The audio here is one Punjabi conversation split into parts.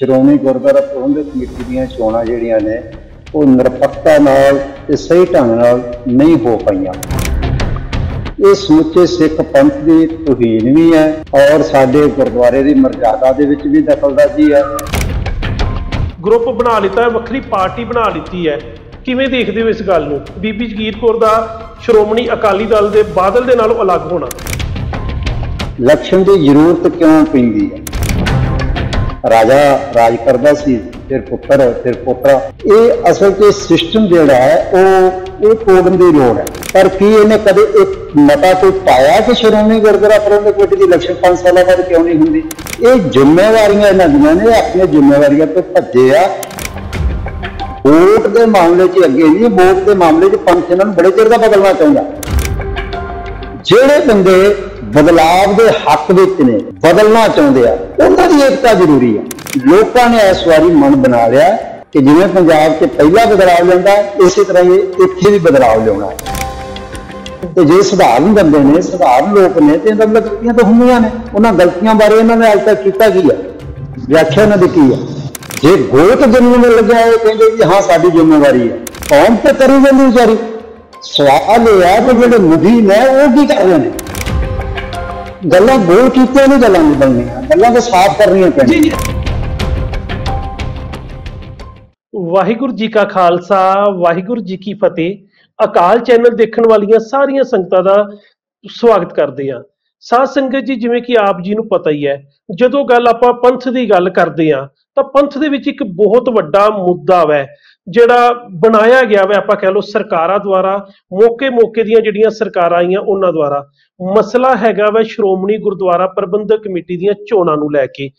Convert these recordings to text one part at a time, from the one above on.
ਸ਼੍ਰੋਮਣੀ ਗੁਰਦੁਆਰਾ ਪ੍ਰਬੰਧਕ ਕਮੇਟੀ ਦੀਆਂ ਚੋਣਾਂ ਜਿਹੜੀਆਂ ਨੇ ਉਹ ਨਿਰਪੱਖਤਾ ਨਾਲ ਤੇ ਸਹੀ ਢੰਗ ਨਾਲ ਨਹੀਂ ਹੋ ਪਾਈਆਂ। ਇਹ ਸਮੁੱਚੇ ਸਿੱਖ ਪੰਥ ਦੀ ਤੋਹੀਨ ਵੀ ਹੈ ਔਰ ਸਾਡੇ ਗੁਰਦੁਆਰੇ ਦੀ ਮਰਜ਼ਾਦਾ ਦੇ ਵਿੱਚ ਵੀ ਦਖਲਅੰਦਾਜ਼ੀ ਹੈ। ਗਰੁੱਪ ਬਣਾ ਲਿੱਤਾ ਹੈ ਵੱਖਰੀ ਪਾਰਟੀ ਬਣਾ ਲਿੱਤੀ ਹੈ। ਕਿਵੇਂ ਦੇਖਦੇ ਹੋ ਇਸ ਗੱਲ ਨੂੰ? ਬੀਬੀ ਜਗੀਰ ਕੌਰ ਦਾ ਸ਼੍ਰੋਮਣੀ ਅਕਾਲੀ ਦਲ ਦੇ ਬਾਦਲ ਦੇ ਨਾਲੋਂ ਅਲੱਗ ਹੋਣਾ। ਇਲੈਕਸ਼ਨ ਦੀ ਜ਼ਰੂਰਤ ਕਿਉਂ ਪੈਂਦੀ ਹੈ? ਰਾਜਾ ਰਾਜ ਕਰਦਾ ਸੀ, ਫਿਰ ਪੁੱਤਰ, ਫਿਰ ਪੋਤਰਾ। ਇਹ ਅਸਲ 'ਚ ਸਿਸਟਮ ਜਿਹੜਾ ਹੈ, ਉਹ ਇਹ ਤੋੜਨ ਦੀ ਲੋੜ ਹੈ। ਪਰ ਕੀ ਇਹਨੇ ਕਦੇ ਇੱਕ ਮਤਾ ਕੋਈ ਪਾਇਆ ਕਿ ਸ਼੍ਰੋਮਣੀ ਗੁਰਦੁਆਰਾ ਪ੍ਰਬੰਧਕ ਕਮੇਟੀ ਦੀ ਇਲੈਕਸ਼ਨ 5 ਸਾਲਾਂ ਬਾਅਦ ਕਿਉਂ ਨਹੀਂ ਹੁੰਦੀ? ਇਹ ਜ਼ਿੰਮੇਵਾਰੀਆਂ ਇਹਨਾਂ ਦੀਆਂ ਨੇ ਆਪਣੀਆਂ ਜ਼ਿੰਮੇਵਾਰੀਆਂ ਤੋਂ ਭੱਜੇ ਆ। ਵੋਟ ਦੇ ਮਾਮਲੇ 'ਚ ਅੱਗੇ ਨਹੀਂ, ਵੋਟ ਦੇ ਮਾਮਲੇ 'ਚ ਪੰਥ ਇਹਨਾਂ ਨੂੰ ਬੜੇ ਚਿਰ ਦਾ ਬਦਲਣਾ ਚਾਹੁੰਦਾ। ਜਿਹੜੇ ਬੰਦੇ ਬਦਲਾਵ ਦੇ ਹੱਕ ਵਿੱਚ ਨੇ, ਬਦਲਣਾ ਚਾਹੁੰਦੇ ਆ। ਉਹਨਾਂ ਦੀ ਏਕਤਾ ਜ਼ਰੂਰੀ ਆ। ਲੋਕਾਂ ਨੇ ਇਸ ਵਾਰੀ ਮਨ ਬਣਾ ਲਿਆ ਕਿ ਜਿਵੇਂ ਪੰਜਾਬ 'ਚ ਪਹਿਲਾ ਬਦਲਾਵ ਲਿਆਂਦਾ ਇਸੇ ਤਰ੍ਹਾਂ ਹੀ ਇੱਥੇ ਵੀ ਬਦਲਾਵ ਲਿਆਉਣਾ। ਤੇ ਜੇ ਸਧਾਰਨ ਬੰਦੇ ਨੇ, ਸਧਾਰਨ ਲੋਕ ਨੇ, ਤੇ ਇਹਨਾਂ ਦੀਆਂ ਗਲਤੀਆਂ ਤਾਂ ਹੁੰਦੀਆਂ ਨੇ। ਉਹਨਾਂ ਗਲਤੀਆਂ ਬਾਰੇ ਇਹਨਾਂ ਨੇ ਅੱਜ ਤੱਕ ਕੀਤਾ ਕੀ ਆ? ਵਿਆਖਿਆ ਇਹਨਾਂ ਦੀ ਕੀ ਆ? ਜੇ ਗੋਤ ਗੋਲਕ ਨੂੰ ਲੱਗਿਆ ਇਹ ਕਹਿੰਦੇ ਜੀ ਹਾਂ, ਸਾਡੀ ਜ਼ਿੰਮੇਵਾਰੀ ਹੈ ਕੌਮ ਤੇ ਕਰੀ ਜਾਂਦੀ ਵਿਚਾਰੀ। ਸਵਾਲ ਇਹ ਹੈ ਕਿ ਜਿਹੜੇ ਮੁਖੀ ਨੇ, ਉਹ ਕੀ ਕਰ ਰਹੇ ਨੇ? ਗੱਲਾਂ ਬੋਲ ਕੀਤੇ ਨਹੀਂ ਗੱਲਾਂ ਨਹੀਂ ਬਣਨੀਆਂ ਗੱਲਾਂ ਤਾਂ ਸਾਫ਼ ਕਰਨੀਆਂ ਪੈਣੀਆਂ ਵਾਹਿਗੁਰੂ ਜੀ ਕਾ ਖਾਲਸਾ ਵਾਹਿਗੁਰੂ ਜੀ ਕੀ ਫਤਿਹ। ਅਕਾਲ ਚੈਨਲ ਦੇਖਣ ਵਾਲੀਆਂ ਸਾਰੀਆਂ ਸੰਗਤਾਂ ਦਾ ਸਵਾਗਤ ਕਰਦੇ ਹਾਂ। ਸਾਧ ਸੰਗਤ ਜੀ ਜਿਵੇਂ ਕਿ ਆਪ ਜੀ ਨੂੰ ਪਤਾ ਹੀ ਹੈ ਜਦੋਂ ਗੱਲ ਆਪਾਂ ਪੰਥ ਦੀ ਗੱਲ ਕਰਦੇ ਹਾਂ ਤਾਂ ਪੰਥ ਦੇ ਵਿੱਚ ਇੱਕ ਬਹੁਤ ਵੱਡਾ ਮੁੱਦਾ ਵੈ। ਜਿਹੜਾ ਬਣਾਇਆ ਗਿਆ ਵਾ, ਆਪਾਂ ਕਹਿ ਲਓ ਸਰਕਾਰਾਂ ਦੁਆਰਾ, ਮੌਕੇ-ਮੌਕੇ ਦੀਆਂ ਜਿਹੜੀਆਂ ਸਰਕਾਰਾਂ ਆਈਆਂ ਉਹਨਾਂ ਦੁਆਰਾ, ਮਸਲਾ ਹੈਗਾ ਵਾ ਸ਼੍ਰੋਮਣੀ ਗੁਰਦੁਆਰਾ ਪ੍ਰਬੰਧਕ ਕਮੇਟੀ ਦੀਆਂ ਚੋਣਾਂ ਨੂੰ ਲੈ ਕੇ।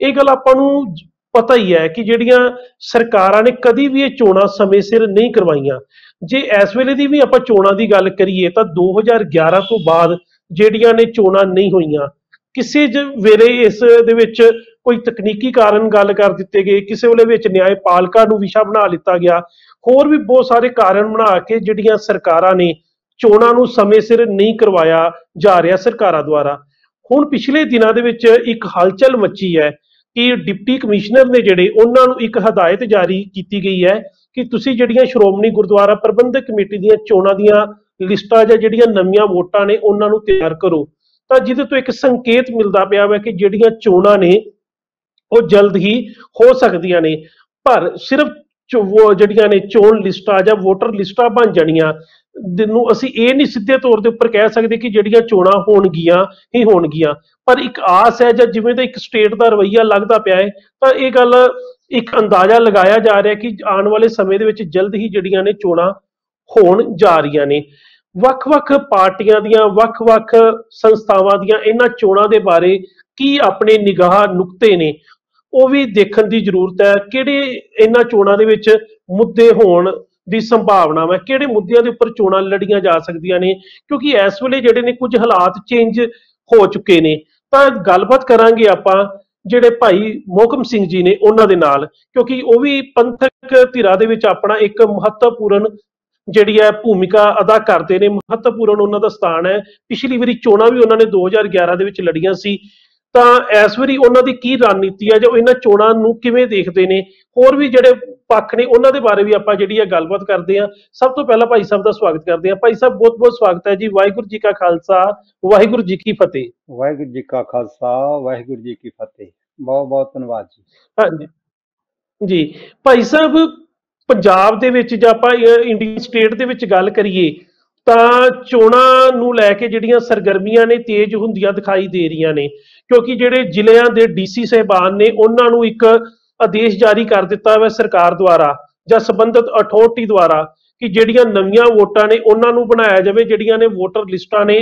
ਇਹ ਗੱਲ ਆਪਾਂ ਨੂੰ ਪਤਾ ਹੀ ਹੈ ਕਿ ਜਿਹੜੀਆਂ ਸਰਕਾਰਾਂ ਨੇ ਕਦੀ ਵੀ ਇਹ ਚੋਣਾਂ ਸਮੇਂ ਸਿਰ ਨਹੀਂ ਕਰਵਾਈਆਂ। ਜੇ ਇਸ ਵੇਲੇ ਦੀ ਵੀ ਆਪਾਂ ਚੋਣਾਂ ਦੀ ਗੱਲ ਕਰੀਏ ਤਾਂ 2011 ਤੋਂ ਬਾਅਦ ਜਿਹੜੀਆਂ ਨੇ ਚੋਣਾਂ ਨਹੀਂ ਹੋਈਆਂ, ਕਿਸੇ ਵੇਲੇ ਇਸ ਦੇ ਵਿੱਚ ਕੋਈ ਤਕਨੀਕੀ ਕਾਰਨ ਗੱਲ ਕਰ ਦਿੱਤੇ ਗਏ, ਕਿਸੇ ਵੇਲੇ ਵਿੱਚ ਨਿਆਂਪਾਲਕਾ ਨੂੰ ਵਿਸ਼ਾ ਬਣਾ ਲਿੱਤਾ ਗਿਆ। ਹੋਰ ਵੀ ਬਹੁਤ ਸਾਰੇ ਕਾਰਨ ਬਣਾ ਕੇ ਜਿਹੜੀਆਂ ਸਰਕਾਰਾਂ ਨੇ ਚੋਣਾਂ ਨੂੰ ਸਮੇਂ ਸਿਰ ਨਹੀਂ ਕਰਵਾਇਆ ਜਾ ਰਿਹਾ ਸਰਕਾਰਾਂ ਦੁਆਰਾ। ਹੁਣ ਪਿਛਲੇ ਦਿਨਾਂ ਦੇ ਵਿੱਚ ਇੱਕ ਹਲਚਲ ਮੱਚੀ ਹੈ ਕਿ ਡਿਪਟੀ ਕਮਿਸ਼ਨਰ ਨੇ ਜਿਹੜੇ ਉਹਨਾਂ ਨੂੰ ਇੱਕ ਹਦਾਇਤ ਜਾਰੀ ਕੀਤੀ ਗਈ ਹੈ ਕਿ ਤੁਸੀਂ ਜਿਹੜੀਆਂ ਸ਼੍ਰੋਮਣੀ ਗੁਰਦੁਆਰਾ ਪ੍ਰਬੰਧਕ ਕਮੇਟੀ ਦੀਆਂ ਚੋਣਾਂ ਦੀਆਂ ਲਿਸਟਾਂ ਜਾਂ ਜਿਹੜੀਆਂ ਨਵੀਆਂ ਵੋਟਾਂ ਨੇ ਉਹਨਾਂ ਨੂੰ ਤਿਆਰ ਕਰੋ, ਤਾਂ ਜਿਹਦੇ ਤੋਂ ਇੱਕ ਸੰਕੇਤ ਮਿਲਦਾ ਪਿਆ ਹੈ ਕਿ ਜਿਹੜੀਆਂ ਚੋਣਾਂ ਨੇ ਉਹ ਜਲਦ ਹੀ ਹੋ ਸਕਦੀਆਂ ਨੇ। ਪਰ ਸਿਰਫ ਚੋ- ਜਿਹੜੀਆਂ ਨੇ ਚੋਣ ਲਿਸਟਾਂ ਜਾਂ ਵੋਟਰ ਲਿਸਟਾਂ ਬਣ ਜਾਣੀਆਂ, ਜਿਹਨੂੰ ਅਸੀਂ ਇਹ ਨਹੀਂ ਸਿੱਧੇ ਤੌਰ ਦੇ ਉੱਪਰ ਕਹਿ ਸਕਦੇ ਕਿ ਜਿਹੜੀਆਂ ਚੋਣਾਂ ਹੋਣਗੀਆਂ ਹੀ ਹੋਣਗੀਆਂ। ਪਰ ਇੱਕ ਆਸ ਹੈ ਜਾਂ ਜਿਵੇਂ ਦਾ ਇੱਕ ਸਟੇਟ ਦਾ ਰਵੱਈਆ ਲੱਗਦਾ ਪਿਆ ਹੈ, ਤਾਂ ਇਹ ਗੱਲ ਇੱਕ ਅੰਦਾਜ਼ਾ ਲਗਾਇਆ ਜਾ ਰਿਹਾ ਕਿ ਆਉਣ ਵਾਲੇ ਸਮੇਂ ਦੇ ਵਿੱਚ ਜਲਦ ਹੀ ਜਿਹੜੀਆਂ ਨੇ ਚੋਣਾਂ ਹੋਣ ਜਾ ਰਹੀਆਂ ਨੇ। ਵੱਖ-ਵੱਖ ਪਾਰਟੀਆਂ ਦੀਆਂ, ਵੱਖ-ਵੱਖ ਸੰਸਥਾਵਾਂ ਦੀਆਂ ਇਹਨਾਂ ਚੋਣਾਂ ਦੇ ਬਾਰੇ ਕੀ ਆਪਣੇ ਨਿਗਾਹ ਨੁਕਤੇ ਨੇ? ਉਹ ਵੀ ਦੇਖਣ ਦੀ ਜ਼ਰੂਰਤ ਹੈ, ਕਿਹੜੇ ਇਹਨਾਂ ਚੋਣਾਂ ਦੇ ਵਿੱਚ ਮੁੱਦੇ ਹੋਣ ਦੀ ਸੰਭਾਵਨਾ ਹੈ ਕਿਹੜੇ ਮੁੱਦਿਆਂ ਦੇ ਉੱਪਰ ਚੋਣਾਂ ਲੜੀਆਂ ਜਾ ਸਕਦੀਆਂ ਨੇ, ਕਿਉਂਕਿ ਇਸ ਵੇਲੇ ਜਿਹੜੇ ਨੇ ਕੁਝ ਹਾਲਾਤ ਚੇਂਜ ਹੋ ਚੁੱਕੇ ਨੇ। ਤਾਂ ਗੱਲਬਾਤ ਕਰਾਂਗੇ ਆਪਾਂ ਜਿਹੜੇ ਭਾਈ ਮੋਹਕਮ ਸਿੰਘ ਜੀ ਨੇ ਉਹਨਾਂ ਦੇ ਨਾਲ, ਕਿਉਂਕਿ ਉਹ ਵੀ ਪੰਥਕ ਧਿਰਾਂ ਦੇ ਵਿੱਚ ਆਪਣਾ ਇੱਕ ਮਹੱਤਵਪੂਰਨ ਜਿਹੜੀ ਹੈ ਭੂਮਿਕਾ ਅਦਾ ਕਰਦੇ ਨੇ, ਮਹੱਤਵਪੂਰਨ ਉਹਨਾਂ ਦਾ ਸਥਾਨ ਹੈ। ਪਿਛਲੀ ਵਾਰੀ ਚੋਣਾਂ ਵੀ ਉਹਨਾਂ ਨੇ 2011 ਦੇ ਵਿੱਚ ਲੜੀਆਂ ਸੀ। ਤਾਂ ਇਸ ਵਾਰੀ ਉਹਨਾਂ ਦੀ ਕੀ ਰਣਨੀਤੀ ਹੈ ਜੋ ਇਹਨਾਂ ਚੋਣਾਂ ਨੂੰ ਕਿਵੇਂ ਦੇਖਦੇ ਨੇ? ਹੋਰ ਵੀ ਜਿਹੜੇ ਪੱਖ ਨੇ ਉਹਨਾਂ ਦੇ ਬਾਰੇ ਵੀ ਆਪਾਂ ਜਿਹੜੀ ਹੈ ਗੱਲਬਾਤ ਕਰਦੇ ਹਾਂ। ਸਭ ਤੋਂ ਪਹਿਲਾਂ ਭਾਈ ਸਾਹਿਬ ਦਾ ਸਵਾਗਤ ਕਰਦੇ ਹਾਂ। ਭਾਈ ਸਾਹਿਬ ਬਹੁਤ ਬਹੁਤ ਸਵਾਗਤ ਹੈ ਜੀ। ਵਾਹਿਗੁਰੂ ਜੀ ਕਾ ਖਾਲਸਾ ਵਾਹਿਗੁਰੂ ਜੀ ਕੀ ਫਤਿਹ। ਵਾਹਿਗੁਰੂ ਜੀ ਕਾ ਖਾਲਸਾ ਵਾਹਿਗੁਰੂ ਜੀ ਕੀ ਫਤਿਹ। ਬਹੁਤ ਬਹੁਤ ਧੰਨਵਾਦ ਜੀ। ਹਾਂਜੀ। ਜੀ ਭਾਈ ਸਾਹਿਬ ਪੰਜਾਬ ਦੇ ਵਿੱਚ ਜੇ ਆਪਾਂ ਇੰਡੀਅਨ ਸਟੇਟ ਦੇ ਵਿੱਚ ਗੱਲ ਕਰੀਏ ਤਾਂ ਚੋਣਾਂ ਨੂੰ ਲੈ ਕੇ ਜਿਹੜੀਆਂ ਸਰਗਰਮੀਆਂ ਨੇ, ਤੇਜ਼ ਹੁੰਦੀਆਂ ਦਿਖਾਈ ਦੇ ਰਹੀਆਂ ਨੇ। ਕਿਉਂਕਿ ਜਿਹੜੇ ਜ਼ਿਲ੍ਹਿਆਂ ਦੇ ਡੀਸੀ ਸਹਿਬਾਨ ਨੇ, ਉਹਨਾਂ ਨੂੰ ਇੱਕ ਆਦੇਸ਼ ਜਾਰੀ ਕਰ ਦਿੱਤਾ ਹੈ ਸਰਕਾਰ ਦੁਆਰਾ ਜਾਂ ਸੰਬੰਧਿਤ ਅਥਾਰਟੀ ਦੁਆਰਾ ਕਿ ਜਿਹੜੀਆਂ ਨਵੀਆਂ ਵੋਟਾਂ ਨੇ, ਉਹਨਾਂ ਨੂੰ ਬਣਾਇਆ ਜਾਵੇ, ਜਿਹੜੀਆਂ ਨੇ ਵੋਟਰ ਲਿਸਟਾਂ ਨੇ,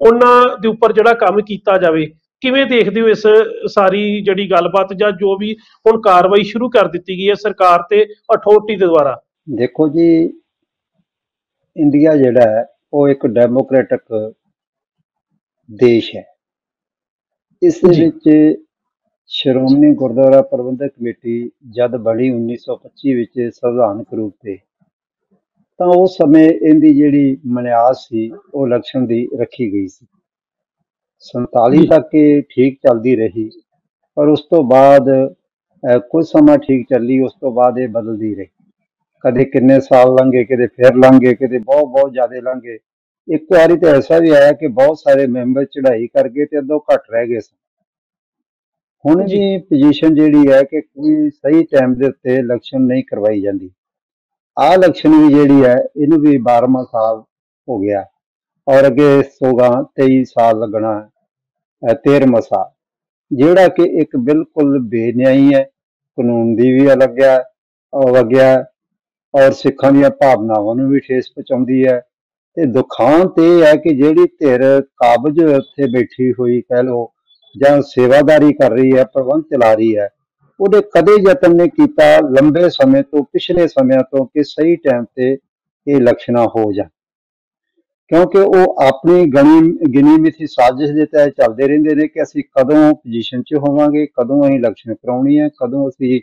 ਉਹਨਾਂ ਦੇ ਉੱਪਰ ਜਿਹੜਾ ਕੰਮ ਕੀਤਾ ਜਾਵੇ। ਕਿਵੇਂ ਦੇਖਦੇ ਹੋ ਇਸ ਸਾਰੀ ਜਿਹੜੀ ਗੱਲਬਾਤ ਜਾਂ ਜੋ ਵੀ ਹੁਣ ਕਾਰਵਾਈ ਸ਼ੁਰੂ ਕਰ ਦਿੱਤੀ ਗਈ ਹੈ ਸਰਕਾਰ ਤੇ ਅਥਾਰਟੀ ਦੇ ਦੁਆਰਾ? ਦੇਖੋ ਜੀ ਇੰਡੀਆ ਜਿਹੜਾ ਹੈ ਉਹ ਇੱਕ ਡੈਮੋਕ੍ਰੈਟਿਕ ਦੇਸ਼ ਹੈ ਇਸ ਦੇ। ਵਿੱਚ ਸ਼੍ਰੋਮਣੀ ਗੁਰਦੁਆਰਾ ਪ੍ਰਬੰਧਕ ਕਮੇਟੀ ਜਦ ਬਣੀ 1925 ਵਿੱਚ ਸੰਵਿਧਾਨਕ ਰੂਪ ਤੇ ਤਾਂ ਉਸ ਸਮੇਂ ਇਹਦੀ ਜਿਹੜੀ ਮਨਿਆਦ ਸੀ ਉਹ ਇਲੈਕਸ਼ਨ ਦੀ ਰੱਖੀ ਗਈ ਸੀ 47 ਜੀ। ਤੱਕ ਇਹ ਠੀਕ ਚੱਲਦੀ ਰਹੀ ਪਰ ਉਸ ਤੋਂ ਬਾਅਦ ਕੁਝ ਸਮਾਂ ਠੀਕ ਚੱਲੀ ਉਸ ਤੋਂ ਬਾਅਦ ਇਹ ਬਦਲਦੀ ਰਹੀ ਕਦੇ ਕਿੰਨੇ ਸਾਲ ਲੰਘੇ ਕਦੇ ਫਿਰ ਲੰਘੇ ਕਦੇ ਬਹੁਤ ਬਹੁਤ ਜ਼ਿਆਦਾ ਲੰਘੇ। ਇੱਕ ਵਾਰੀ ਤਾਂ ਐਸਾ ਵੀ ਆਇਆ ਕਿ ਬਹੁਤ ਸਾਰੇ ਮੈਂਬਰ ਚੜ੍ਹਾਈ ਕਰ ਗਏ ਤੇ ਅੱਧੋ ਘੱਟ ਰਹਿ ਗਏ ਸਨ। ਹੁਣ ਜੀ। ਵੀ ਪੋਜੀਸ਼ਨ ਜਿਹੜੀ ਹੈ ਕਿ ਕੋਈ ਸਹੀ ਟਾਈਮ ਦੇ ਉੱਤੇ ਇਲੈਕਸ਼ਨ ਨਹੀਂ ਕਰਵਾਈ ਜਾਂਦੀ। ਆਹ ਇਲੈਕਸ਼ਨ ਵੀ ਜਿਹੜੀ ਹੈ ਇਹਨੂੰ ਵੀ 12ਵਾਂ ਸਾਲ ਹੋ ਗਿਆ। ਔਰ ਅੱਗੇ ਸੋਗਾ 23 ਸਾਲ ਲੱਗਣਾ ਹੈ 13ਵਾਂ ਸਾਲ। ਜਿਹੜਾ ਕਿ ਇੱਕ ਬਿਲਕੁਲ ਬੇਨਿਆਈ ਹੈ ਕਾਨੂੰਨ ਦੀ ਵੀ ਅਲੱਗਿਆ ਅਵਗਿਆ ਔਰ ਸਿੱਖਾਂ ਦੀਆਂ ਭਾਵਨਾਵਾਂ ਨੂੰ ਵੀ ਠੇਸ ਪਹੁੰਚਾਉਂਦੀ ਹੈ। ਤੇ ਦੁਖਾਂਤ ਇਹ ਹੈ ਕਿ ਜਿਹੜੀ ਧਿਰ ਕਾਬਜ ਉੱਥੇ ਬੈਠੀ ਹੋਈ ਕਹਿ ਲਓ ਜਾਂ ਸੇਵਾਦਾਰੀ ਕਰ ਰਹੀ ਹੈ, ਪ੍ਰਬੰਧ ਚਲਾ ਰਹੀ ਹੈ, ਉਹਦੇ ਕਦੇ ਯਤਨ ਨਹੀਂ ਕੀਤਾ ਲੰਬੇ ਸਮੇਂ ਤੋਂ, ਪਿਛਲੇ ਸਮਿਆਂ ਤੋਂ ਕਿ ਸਹੀ ਟਾਈਮ ਤੇ ਇਹ ਇਲੈਕਸ਼ਨਾਂ ਹੋ ਜਾਣ। ਕਿਉਂਕਿ ਉਹ ਆਪਣੀ ਗਣੀ, ਗਿਣੀ ਮਿਥੀ ਸਾਜ਼ਿਸ਼ ਦੇ ਤਹਿਤ ਚੱਲਦੇ ਰਹਿੰਦੇ ਨੇ ਕਿ ਅਸੀਂ ਕਦੋਂ ਪੋਜੀਸ਼ਨ 'ਚ ਹੋਵਾਂਗੇ, ਕਦੋਂ ਅਸੀਂ ਇਲੈਕਸ਼ਨ ਕਰਾਉਣੀ ਹੈ ਕਦੋਂ ਅਸੀਂ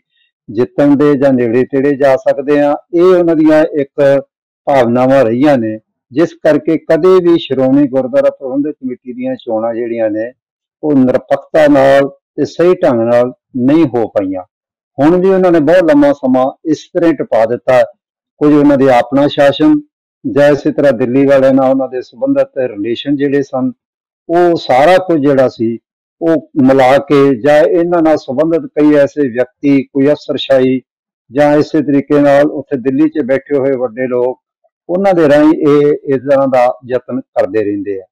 ਜਿੱਤਣ ਦੇ ਜਾਂ ਨੇੜੇ ਤੇੜੇ ਜਾ ਸਕਦੇ ਆ ਇਹ ਉਹਨਾਂ ਦੀਆਂ ਇੱਕ ਭਾਵਨਾਵਾਂ ਰਹੀਆਂ ਨੇ, ਜਿਸ ਕਰਕੇ ਕਦੇ ਵੀ ਸ਼੍ਰੋਮਣੀ ਗੁਰਦੁਆਰਾ ਪ੍ਰਬੰਧਕ ਕਮੇਟੀ ਦੀਆਂ ਚੋਣਾਂ ਜਿਹੜੀਆਂ ਨੇ, ਉਹ ਨਿਰਪੱਖਤਾ ਨਾਲ ਤੇ ਸਹੀ ਢੰਗ ਨਾਲ ਨਹੀਂ ਹੋ ਪਾਈਆਂ। ਹੁਣ ਵੀ ਉਹਨਾਂ ਨੇ ਬਹੁਤ ਲੰਮਾ ਸਮਾਂ ਇਸ ਤਰ੍ਹਾਂ ਹੀ ਟਪਾ ਦਿੱਤਾ। ਕੁਝ ਉਹਨਾਂ ਦੇ ਆਪਣਾ ਸ਼ਾਸਨ ਜਾਂ ਇਸੇ ਤਰ੍ਹਾਂ ਦਿੱਲੀ ਵਾਲਿਆਂ ਨਾਲ ਉਹਨਾਂ ਦੇ ਸੰਬੰਧਤ ਰਿਲੇਸ਼ਨ ਜਿਹੜੇ ਸਨ, ਉਹ ਸਾਰਾ ਕੁਝ ਜਿਹੜਾ ਸੀ ਉਹ ਮਿਲਾ ਕੇ ਜਾਂ ਇਹਨਾਂ ਨਾਲ ਸੰਬੰਧਿਤ ਕਈ ਐਸੇ ਵਿਅਕਤੀ, ਕੋਈ ਅਫਸਰਸ਼ਾਹੀ ਜਾਂ ਇਸੇ ਤਰੀਕੇ ਨਾਲ ਉੱਥੇ ਦਿੱਲੀ 'ਚ ਬੈਠੇ ਹੋਏ ਵੱਡੇ ਲੋਕ, ਉਹਨਾਂ ਦੇ ਰਾਹੀਂ ਇਹ, ਇਸ ਤਰ੍ਹਾਂ ਦਾ ਯਤਨ ਕਰਦੇ ਰਹਿੰਦੇ ਆ।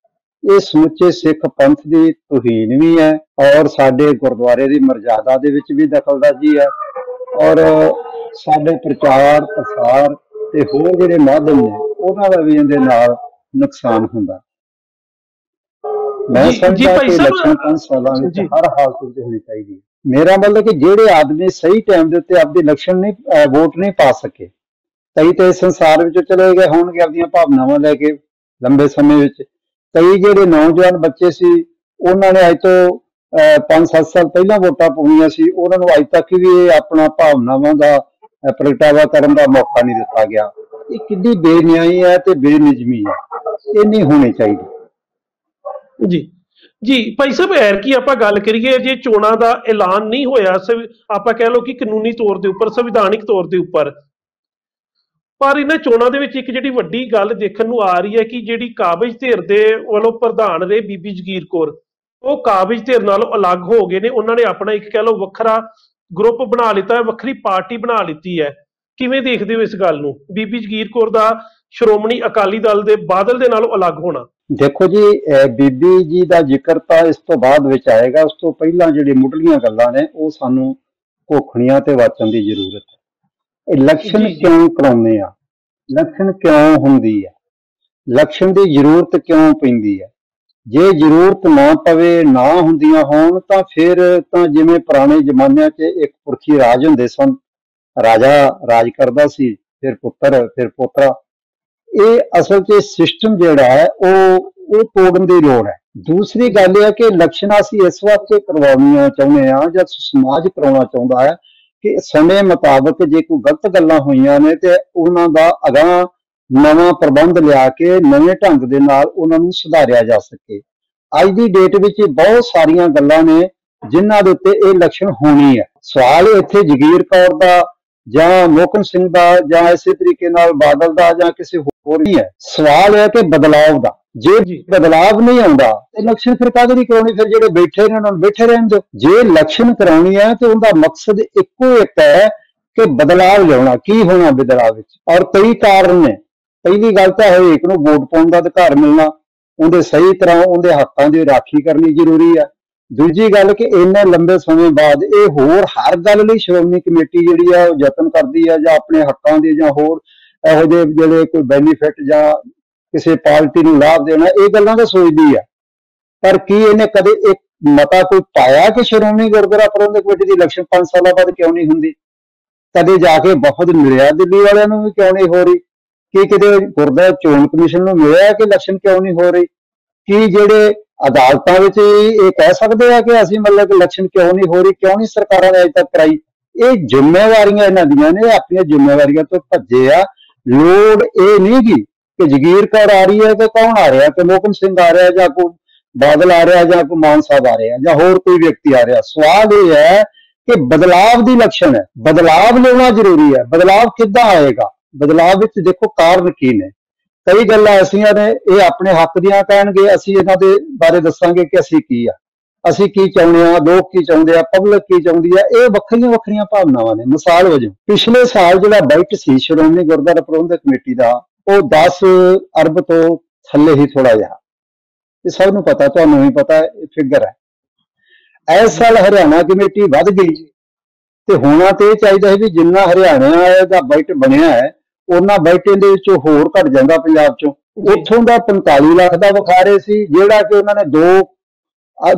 ਇਹ ਸਮੁੱਚੇ ਸਿੱਖ ਪੰਥ ਦੀ ਤੋਹੀਨ ਵੀ ਹੈ ਔਰ ਸਾਡੇ ਗੁਰਦੁਆਰੇ ਦੀ ਮਰਜ਼ਾਦਾ ਦੇ ਵਿੱਚ ਵੀ ਦਖਲਦਾਜ਼ੀ ਹੈ ਔਰ ਸਾਡੇ ਪ੍ਰਚਾਰ, ਪ੍ਰਸਾਰ ਤੇ ਹੋਰ ਜਿਹੜੇ ਮਾਧਿਅਮ ਨੇ, ਉਹਨਾਂ ਦਾ ਵੀ ਇਹਦੇ ਨਾਲ ਨੁਕਸਾਨ ਹੁੰਦਾ। ਮੈਂ ਸਮਝਦਾ ਭਾਈ ਕਿ ਸਾਹਿਬ, ਇਲੈਕਸ਼ਨ ਪੰਜ ਸਾਲਾਂ ਵਿੱਚ। ਹਰ ਹਾਲਤ ਵਿੱਚ ਹੋਣੀ ਚਾਹੀਦੀ ਹੈ। ਮੇਰਾ ਮਤਲਬ ਕਿ ਜਿਹੜੇ ਆਦਮੀ ਸਹੀ ਟਾਈਮ ਦੇ ਉੱਤੇ ਆਪਦੀ ਇਲੈਕਸ਼ਨ ਨਹੀਂ ਵੋਟ ਨਹੀਂ ਪਾ ਸਕੇ ਕਈ ਤੇ ਸੰਸਾਰ ਵਿੱਚੋਂ ਚਲੇ ਗਏ ਹੋਣਗੇ ਆਪਣੀਆਂ ਭਾਵਨਾਵਾਂ ਲੈ ਕੇ ਲੰਬੇ ਸਮੇਂ ਵਿੱਚ। ਕਈ ਜਿਹੜੇ ਨੌਜਵਾਨ ਬੱਚੇ ਸੀ ਉਹਨਾਂ ਨੇ ਅੱਜ ਤੋਂ 5-7 ਸਾਲ ਪਹਿਲਾਂ ਵੋਟਾਂ ਪਾਉਣੀਆਂ ਸੀ ਉਹਨਾਂ ਨੂੰ ਅੱਜ ਤੱਕ ਵੀ ਇਹ ਆਪਣਾ ਭਾਵਨਾਵਾਂ ਦਾ ਪ੍ਰਗਟਾਵਾ ਕਰਨ ਦਾ ਮੌਕਾ ਨਹੀਂ ਦਿੱਤਾ ਗਿਆ। ਇਹ ਕਿੰਨੀ ਬੇਨਿਆਈ ਹੈ ਤੇ ਬੇਨਿਜਮੀ ਹੈ। ਇਹ ਨਹੀਂ ਹੋਣੀ ਚਾਹੀਦੀ। ਜੀ। ਜੀ, ਭਾਈ ਸਾਹਿਬ ਐਰ ਕੀ ਆਪਾਂ ਗੱਲ ਕਰੀਏ, ਜੇ ਚੋਣਾਂ ਦਾ ਐਲਾਨ ਨਹੀਂ ਹੋਇਆ, ਸੰਵਿ- ਆਪਾਂ ਕਹਿ ਲਓ ਕਿ ਕਾਨੂੰਨੀ ਤੌਰ ਦੇ ਉੱਪਰ, ਸੰਵਿਧਾਨਿਕ ਤੌਰ ਦੇ ਉੱਪਰ। ਪਰ ਇਹਨਾਂ ਚੋਣਾਂ ਦੇ ਵਿੱਚ ਇੱਕ ਜਿਹੜੀ ਵੱਡੀ ਗੱਲ ਦੇਖਣ ਨੂੰ ਆ ਰਹੀ ਹੈ ਕਿ ਜਿਹੜੀ ਕਾਬਜ ਧਿਰ ਦੇ ਵੱਲੋਂ ਪ੍ਰਧਾਨ ਰਹੇ ਬੀਬੀ ਜਗੀਰ ਕੌਰ, ਉਹ ਕਾਬਜ ਧਿਰ ਨਾਲੋਂ ਅਲੱਗ ਹੋ ਗਏ ਨੇ। ਉਹਨਾਂ ਨੇ ਆਪਣਾ ਇੱਕ ਕਹਿ ਲਓ ਵੱਖਰਾ ਗਰੁੱਪ ਬਣਾ ਲਿੱਤਾ ਹੈ, ਵੱਖਰੀ ਪਾਰਟੀ ਬਣਾ ਲਿੱਤੀ ਹੈ। ਕਿਵੇਂ ਦੇਖਦੇ ਹੋ ਇਸ ਗੱਲ ਨੂੰ? ਬੀਬੀ ਜਗੀਰ ਕੌਰ ਦਾ ਸ਼੍ਰੋਮਣੀ ਅਕਾਲੀ ਦਲ ਦੇ ਬਾਦਲ ਦੇ ਨਾਲੋਂ ਅਲੱਗ ਹੋਣਾ। ਦੇਖੋ ਜੀ ਬੀਬੀ ਜੀ ਦਾ ਜ਼ਿਕਰ ਤਾਂ ਇਸ ਤੋਂ ਬਾਅਦ ਵਿੱਚ ਆਏਗਾ। ਉਸ ਤੋਂ ਪਹਿਲਾਂ ਜਿਹੜੀ ਮੁੱਢਲੀਆਂ ਗੱਲਾਂ ਨੇ ਉਹ ਸਾਨੂੰ ਘੋਖਣੀਆਂ ਤੇ ਵਾਚਣ ਦੀ ਜ਼ਰੂਰਤ ਹੈ। ਇਲੈਕਸ਼ਨ। ਕਿਉਂ ਕਰਾਉਂਦੇ ਆ? ਇਲੈਕਸ਼ਨ ਕਿਉਂ ਹੁੰਦੀ ਹੈ ਇਲੈਕਸ਼ਨ ਦੀ ਜ਼ਰੂਰਤ ਕਿਉਂ ਪੈਂਦੀ ਹੈ ਜੇ ਜ਼ਰੂਰਤ ਨਾ ਪਵੇ ਨਾ ਹੁੰਦੀਆਂ ਹੋਣ ਤਾਂ ਫਿਰ ਤਾਂ ਜਿਵੇਂ ਪੁਰਾਣੇ ਜ਼ਮਾਨਿਆਂ 'ਚ ਇੱਕ ਪੁਰਖੀ ਰਾਜ ਹੁੰਦੇ ਸਨ। ਰਾਜਾ ਰਾਜ ਕਰਦਾ ਸੀ ਫਿਰ ਪੁੱਤਰ ਫਿਰ ਪੋਤਰਾ। ਇਹ ਅਸਲ 'ਚ ਸਿਸਟਮ ਜਿਹੜਾ ਹੈ, ਉਹ ਉਹ ਤੋੜਨ ਦੀ ਲੋੜ ਹੈ। ਦੂਸਰੀ ਗੱਲ ਇਹ ਹੈ ਕਿ ਇਲੈਕਸ਼ਨ ਅਸੀਂ ਇਸ ਵਾਸਤੇ ਕਰਵਾਉਣੀਆਂ ਚਾਹੁੰਦੇ ਆ ਜਾਂ ਸਮਾਜ ਕਰਾਉਣਾ ਚਾਹੁੰਦਾ ਹੈ ਕਿ ਸਮੇਂ ਮੁਤਾਬਕ ਜੇ ਕੋਈ ਗਲਤ ਗੱਲਾਂ ਹੋਈਆਂ ਨੇ ਤੇ ਉਹਨਾਂ ਦਾ ਅਗਾਂਹ ਨਵਾਂ ਪ੍ਰਬੰਧ ਲਿਆ ਕੇ ਨਵੇਂ ਢੰਗ ਦੇ ਨਾਲ ਉਹਨਾਂ ਨੂੰ ਸੁਧਾਰਿਆ ਜਾ ਸਕੇ। ਅੱਜ ਦੀ ਡੇਟ ਵਿੱਚ ਬਹੁਤ ਸਾਰੀਆਂ ਗੱਲਾਂ ਨੇ ਜਿਨ੍ਹਾਂ ਦੇ ਉੱਤੇ ਇਹ ਲੱਛਣ ਹੋਣੀ ਹੈ ਸਵਾਲ ਇੱਥੇ ਜਗੀਰ ਕੌਰ ਦਾ ਜਾਂ ਮੋਹਕਮ ਸਿੰਘ ਦਾ ਜਾਂ ਇਸੇ ਤਰੀਕੇ ਨਾਲ ਬਾਦਲ ਦਾ ਜਾਂ ਕਿਸੇ ਹੋਰ ਨਹੀਂ ਹੈ ਸਵਾਲ ਹੈ ਕਿ ਬਦਲਾਵ ਦਾ। ਜੇ। ਬਦਲਾਵ ਨਹੀਂ ਆਉਂਦਾ ਤੇ ਇਲੈਕਸ਼ਨ ਫਿਰ ਕਾਹਦੇ ਲਈ ਕਰਾਉਣੀ? ਫਿਰ ਜਿਹੜੇ ਬੈਠੇ ਨੇ ਉਹਨਾਂ ਨੂੰ ਬੈਠੇ ਰਹਿਣ ਦਿਓ। ਜੇ ਇਲੈਕਸ਼ਨ ਕਰਾਉਣੀ ਹੈ ਤੇ ਉਹਦਾ ਮਕਸਦ ਇੱਕੋ ਇੱਕ ਹੈ ਕਿ ਬਦਲਾਵ ਲਿਆਉਣਾ। ਕੀ ਹੋਣਾ ਬਦਲਾਵ ਵਿੱਚ? ਔਰ ਕਈ ਕਾਰਨ ਨੇ। ਪਹਿਲੀ ਗੱਲ ਤਾਂ ਹਰੇਕ ਨੂੰ ਵੋਟ ਪਾਉਣ ਦਾ ਅਧਿਕਾਰ ਮਿਲਣਾ। ਉਹਦੇ ਸਹੀ ਤਰ੍ਹਾਂ ਉਹਦੇ ਹੱਕਾਂ ਦੀ ਰਾਖੀ ਕਰਨੀ ਜ਼ਰੂਰੀ ਹੈ। ਦੂਜੀ ਗੱਲ ਕਿ ਇੰਨੇ ਲੰਬੇ ਸਮੇਂ ਬਾਅਦ ਇਹ ਹੋਰ ਹਰ ਗੱਲ ਲਈ ਸ਼੍ਰੋਮਣੀ ਕਮੇਟੀ ਜਿਹੜੀ ਆ ਉਹ ਯਤਨ ਕਰਦੀ ਹੈ ਜਾਂ ਆਪਣੇ ਹੱਕਾਂ ਦੀ ਜਾਂ ਹੋਰ ਇਹੋ ਜਿਹੇ ਜਿਹੜੇ ਕੋਈ ਬੈਨੀਫਿਟ ਜਾਂ ਕਿਸੇ ਪਾਰਟੀ ਨੂੰ ਲਾਭ ਦੇਣਾ, ਇਹ ਗੱਲਾਂ ਤਾਂ ਸੋਚਦੀ ਆ। ਪਰ ਕੀ ਇਹਨੇ ਕਦੇ ਇੱਕ ਮਤਾ ਕੋਈ ਪਾਇਆ ਕਿ ਸ਼੍ਰੋਮਣੀ ਗੁਰਦੁਆਰਾ ਪ੍ਰਬੰਧਕ ਕਮੇਟੀ ਦੀ ਇਲੈਕਸ਼ਨ 5 ਸਾਲਾਂ ਬਾਅਦ ਕਿਉਂ ਨਹੀਂ ਹੁੰਦੀ? ਕਦੇ ਜਾ ਕੇ ਵਫਦ ਮਿਲਿਆ ਦਿੱਲੀ ਵਾਲਿਆਂ ਨੂੰ ਵੀ ਕਿਉਂ ਨਹੀਂ ਹੋ ਰਹੀ? ਕੀ ਕਿਤੇ ਗੁਰਦੁਆਰਾ ਚੋਣ ਕਮਿਸ਼ਨ ਨੂੰ ਮਿਲਿਆ ਕਿ ਇਲੈਕਸ਼ਨ ਕਿਉਂ ਨਹੀਂ ਹੋ ਰਹੀ? ਕੀ ਜਿਹੜੇ ਅਦਾਲਤਾਂ ਵਿੱਚ ਇਹ ਕਹਿ ਸਕਦੇ ਆ ਕਿ ਅਸੀਂ ਮਤਲਬ ਕਿ ਇਲੈਕਸ਼ਨ ਕਿਉਂ ਨਹੀਂ ਹੋ ਰਹੀ, ਕਿਉਂ ਨਹੀਂ ਸਰਕਾਰਾਂ ਨੇ ਅਜੇ ਤੱਕ ਕਰਾਈ? ਇਹ ਜ਼ਿੰਮੇਵਾਰੀਆਂ ਇਹਨਾਂ ਦੀਆਂ ਨੇ ਆਪਣੀਆਂ ਜ਼ਿੰਮੇਵਾਰੀਆਂ ਤੋਂ ਭੱਜੇ ਆ। ਲੋੜ ਇਹ ਨਹੀਂ ਗੀ ਕਿ ਜਗੀਰ ਕੌਰ ਆ ਰਹੀ ਹੈ ਤੇ ਕੌਣ ਆ ਰਿਹਾ? ਕਿ ਮੋਹਕਮ ਸਿੰਘ ਆ ਰਿਹਾ ਜਾਂ ਕੋਈ ਬਾਦਲ ਆ ਰਿਹਾ ਜਾਂ ਕੋਈ ਮਾਨ ਸਾਹਿਬ ਆ ਰਿਹਾ ਜਾਂ ਹੋਰ ਕੋਈ ਵਿਅਕਤੀ ਆ ਰਿਹਾ? ਸਵਾਲ ਇਹ ਹੈ ਕਿ ਬਦਲਾਵ ਦੀ ਲੱਛਣ ਹੈ। ਬਦਲਾਵ ਲੈਣਾ ਜ਼ਰੂਰੀ ਹੈ। ਬਦਲਾਵ ਕਿੱਦਾਂ ਆਏਗਾ? ਬਦਲਾਵ ਵਿੱਚ ਦੇਖੋ ਕਾਰਨ ਕੀ ਨੇ। ਕਈ ਗੱਲਾਂ ਐਸੀਆਂ ਨੇ, ਇਹ ਆਪਣੇ ਹੱਕ ਦੀਆਂ ਕਹਿਣਗੇ, ਅਸੀਂ ਇਹਨਾਂ ਦੇ ਬਾਰੇ ਦੱਸਾਂਗੇ ਕਿ ਅਸੀਂ ਕੀ ਆ। ਅਸੀਂ ਕੀ ਚਾਹੁੰਦੇ ਆ ਲੋਕ ਕੀ ਚਾਹੁੰਦੇ ਆ, ਪਬਲਿਕ ਕੀ ਚਾਹੁੰਦੀ ਆ, ਇਹ ਵੱਖਰੀਆਂ ਵੱਖਰੀਆਂ ਭਾਵਨਾਵਾਂ ਨੇ। ਮਿਸਾਲ ਵਜੋਂ, ਪਿਛਲੇ ਸਾਲ ਜਿਹੜਾ ਬਜਟ ਸੀ ਸ਼੍ਰੋਮਣੀ ਗੁਰਦੁਆਰਾ ਪ੍ਰਬੰਧਕ ਕਮੇਟੀ ਦਾ, ਉਹ 10 ਅਰਬ ਤੋਂ ਥੱਲੇ ਹੀ ਥੋੜਾ ਜਿਹਾ। ਇਹ ਸਭ ਨੂੰ ਪਤਾ, ਤੁਹਾਨੂੰ ਵੀ ਪਤਾ, ਇਹ ਫਿਗਰ ਹੈ। ਇਸ ਸਾਲ ਹਰਿਆਣਾ ਕਮੇਟੀ ਵੱਧ ਗਈ ਤੇ ਹੋਣਾ ਤੇ ਇਹ ਚਾਹੀਦਾ ਹੈ ਵੀ ਜਿੰਨਾ ਹਰਿਆਣਾ ਦਾ ਬਜਟ ਬਣਿਆ ਹੈ ਉਹਨਾਂ ਬਜਟਾਂ ਦੇ ਵਿੱਚੋਂ ਹੋਰ ਘਟ ਜਾਂਦਾ ਪੰਜਾਬ ਚੋਂ। ਉੱਥੋਂ ਦਾ 45 ਲੱਖ ਦਾ ਵਿਖਾ ਰਹੇ ਸੀ ਜਿਹੜਾ ਕਿ ਉਹਨਾਂ ਨੇ 2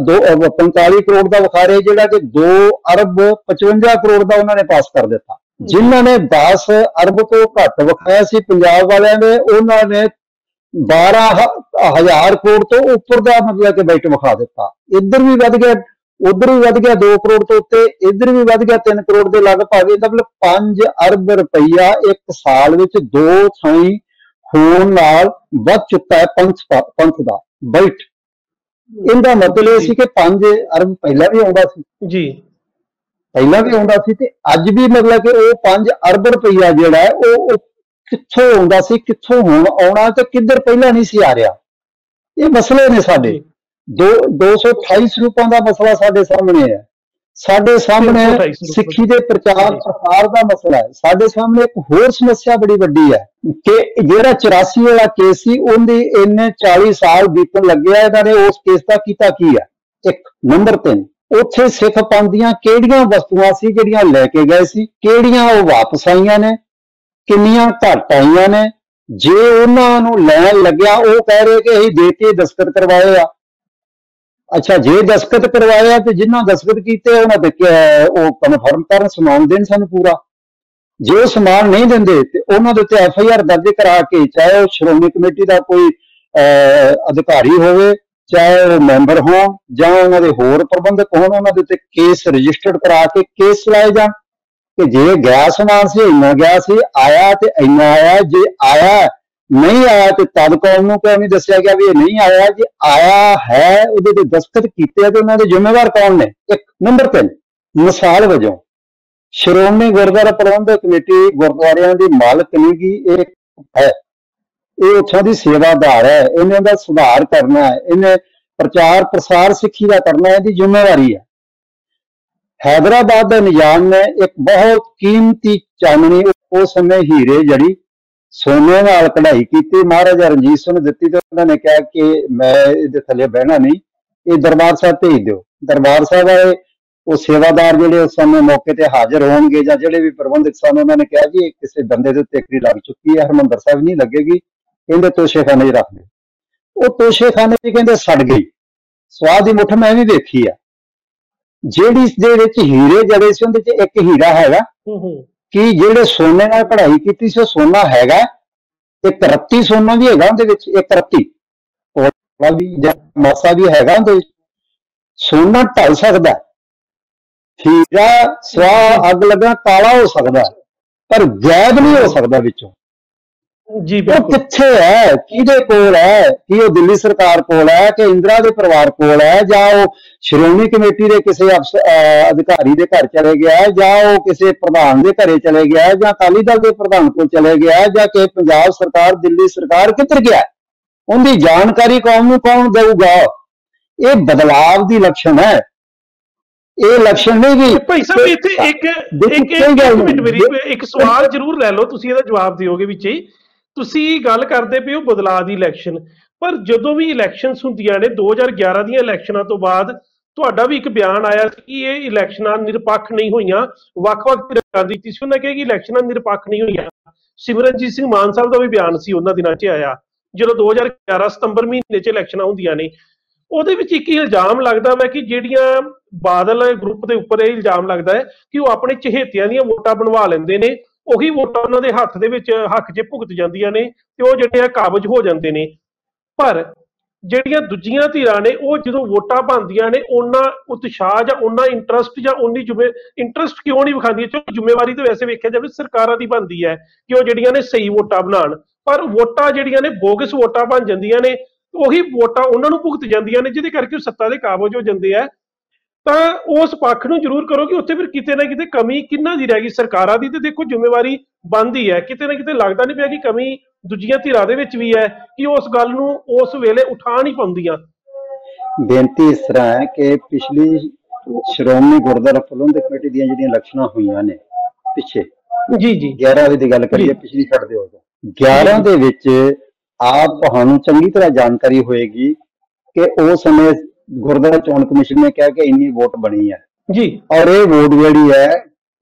ਦੋ ਅਹ 45 ਕਰੋੜ ਦਾ ਵਿਖਾ ਰਹੇ ਜਿਹੜਾ ਕਿ 2 ਅਰਬ 55 ਕਰੋੜ ਦਾ ਉਹਨਾਂ ਨੇ ਪਾਸ ਕਰ ਦਿੱਤਾ। ਜਿਨ੍ਹਾਂ ਨੇ 10 ਅਰਬ ਤੋਂ ਘੱਟ ਵਿਖਾਇਆ ਸੀ ਪੰਜਾਬ ਵਾਲਿਆਂ ਨੇ ਉਹਨਾਂ ਨੇ 12000 ਕਰੋੜ ਤੋਂ ਉੱਪਰ ਦਾ ਮਤਲਬ ਕਿ ਬਜਟ ਵਿਖਾ ਦਿੱਤਾ। ਇੱਧਰ ਵੀ ਵੱਧ ਗਿਆ। ਉਧਰ ਵੀ ਵੱਧ ਗਿਆ 2 ਕਰੋੜ ਤੋਂ ਉੱਤੇ ਇੱਧਰ ਵੀ ਵੱਧ ਗਿਆ 3 ਕਰੋੜ ਦੇ ਲਗਭਗ ਇਹਦਾ ਮਤਲਬ 5 ਅਰਬ ਰੁਪਈਆ ਇੱਕ ਸਾਲ ਵਿੱਚ ਦੋ ਥਾਈਂ ਹੋਣ ਨਾਲ ਵੱਧ ਚੁੱਕਾ ਹੈ ਪੰਥ ਪੰਥ ਦਾ ਬਜਟ ਇਹਦਾ ਮਤਲਬ ਇਹ ਸੀ ਕਿ 5 ਅਰਬ ਪਹਿਲਾਂ ਵੀ ਆਉਂਦਾ ਸੀ। ਜੀ। ਪਹਿਲਾਂ ਵੀ ਆਉਂਦਾ ਸੀ ਤੇ ਅੱਜ ਵੀ ਮਤਲਬ ਕਿ ਉਹ 5 ਅਰਬ ਰੁਪਈਆ ਜਿਹੜਾ ਹੈ ਉਹ ਕਿੱਥੋਂ ਆਉਂਦਾ ਸੀ ਕਿੱਥੋਂ ਹੁਣ ਆਉਣਾ ਤੇ ਕਿੱਧਰ ਪਹਿਲਾਂ ਨਹੀਂ ਸੀ ਆ ਰਿਹਾ। ਇਹ ਮਸਲੇ ਨੇ ਸਾਡੇ। ਦੋ 228 ਸਰੂਪਾਂ ਦਾ ਮਸਲਾ ਸਾਡੇ ਸਾਹਮਣੇ ਹੈ। ਸਾਡੇ ਸਾਹਮਣੇ 328 ਸਰੂਪ। ਸਿੱਖੀ ਦੇ ਪ੍ਰਚਾਰ ਪ੍ਰਸਾਰ ਦਾ ਮਸਲਾ ਹੈ। ਸਾਡੇ ਸਾਹਮਣੇ ਇੱਕ ਹੋਰ ਸਮੱਸਿਆ ਬੜੀ ਵੱਡੀ ਹੈ ਕਿ ਜਿਹੜਾ 84 ਵਾਲਾ ਕੇਸ ਸੀ ਉਹਦੇ ਇੰਨੇ 40 ਸਾਲ ਬੀਤਣ ਲੱਗਿਆ ਇਹਨਾਂ ਨੇ ਉਸ ਕੇਸ ਦਾ ਕੀਤਾ ਕੀ ਹੈ ਇੱਕ ਨੰਬਰ 3 ਉੱਥੇ ਸਿੱਖ ਪੰਥ ਦੀਆਂ ਕਿਹੜੀਆਂ ਵਸਤੂਆਂ ਸੀ ਜਿਹੜੀਆਂ ਲੈ ਕੇ ਗਏ ਸੀ? ਕਿਹੜੀਆਂ ਉਹ ਵਾਪਸ ਆਈਆਂ ਨੇ? ਕਿੰਨੀਆਂ ਘੱਟ ਆਈਆਂ ਨੇ? ਜੇ ਉਹਨਾਂ ਨੂੰ ਲੈਣ ਲੱਗਿਆ ਉਹ ਕਹਿ ਰਹੇ ਕਿ ਅਸੀਂ ਦੇਤੇ ਦਸਤਖਤ ਕਰਵਾਏ ਆ। ਅੱਛਾ ਜੇ ਦਸਤਖਤ ਕਰਵਾਇਆ ਤੇ ਜਿਨ੍ਹਾਂ ਦਸਤਖਤ ਕੀਤੇ ਉਹਨਾਂ ਤੇ ਉਹ ਕਨਫਰਮ ਕਰਨ ਸਮਾਨ ਦੇਣ ਸਾਨੂੰ ਪੂਰਾ। ਜੇ ਉਹ ਸਮਾਨ ਨਹੀਂ ਦਿੰਦੇ ਤੇ ਉਹਨਾਂ ਦੇ ਉੱਤੇ ਐਫ ਆਈ ਆਰ ਦਰਜ ਕਰਾ ਕੇ ਚਾਹੇ ਉਹ ਸ਼੍ਰੋਮਣੀ ਕਮੇਟੀ ਦਾ ਕੋਈ ਅਹ, ਅਧਿਕਾਰੀ ਹੋਵੇ ਚਾਹੇ ਉਹ ਮੈਂਬਰ ਹੋਣ ਜਾਂ ਉਹਨਾਂ ਦੇ ਹੋਰ ਪ੍ਰਬੰਧਕ ਹੋਣ ਉਹਨਾਂ ਦੇ ਉੱਤੇ ਕੇਸ ਰਜਿਸਟਰਡ ਕਰਾ ਕੇ ਕੇਸ ਲਾਏ ਜਾਣ। ਕਿ ਜੇ ਗਿਆ ਸਮਾਨ ਸੀ ਇੰਨਾ ਗਿਆ ਸੀ ਆਇਆ ਤੇ ਇੰਨਾ ਆਇਆ ਜੇ ਆਇਆ ਨਹੀਂ ਆਇਆ ਤੇ ਤਦ ਕੌਮ ਨੂੰ ਕਿਉਂ ਨਹੀਂ ਦੱਸਿਆ ਗਿਆ ਵੀ ਇਹ ਨਹੀਂ ਆਇਆ, ਜੇ ਆਇਆ ਹੈ, ਉਹਦੇ ਤੇ ਦਸਤਖਤ ਕੀਤੇ ਤੇ ਉਹਨਾਂ ਦੇ ਜ਼ਿੰਮੇਵਾਰ ਕੌਣ ਨੇ? ਇੱਕ, ਨੰਬਰ 3 ਮਿਸਾਲ ਵਜੋਂ ਸ਼੍ਰੋਮਣੀ ਗੁਰਦੁਆਰਾ ਪ੍ਰਬੰਧਕ ਕਮੇਟੀ ਗੁਰਦੁਆਰਿਆਂ ਦੀ ਮਾਲਕ ਨਹੀਂ ਗੀ, ਇਹ ਹੈ। ਇਹ ਉੱਥੋਂ ਦੀ ਸੇਵਾਦਾਰ ਹੈ, ਇਹਨਾਂ ਦਾ ਸੁਧਾਰ ਕਰਨਾ ਹੈ, ਇਹਨੇ ਪ੍ਰਚਾਰ ਪ੍ਰਸਾਰ ਸਿੱਖੀ ਦਾ ਕਰਨਾ, ਇਹਦੀ ਜ਼ਿੰਮੇਵਾਰੀ ਹੈ। ਹੈਦਰਾਬਾਦ ਦੇ ਨਿਜ਼ਾਮ ਨੇ ਇੱਕ ਬਹੁਤ ਕੀਮਤੀ ਚਾਨਣੀ ਉਸ ਸਮੇਂ ਹੀਰੇ ਜੜੀ ਸੋਨੇ ਨਾਲ ਕਢਾਈ ਕੀਤੀ, ਮਹਾਰਾਜਾ ਰਣਜੀਤ ਸਿੰਘ ਦਿੱਤੀ ਤੇ ਉਹਨਾਂ ਨੇ ਕਿਹਾ ਕਿ ਮੈਂ ਇਹਦੇ ਥੱਲੇ ਬਹਿਣਾ ਨਹੀਂ, ਇਹ ਦਰਬਾਰ ਸਾਹਿਬ ਭੇਜ ਦਿਓ। ਦਰਬਾਰ ਸਾਹਿਬ ਵਾਲੇ ਉਹ ਸੇਵਾਦਾਰ ਜਿਹੜੇ ਉਸ ਸਮੇਂ ਮੌਕੇ ਤੇ ਹਾਜ਼ਰ ਹੋਣਗੇ ਜਾਂ ਜਿਹੜੇ ਵੀ ਪ੍ਰਬੰਧਕ ਸਨ, ਉਹਨਾਂ ਨੇ ਕਿਹਾ ਜੀ, ਇਹ ਕਿਸੇ ਬੰਦੇ ਦੇ ਉੱਤੇ ਇੱਕਰੀ ਲੱਗ ਚੁੱਕੀ ਹੈ, ਹਰਮੰਦਰ ਸਾਹਿਬ ਨਹੀਂ ਲੱਗੇਗੀ ਕਹਿੰਦੇ ਤੋਸ਼ੇਖਾਨੇ 'ਚ ਰੱਖ ਦਿਓ। ਉਹ ਤੋਸ਼ੇਖਾਨੇ 'ਚ ਕਹਿੰਦੇ ਸੜ ਗਈ। ਸਵਾਦ ਦੀ ਮੁੱਠ ਮੈਂ ਵੀ ਵੇਖੀ ਆ। ਜਿਹੜੀ ਇਸ ਦੇ ਵਿੱਚ ਹੀਰੇ ਜੜੇ ਸੀ, ਉਹਦੇ 'ਚ ਇੱਕ ਹੀਰਾ ਹੈਗਾ। ਕਿ ਜਿਹੜੇ ਸੋਨੇ ਨਾਲ ਪੜ੍ਹਾਈ ਕੀਤੀ ਸੀ, ਉਹ ਸੋਨਾ ਹੈਗਾ ਇੱਕ ਰੱਤੀ ਸੋਨਾ ਵੀ ਹੈਗਾ ਉਹਦੇ ਵਿੱਚ, ਇੱਕ ਰੱਤੀ। ਥੋੜਾ ਵੀ ਜਾਂ ਮਾਸਾ ਵੀ ਹੈਗਾ ਉਹਦੇ ਵਿੱਚ। ਸੋਨਾ ਢਲ ਸਕਦਾ ਹੈ। ਹੀਰਾ ਸਵਾ ਅੱਗ ਲੱਗਾ ਕਾਲਾ ਹੋ ਸਕਦਾ ਪਰ ਗੈਬ ਨਹੀਂ ਹੋ ਸਕਦਾ ਵਿੱਚੋਂ। ਜੀ ਉਹ ਕਿੱਥੇ ਹੈ? ਕਿਹਦੇ ਕੋਲ ਹੈ? ਕੀ ਉਹ ਦਿੱਲੀ ਸਰਕਾਰ ਕੋਲ ਹੈ ਕਿ ਇੰਦਰਾ ਦੇ ਪਰਿਵਾਰ ਕੋਲ ਹੈ? ਜਾਂ ਉਹ ਸ਼੍ਰੋਮਣੀ ਕਮੇਟੀ ਦੇ ਕਿਸੇ ਅਧਿਕਾਰੀ ਦੇ ਘਰ ਚਲੇ ਗਿਆ ਹੈ? ਜਾਂ ਉਹ ਕਿਸੇ ਪ੍ਰਧਾਨ ਦੇ ਘਰੇ ਚਲੇ ਗਿਆ ਹੈ? ਜਾਂ ਅਕਾਲੀ ਦਲ ਦੇ ਪ੍ਰਧਾਨ ਕੋਲ ਚਲੇ ਗਿਆ ਹੈ? ਜਾਂ ਕਿ ਪੰਜਾਬ ਸਰਕਾਰ ਦਿੱਲੀ ਸਰਕਾਰ ਕਿੱਧਰ ਗਿਆ ਹੈ? ਉਹਦੀ ਜਾਣਕਾਰੀ ਕੌਮ ਨੂੰ ਕੌਣ ਦੇਊਗਾ? ਇਹ ਬਦਲਾਵ ਦੀ ਲੱਛਣ ਹੈ। ਇਹ ਲੱਛਣ ਨਹੀਂ ਵੀ ਭਾਈ ਸਾਹਿਬ ਇੱਥੇ ਇੱਕ ਇੱਕ ਮਿੰਟ। ਮੇਰੀ ਇੱਕ ਸਵਾਲ ਜ਼ਰੂਰ ਲੈ ਲਓ ਤੁਸੀਂ ਇਹਦਾ ਜਵਾਬ ਦਿਓਗੇ ਵਿੱਚ ਹੀ। ਤੁਸੀਂ ਗੱਲ ਕਰਦੇ ਪਏ ਹੋ ਬਦਲਾਅ ਦੀ ਇਲੈਕਸ਼ਨ ਪਰ ਜਦੋਂ ਵੀ ਇਲੈਕਸ਼ਨਸ ਹੁੰਦੀਆਂ ਨੇ 2011 ਦੀਆਂ ਇਲੈਕਸ਼ਨਾਂ ਤੋਂ ਬਾਅਦ ਤੁਹਾਡਾ ਵੀ ਇੱਕ ਬਿਆਨ ਆਇਆ ਸੀ ਕਿ ਇਹ ਇਲੈਕਸ਼ਨਾਂ ਨਿਰਪੱਖ ਨਹੀਂ ਹੋਈਆਂ। ਵੱਖ-ਵੱਖ ਧਿਰਾਂ ਦੀ ਸੀ ਉਹਨਾਂ ਕਿਹਾ ਕਿ ਇਲੈਕਸ਼ਨਾਂ ਨਿਰਪੱਖ ਨਹੀਂ ਹੋਈਆਂ। ਸਿਮਰਨਜੀਤ ਸਿੰਘ ਮਾਨ ਸਾਹਿਬ ਦਾ ਵੀ ਬਿਆਨ ਸੀ, ਉਹਨਾਂ ਦਿਨਾਂ 'ਚ ਆਇਆ। ਜਦੋਂ 2011 ਸਤੰਬਰ ਮਹੀਨੇ 'ਚ ਇਲੈਕਸ਼ਨਾਂ ਹੁੰਦੀਆਂ ਨੇ, ਉਹਦੇ ਵਿੱਚ ਇੱਕ ਇਲਜ਼ਾਮ ਲੱਗਦਾ ਵਾ ਕਿ ਜਿਹੜੀਆਂ ਬਾਦਲ ਗਰੁੱਪ ਦੇ ਉੱਪਰ ਇਹ ਇਲਜ਼ਾਮ ਲੱਗਦਾ ਹੈ ਕਿ ਉਹ ਆਪਣੇ ਚਹੇਤਿਆਂ ਦੀਆਂ ਵੋਟਾਂ ਬਣਵਾ ਲੈਂਦੇ ਨੇ। ਉਹੀ ਵੋਟਾਂ ਉਹਨਾਂ ਦੇ ਹੱਥ ਦੇ ਵਿੱਚ, ਹੱਕ 'ਚ ਭੁਗਤ ਜਾਂਦੀਆਂ ਨੇ ਤੇ ਉਹ ਜਿਹੜੇ ਆ ਕਾਬਜ ਹੋ ਜਾਂਦੇ ਨੇ। ਪਰ ਜਿਹੜੀਆਂ ਦੂਜੀਆਂ ਧਿਰਾਂ ਨੇ, ਉਹ ਜਦੋਂ ਵੋਟਾਂ ਪਾਉਂਦੀਆਂ ਨੇ, ਉਹਨਾਂ ਉਤਸ਼ਾਹ ਜਾਂ ਉਹਨਾਂ ਇੰਟਰਸਟ ਜਾਂ ਉਨੀ ਜ਼ਿੰਮੇ ਇੰਟਰਸਟ ਕਿਉਂ ਨਹੀਂ ਵਿਖਾਉਂਦੀਆਂ? ਚਲੋ ਜ਼ਿੰਮੇਵਾਰੀ ਤਾਂ ਵੈਸੇ ਵੇਖਿਆ ਜਾਵੇ, ਸਰਕਾਰਾਂ ਦੀ ਬਣਦੀ ਹੈ ਕਿ ਉਹ ਜਿਹੜੀਆਂ ਨੇ ਸਹੀ ਵੋਟਾਂ ਬਣਾਉਣ। ਪਰ ਵੋਟਾਂ ਜਿਹੜੀਆਂ ਨੇ, ਬੋਗਸ ਵੋਟਾਂ ਬਣ ਜਾਂਦੀਆਂ ਨੇ, ਉਹੀ ਵੋਟਾਂ ਉਹਨਾਂ ਨੂੰ ਭੁਗਤ ਜਾਂਦੀਆਂ ਨੇ, ਜਿਹਦੇ ਕਰਕੇ ਉਹ ਸੱਤਾ ਦੇ ਕਾਬਜ ਹੋ ਜਾਂਦੇ ਆ। ਤਾਂ ਉਸ ਪੱਖ ਨੂੰ ਜ਼ਰੂਰ ਕਰੋ ਕਿ ਉੱਥੇ ਫਿਰ ਕਿਤੇ ਨਾ ਕਿਤੇ ਕਮੀ ਕਿੰਨਾ ਦੀ ਰਹਿ ਗਈ ਸਰਕਾਰਾਂ ਦੀ ਤੇ ਦੇਖੋ ਜ਼ਿੰਮੇਵਾਰੀ ਬਣਦੀ ਹੈ ਕਿਤੇ ਨਾ ਕਿਤੇ ਲੱਗਦਾ ਨਹੀਂ ਪਿਆ ਕਿ ਕਮੀ ਦੂਜੀਆਂ ਧਿਰਾਂ ਦੇ ਵਿੱਚ ਵੀ ਹੈ ਕਿ ਉਸ ਗੱਲ ਨੂੰ ਉਸ ਵੇਲੇ ਉਠਾ ਨਹੀਂ ਪਾਉਂਦੀਆਂ ਬੇਨਤੀ ਇਸ ਤਰ੍ਹਾਂ ਹੈ ਕਿ ਪਿਛਲੀ ਸ਼੍ਰੋਮਣੀ ਗੁਰਦੁਆਰਾ ਪ੍ਰਬੰਧਕ ਕਮੇਟੀ ਦੀਆਂ ਜਿਹੜੀਆਂ ਇਲੈਕਸ਼ਨਾਂ ਹੋਈਆਂ ਨੇ ਪਿੱਛੇ ਜੀ ਜੀ 11 ਵਜੇ ਦੀ ਗੱਲ ਕਰੀਏ। ਪਿਛਲੀ ਛੱਡ ਦਿਓ ਉਦੋਂ। 11 ਦੇ ਵਿੱਚ ਆਪ ਤੁਹਾਨੂੰ ਚੰਗੀ ਤਰ੍ਹਾਂ ਜਾਣਕਾਰੀ ਹੋਏਗੀ ਕਿ ਉਸ ਸਮੇਂ ਗੁਰਦੁਆਰਾ ਚੋਣ ਕਮਿਸ਼ਨ ਨੇ ਕਿਹਾ ਕਿ ਇੰਨੀ ਵੋਟ ਬਣੀ ਹੈ। ਜੀ। ਔਰ ਇਹ ਵੋਟ ਜਿਹੜੀ ਹੈ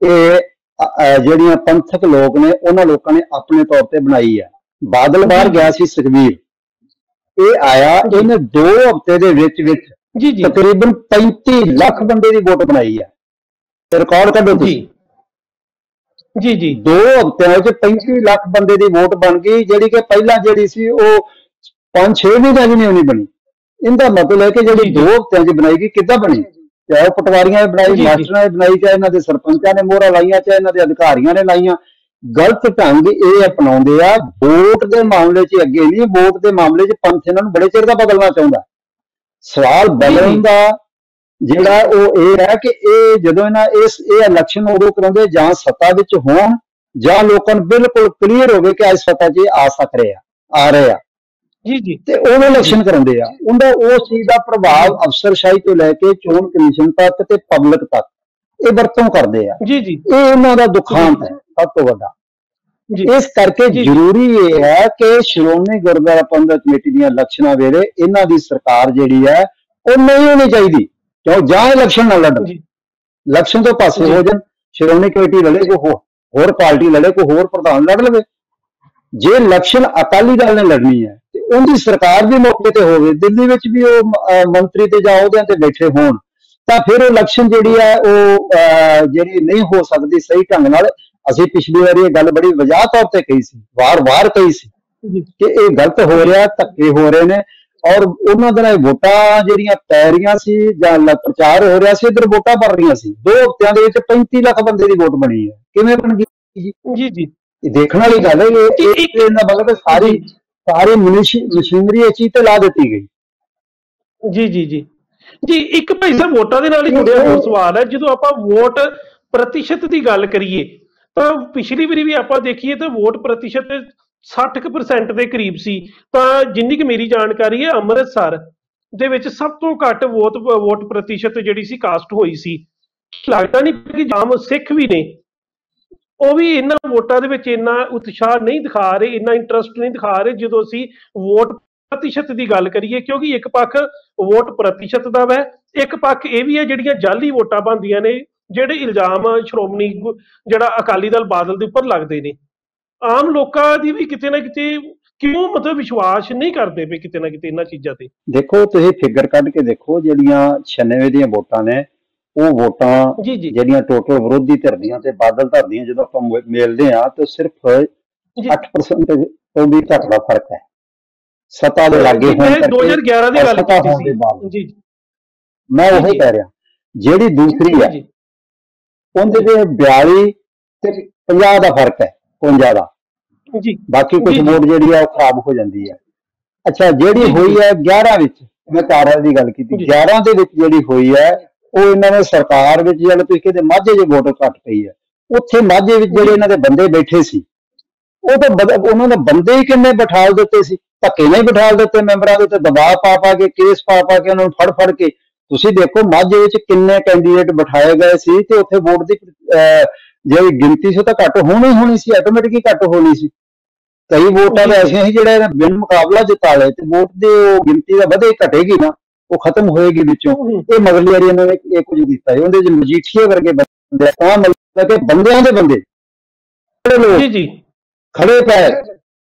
ਇਹ ਜਿਹੜੀਆਂ ਪੰਥਕ ਲੋਕ ਨੇ ਉਹਨਾਂ ਲੋਕਾਂ ਨੇ ਆਪਣੇ ਤੌਰ ਤੇ ਬਣਾਈ ਹੈ। ਬਾਦਲ ਬਾਹਰ ਗਿਆ ਸੀ ਸੁਖਬੀਰ। ਇਹ ਆਇਆ ਇਹਨੇ 2 ਹਫ਼ਤੇ ਦੇ ਵਿੱਚ ਵਿੱਚ ਜੀ ਜੀ। ਤਕਰੀਬਨ 35 ਲੱਖ ਬੰਦੇ ਦੀ ਵੋਟ ਬਣਾਈ ਹੈ। ਰਿਕਾਰਡ ਕੱਢੋ ਜੀ ਤੁਸੀਂ। ਜੀ। ਜੀ ਦੋ ਹਫ਼ਤਿਆਂ ਵਿੱਚ 35 ਲੱਖ ਬੰਦੇ ਦੀ ਵੋਟ ਬਣ ਗਈ ਜਿਹੜੀ ਕਿ ਪਹਿਲਾਂ ਜਿਹੜੀ ਸੀ ਉਹ 5-6 ਮਹੀਨਿਆਂ ਦੀ ਨਹੀਂ ਹੋਣੀ ਬਣੀ। ਇਹਦਾ ਮਤਲਬ ਹੈ ਕਿ ਜਿਹੜੀ। ਦੋ ਹਫ਼ਤਿਆਂ 'ਚ ਬਣਾਈ ਗਈ ਕਿੱਦਾਂ ਬਣੀ? ਚਾਹੇ ਉਹ ਪਟਵਾਰੀਆਂ ਨੇ ਬਣਾਈ। ਮਾਸਟਰਾਂ ਨੇ ਬਣਾਈ ਚਾਹੇ ਇਹਨਾਂ ਦੇ ਸਰਪੰਚਾਂ ਨੇ ਮੋਹਰਾਂ ਲਾਈਆਂ ਚਾਹੇ ਇਹਨਾਂ ਦੇ ਅਧਿਕਾਰੀਆਂ ਨੇ ਲਾਈਆਂ ਗਲਤ ਢੰਗ ਇਹ ਅਪਣਾਉਂਦੇ ਆ ਵੋਟ ਦੇ ਮਾਮਲੇ 'ਚ ਅੱਗੇ ਨਹੀਂ ਵੋਟ ਦੇ ਮਾਮਲੇ 'ਚ ਪੰਥ ਇਹਨਾਂ ਨੂੰ ਬੜੇ ਚਿਰ ਦਾ ਬਦਲਣਾ ਚਾਹੁੰਦਾ। ਸਵਾਲ ਬਦਲਣ ਦਾ ਜਿਹੜਾ ਉਹ ਇਹ ਹੈ ਕਿ ਇਹ ਜਦੋਂ ਇਹਨਾਂ ਇਸ ਇਹ ਇਲੈਕਸ਼ਨ ਉਦੋਂ ਕਰਾਉਂਦੇ ਜਾਂ ਸੱਤਾ ਵਿੱਚ ਹੋਣ ਜਾਂ ਲੋਕਾਂ ਨੂੰ ਬਿਲਕੁਲ ਕਲੀਅਰ ਹੋਵੇ ਕਿ ਅੱਜ ਸੱਤਾ 'ਚ ਆ ਸਕ ਰਹੇ ਆ ਆ ਰਹੇ ਆ। ਜੀ ਜੀ। ਤੇ ਉਹ ਇਲੈਕਸ਼ਨ ਕਰਾਉਂਦੇ ਆ। ਉਹਦਾ ਉਸ ਚੀਜ਼ ਦਾ ਪ੍ਰਭਾਵ ਅਫਸਰਸ਼ਾਹੀ ਤੋਂ ਲੈ ਕੇ ਚੋਣ ਕਮਿਸ਼ਨ ਤੱਕ ਤੇ ਪਬਲਿਕ ਤੱਕ। ਇਹ ਵਰਤੋਂ ਕਰਦੇ ਆ। ਜੀ ਜੀ। ਇਹ ਇਹਨਾਂ ਦਾ ਦੁਖਾਂਤ ਹੈ ਸਭ ਤੋਂ ਵੱਡਾ। ਜੀ। ਇਸ ਕਰਕੇ। ਜ਼ਰੂਰੀ ਇਹ ਹੈ ਕਿ ਸ਼੍ਰੋਮਣੀ ਗੁਰਦੁਆਰਾ ਪ੍ਰਬੰਧਕ ਕਮੇਟੀ ਦੀਆਂ ਇਲੈਕਸ਼ਨਾਂ ਵੇਲੇ ਇਹਨਾਂ ਦੀ ਸਰਕਾਰ ਜਿਹੜੀ ਹੈ ਉਹ ਨਹੀਂ ਹੋਣੀ ਚਾਹੀਦੀ। ਕਿਉਂ? ਜਾਂ ਇਲੈਕਸ਼ਨ ਨਾ ਲੜਨ। ਜੀ। ਇਲੈਕਸ਼ਨ ਤੋਂ ਪਾਸੇ। ਹੋ ਜਾਣ। ਸ਼੍ਰੋਮਣੀ ਕਮੇਟੀ ਲੜੇ ਕੋ ਹੋਰ ਪਾਰਟੀ ਲੜੇ ਕੋ ਹੋਰ ਪ੍ਰਧਾਨ ਲੜ ਲਵੇ। ਜੇ ਇਲੈਕਸ਼ਨ ਅਕਾਲੀ ਦਲ ਨੇ ਲੜਨੀ ਹੈ ਉਹਦੀ ਸਰਕਾਰ ਵੀ ਮੌਕੇ ਤੇ ਹੋਵੇ ਦਿੱਲੀ ਵਿੱਚ ਵੀ ਉਹ ਮੰਤਰੀ ਤੇ ਜਾਂ ਉਹਦਿਆਂ ਤੇ ਬੈਠੇ ਹੋਣ ਤਾਂ ਫਿਰ ਉਹ ਇਲੈਕਸ਼ਨ ਜਿਹੜੀ ਹੈ ਉਹ ਜਿਹੜੀ ਨਹੀਂ ਹੋ ਸਕਦੀ ਸਹੀ ਢੰਗ ਨਾਲ ਅਸੀਂ ਪਿਛਲੀ ਵਾਰੀ ਇਹ ਗੱਲ ਬੜੀ ਵਜ੍ਹਾ ਤੌਰ ਤੇ ਕਹੀ ਸੀ ਵਾਰ-ਵਾਰ ਕਹੀ ਸੀ ਕਿ ਇਹ ਗਲਤ ਹੋ ਰਿਹਾ ਧੱਕੇ ਹੋ ਰਹੇ ਨੇ ਔਰ ਉਹਨਾਂ ਦੇ ਨਾਲ ਵੋਟਾਂ ਜਿਹੜੀਆਂ ਪੈ ਰਹੀਆਂ ਸੀ ਜਾਂ ਪ੍ਰਚਾਰ ਹੋ ਰਿਹਾ ਸੀ ਇਧਰ ਵੋਟਾਂ ਪੜ ਰਹੀਆਂ ਸੀ ਦੋ ਹਫ਼ਤਿਆਂ ਦੇ ਵਿੱਚ 35 ਲੱਖ ਬੰਦੇ ਦੀ ਵੋਟ ਬਣੀ ਹੈ। ਕਿਵੇਂ ਬਣ ਗਈ? ਜੀ? ਜੀ। ਜੀ ਇਹ ਦੇਖਣ ਵਾਲੀ ਗੱਲ ਹੈ ਇਹ ਜੀ, ਇਹ ਇੱਕ- ਇਹਦਾ ਮਤਲਬ ਹੈ ਸਾਰੀ ਮਸ਼ੀਨਰੀ ਇਹ ਚੀਜ਼ ਤੇ ਲਾ ਦਿੱਤੀ ਗਈ। ਜੀ ਜੀ ਜੀ। ਜੀ ਇੱਕ ਭਾਈ ਸਾਹਿਬ ਵੋਟਾਂ ਦੇ ਨਾਲ ਹੀ ਜੁੜਿਆ ਹੋਰ ਸਵਾਲ ਹੈ। ਜਦੋਂ ਆਪਾਂ ਵੋਟ ਪ੍ਰਤੀਸ਼ਤ ਦੀ ਗੱਲ ਕਰੀਏ ਤਾਂ ਪਿਛਲੀ ਵਾਰੀ ਵੀ ਆਪਾਂ ਦੇਖੀਏ ਤਾਂ ਵੋਟ ਪ੍ਰਤੀਸ਼ਤ 60% ਦੇ ਕਰੀਬ ਸੀ। ਤਾਂ ਜਿੰਨੀ ਕਿ ਮੇਰੀ ਜਾਣਕਾਰੀ ਹੈ ਅੰਮ੍ਰਿਤਸਰ ਦੇ ਵਿੱਚ ਸਭ ਤੋਂ ਘੱਟ ਵੋਟ ਵੋਟ ਪ੍ਰਤੀਸ਼ਤ ਜਿਹੜੀ ਸੀ ਕਾਸਟ ਹੋਈ ਸੀ। ਲੱਗਦਾ ਨਹੀਂ ਕਿ ਜਾਮ ਸਿੱਖ ਵੀ ਨੇ। ਉਹ ਵੀ ਇਹਨਾਂ ਵੋਟਾਂ ਦੇ ਵਿੱਚ ਇੰਨਾ ਉਤਸ਼ਾਹ ਨਹੀਂ ਦਿਖਾ ਰਹੇ, ਇੰਨਾ ਇੰਟਰਸਟ ਨਹੀਂ ਦਿਖਾ ਰਹੇ ਜਦੋਂ ਅਸੀਂ ਵੋਟ ਪ੍ਰਤੀਸ਼ਤ ਦੀ ਗੱਲ ਕਰੀਏ, ਕਿਉਂਕਿ ਇੱਕ ਪੱਖ ਵੋਟ ਪ੍ਰਤੀਸ਼ਤ ਦਾ ਵੈ, ਇੱਕ ਪੱਖ ਇਹ ਵੀ ਹੈ ਜਿਹੜੀਆਂ ਜਾਲੀ ਵੋਟਾਂ ਬਣਦੀਆਂ ਨੇ, ਜਿਹੜੇ ਇਲਜ਼ਾਮ ਸ਼੍ਰੋਮਣੀ ਜਿਹੜਾ ਅਕਾਲੀ ਦਲ ਬਾਦਲ ਦੇ ਉੱਪਰ ਲੱਗਦੇ ਨੇ। ਆਮ ਲੋਕਾਂ ਦੀ ਵੀ ਕਿਤੇ ਨਾ ਕਿਤੇ ਕਿਉਂ ਮਤਲਬ ਵਿਸ਼ਵਾਸ ਨਹੀਂ ਕਰਦੇ ਪਏ ਕਿਤੇ ਨਾ ਕਿਤੇ ਇਹਨਾਂ ਚੀਜ਼ਾਂ ਤੇ? ਦੇਖੋ, ਤੁਸੀਂ ਫਿਗਰ ਕੱਢ ਕੇ ਦੇਖੋ ਜਿਹੜੀਆਂ 96 ਦੀਆਂ ਵੋਟਾਂ ਨੇ ਉਹ ਵੋਟਾਂ ਜੀ ਜੀ। ਜਿਹੜੀਆਂ ਟੋਟਲ ਵਿਰੋਧੀ ਧਿਰ ਦੀਆਂ ਤੇ ਬਾਦਲ ਧਿਰ ਦੀਆਂ ਜਦੋਂ ਆਪਾਂ ਮਿਲਦੇ ਆ ਤਾਂ ਸਿਰਫ ਜੀ। 8% ਤੋਂ ਵੀ ਘੱਟ ਦਾ ਫ਼ਰਕ ਹੈ। ਸੱਤਾ ਦੇ ਲਾਗੇ ਹੋਣ ਕਰਕੇ 2011 ਦੀ ਔਰ ਗੱਲ ਸੱਤਾ ਕੀਤੀ ਹੋਣ ਦੇ ਸੀ। ਬਾਵਜੂਦ। ਜੀ ਜੀ। ਮੈਂ ਉਹ। ਕਹਿ ਰਿਹਾ ਜਿਹੜੀ ਦੂਸਰੀ ਹੈ ਉਹਦੇ ਤੇ 42 ਤੇ 50 ਦਾ ਫ਼ਰਕ ਹੈ 51 ਦਾ। ਜੀ। ਬਾਕੀ ਕੁਝ। ਵੋਟ ਜਿਹੜੀ ਹੈ ਉਹ ਖਰਾਬ ਹੋ ਜਾਂਦੀ ਹੈ। ਅੱਛਾ ਜਿਹੜੀ ਹੋਈ ਹੈ 11 ਵਿੱਚ ਮੈਂ ਕਾਰਾਂ ਦੀ ਗੱਲ ਕੀਤੀ ਜੀ। 11 ਦੇ ਵਿੱਚ ਜਿਹੜੀ ਹੋਈ ਹੈ ਉਹ ਇਹਨਾਂ ਨੇ ਸਰਕਾਰ ਵਿੱਚ ਜਦ ਤੁਸੀਂ ਕਹਿੰਦੇ ਮਾਝੇ ਚ ਵੋਟ ਘੱਟ ਪਈ ਹੈ। ਉੱਥੇ ਮਾਝੇ ਵਿੱਚ ਜਿਹੜੇ ਇਹਨਾਂ ਦੇ ਬੰਦੇ ਬੈਠੇ ਸੀ ਉਹ ਤਾਂ ਬਦ- ਉਹਨਾਂ ਨੇ ਬੰਦੇ ਹੀ ਕਿੰਨੇ ਬਿਠਾਲ ਦਿੱਤੇ ਸੀ? ਧੱਕੇ ਨਹੀਂ ਬਿਠਾਲ ਦਿੱਤੇ ਮੈਂਬਰਾਂ ਦੇ ਉੱਤੇ ਦਬਾਅ ਪਾ ਪਾ ਕੇ ਕੇਸ ਪਾ ਪਾ ਕੇ ਉਹਨਾਂ ਨੂੰ ਫੜ ਫੜ ਕੇ। ਤੁਸੀਂ ਦੇਖੋ ਮਾਝੇ ਵਿੱਚ ਕਿੰਨੇ ਕੈਂਡੀਡੇਟ ਬਿਠਾਏ ਗਏ ਸੀ ਤੇ ਉੱਥੇ ਵੋਟ ਦੀ ਅਹ, ਜਿਹੜੀ ਗਿਣਤੀ ਸੀ ਉਹ ਤਾਂ ਘੱਟ ਹੋਣੀ ਹੋਣੀ ਸੀ ਆਟੋਮੈਟਿਕ ਹੀ ਘੱਟ ਹੋਣੀ ਸੀ। ਕਈ ਵੋਟਾਂ ਤਾਂ ਐਸੀਆਂ ਸੀ ਜਿਹੜੇ ਇਹਨੇ ਬਿਨ ਮੁਕਾਬਲਾ ਜਿਤਾ ਲਏ ਤੇ ਵੋਟ ਦੀ ਉਹ ਗਿਣਤੀ ਦਾ ਵਧੇ ਘਟੇਗੀ ਨਾ। ਉਹ ਖਤਮ ਹੋਏਗੀ ਵਿੱਚੋਂ। ਇਹ ਮਗਰਲੀ ਵਾਰੀ ਇਹਨਾਂ ਨੇ ਇਹ ਕੁਝ ਕੀਤਾ ਹੈ ਉਹਦੇ ਚ ਮਜੀਠੀਏ ਵਰਗੇ ਬੰਦੇ ਆ, ਤਾਂ ਮਤਲਬ ਕਿ ਬੰਦਿਆਂ ਦੇ ਬੰਦੇ। ਜੀ ਜੀ। ਖੜੇ ਪਏ।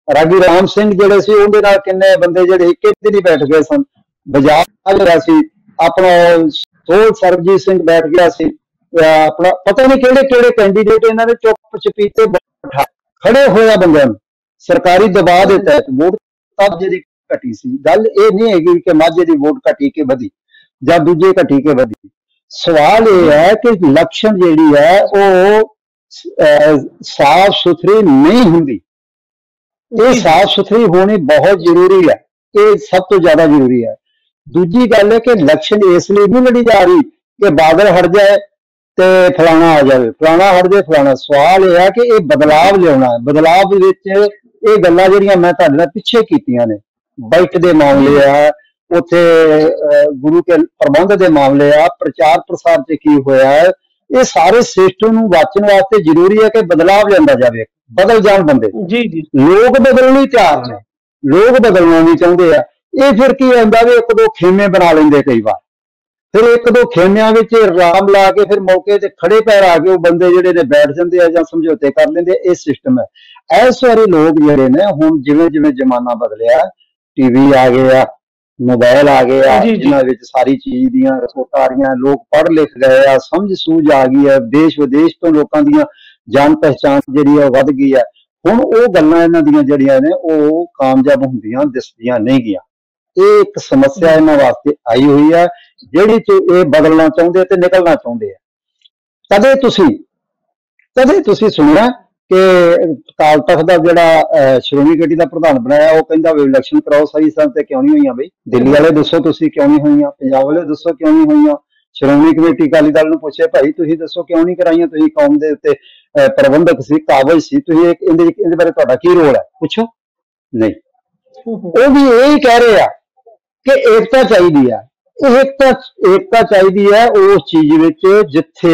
ਰਾਗੀ ਰਾਮ ਸਿੰਘ ਜਿਹੜੇ ਸੀ ਉਹਦੇ ਨਾਲ ਕਿੰਨੇ ਬੰਦੇ ਜਿਹੜੇ ਇੱਕ ਦਿਨ ਹੀ ਬੈਠ ਗਏ ਸਨ। ਬਜਾਜ ਜਿਹੜਾ ਸੀ। ਆਪਣਾ ਸੋਲ ਸਰਬਜੀਤ ਸਿੰਘ ਬੈਠ ਗਿਆ ਸੀ। ਆਪਣਾ ਪਤਾ ਨਹੀਂ ਕਿਹੜੇ ਕਿਹੜੇ ਕੈਂਡੀਡੇਟ ਇਹਨਾਂ ਨੇ ਚੁੱਪ ਚਪੀਤੇ ਬਿਠਾ। ਖੜੇ ਹੋਇਆ ਬੰਦਿਆਂ ਨੂੰ। ਸਰਕਾਰੀ ਦਬਾਅ ਦੇ ਤਹਿਤ ਵੋਟ ਤਬ ਜਿਹੜੀ ਘਟੀ ਸੀ। ਗੱਲ ਇਹ ਨਹੀਂ ਹੈਗੀ ਕਿ ਮਾਝੇ ਦੀ ਵੋਟ ਘਟੀ ਕੇ ਵਧੀ ਜਾਂ ਦੂਜੇ ਘਟੀ ਕੇ ਵਧੀ। ਸਵਾਲ ਇਹ ਹੈ ਕਿ ਇਲੈਕਸ਼ਨ ਜਿਹੜੀ ਹੈ ਉਹ ਸਾਫ਼ ਸੁਥਰੀ ਨਹੀਂ ਹੁੰਦੀ। ਇਹ ਸਾਫ਼ ਸੁਥਰੀ ਹੋਣੀ ਬਹੁਤ ਜ਼ਰੂਰੀ ਹੈ। ਇਹ ਸਭ ਤੋਂ ਜ਼ਿਆਦਾ ਜ਼ਰੂਰੀ ਹੈ। ਦੂਜੀ ਗੱਲ ਹੈ ਕਿ ਇਲੈਕਸ਼ਨ ਇਸ ਲਈ ਨਹੀਂ ਲੜੀ ਜਾ ਰਹੀ ਕਿ ਬਾਦਲ ਹਟ ਜਾਏ ਤੇ ਫਲਾਣਾ ਆ ਜਾਵੇ। ਫਲਾਣਾ ਹਟ ਜਾਏ, ਫਲਾਣਾ। ਸਵਾਲ ਇਹ ਹੈ ਕਿ ਇਹ ਬਦਲਾਵ ਲਿਆਉਣਾ ਹੈ। ਦੇ ਵਿੱਚ ਇਹ ਗੱਲਾਂ ਜਿਹੜੀਆਂ ਮੈਂ ਤੁਹਾਡੇ ਨਾਲ ਪਿੱਛੇ ਕੀਤੀਆਂ ਨੇ। ਬਾਈਟ ਦੇ ਮਾਮਲੇ ਆ ਉੱਥੇ ਗੁਰੂ ਕੇ ਪ੍ਰਬੰਧ ਦੇ ਮਾਮਲੇ ਆ ਪ੍ਰਚਾਰ ਪ੍ਰਸਾਰ ਤੇ ਕੀ ਹੋਇਆ ਹੈ ਇਹ ਸਾਰੇ ਸਿਸਟਮ ਨੂੰ ਵਾਚਣ ਵਾਸਤੇ ਜ਼ਰੂਰੀ ਹੈ ਕਿ ਬਦਲਾਵ ਲਿਆਂਦਾ ਜਾਵੇ ਬਦਲ ਜਾਣ ਬੰਦੇ। ਜੀ ਜੀ। ਲੋਕ ਬਦਲਣ ਲਈ ਤਿਆਰ ਨੇ ਲੋਕ ਬਦਲਣਾ ਨਹੀਂ ਚਾਹੁੰਦੇ ਆ। ਇਹ ਫਿਰ ਕੀ ਹੁੰਦਾ ਵੀ ਇੱਕ ਦੋ ਖੇਮੇ ਬਣਾ ਲੈਂਦੇ ਕਈ ਵਾਰ। ਫਿਰ ਇੱਕ ਦੋ ਖੇਮਿਆਂ ਵਿੱਚ ਰਾਮ ਲਾ ਕੇ ਫਿਰ ਮੌਕੇ ਤੇ ਖੜੇ ਪੈਰ ਆ ਕੇ ਉਹ ਬੰਦੇ ਜਿਹੜੇ ਨੇ ਬੈਠ ਜਾਂਦੇ ਆ ਜਾਂ ਸਮਝੌਤੇ ਕਰ ਲੈਂਦੇ ਆ ਇਹ ਸਿਸਟਮ ਹੈ। ਇਸ ਵਾਰੀ ਲੋਕ ਜਿਹੜੇ ਨੇ ਹੁਣ ਜਿਵੇਂ ਜਿਵੇਂ ਜ਼ਮਾਨਾ ਬਦਲਿਆ ਟੀਵੀ ਆ ਗਏ ਆ ਮੋਬਾਈਲ ਆ ਗਏ ਆ ਜੀ, ਜੀ। ਜਿਨ੍ਹਾਂ ਵਿੱਚ ਸਾਰੀ ਚੀਜ਼ ਦੀਆਂ ਰਿਪੋਰਟਾਂ ਆ ਰਹੀਆਂ ਲੋਕ ਪੜ੍ਹ ਲਿਖ ਗਏ ਆ ਸਮਝ ਸੂਝ ਆ ਗਈ ਹੈ ਦੇਸ਼ ਵਿਦੇਸ਼ ਤੋਂ ਲੋਕਾਂ ਦੀਆਂ ਜਾਣ ਪਹਿਚਾਣ ਜਿਹੜੀ ਆ ਉਹ ਵੱਧ ਗਈ ਹੈ ਹੁਣ ਉਹ ਗੱਲਾਂ ਇਹਨਾਂ ਦੀਆਂ ਜਿਹੜੀਆਂ ਨੇ ਉਹ ਕਾਮਯਾਬ ਹੁੰਦੀਆਂ ਦਿਸਦੀਆਂ ਨਹੀਂ ਗੀਆਂ ਇਹ ਇੱਕ ਸਮੱਸਿਆ ਇਹਨਾਂ ਵਾਸਤੇ ਆਈ ਹੋਈ ਹੈ ਜਿਹੜੀ ਚ ਇਹ ਬਦਲਣਾ ਚਾਹੁੰਦੇ ਤੇ ਨਿਕਲਣਾ ਚਾਹੁੰਦੇ ਆ। ਕਦੇ ਤੁਸੀਂ ਕਦੇ ਤੁਸੀਂ ਸੁਣਿਆ ਕਿ ਅਕਾਲ ਤਖਤ ਦਾ ਜਿਹੜਾ ਸ਼੍ਰੋਮਣੀ ਕਮੇਟੀ ਦਾ ਪ੍ਰਧਾਨ ਬਣਾਇਆ ਉਹ ਕਹਿੰਦਾ ਵੀ ਇਲੈਕਸ਼ਨ ਕਰਾਓ ਸਹੀ ਸਨ ਤੇ ਕਿਉਂ ਨਹੀਂ ਹੋਈਆਂ ਬਈ? ਦਿੱਲੀ ਵਾਲੇ ਦੱਸੋ ਤੁਸੀਂ ਕਿਉਂ ਨਹੀਂ ਹੋਈਆਂ? ਪੰਜਾਬ ਵਾਲੇ ਦੱਸੋ ਕਿਉਂ ਨਹੀਂ ਹੋਈਆਂ? ਸ਼੍ਰੋਮਣੀ ਕਮੇਟੀ ਅਕਾਲੀ ਦਲ ਨੂੰ ਪੁੱਛਿਆ ਭਾਈ ਤੁਸੀਂ ਦੱਸੋ ਕਿਉਂ ਨਹੀਂ ਕਰਾਈਆਂ? ਤੁਸੀਂ ਕੌਮ ਦੇ ਉੱਤੇ ਪ੍ਰਬੰਧਕ ਸੀ ਕਾਬਜ ਸੀ ਤੁਸੀਂ ਇਹ- ਇਹਦੇ ਇਹਦੇ ਬਾਰੇ ਤੁਹਾਡਾ ਕੀ ਰੋਲ ਹੈ? ਪੁੱਛੋ। ਨਹੀਂ। ਉਹ ਵੀ ਇਹ ਹੀ ਕਹਿ ਰਹੇ ਆ ਕਿ ਏਕਤਾ ਚਾਹੀਦੀ ਆ ਇਹ ਏਕਤਾ ਏਕਤਾ ਚਾਹੀਦੀ ਹੈ ਉਸ ਚੀਜ਼ ਵਿੱਚ ਜਿੱਥੇ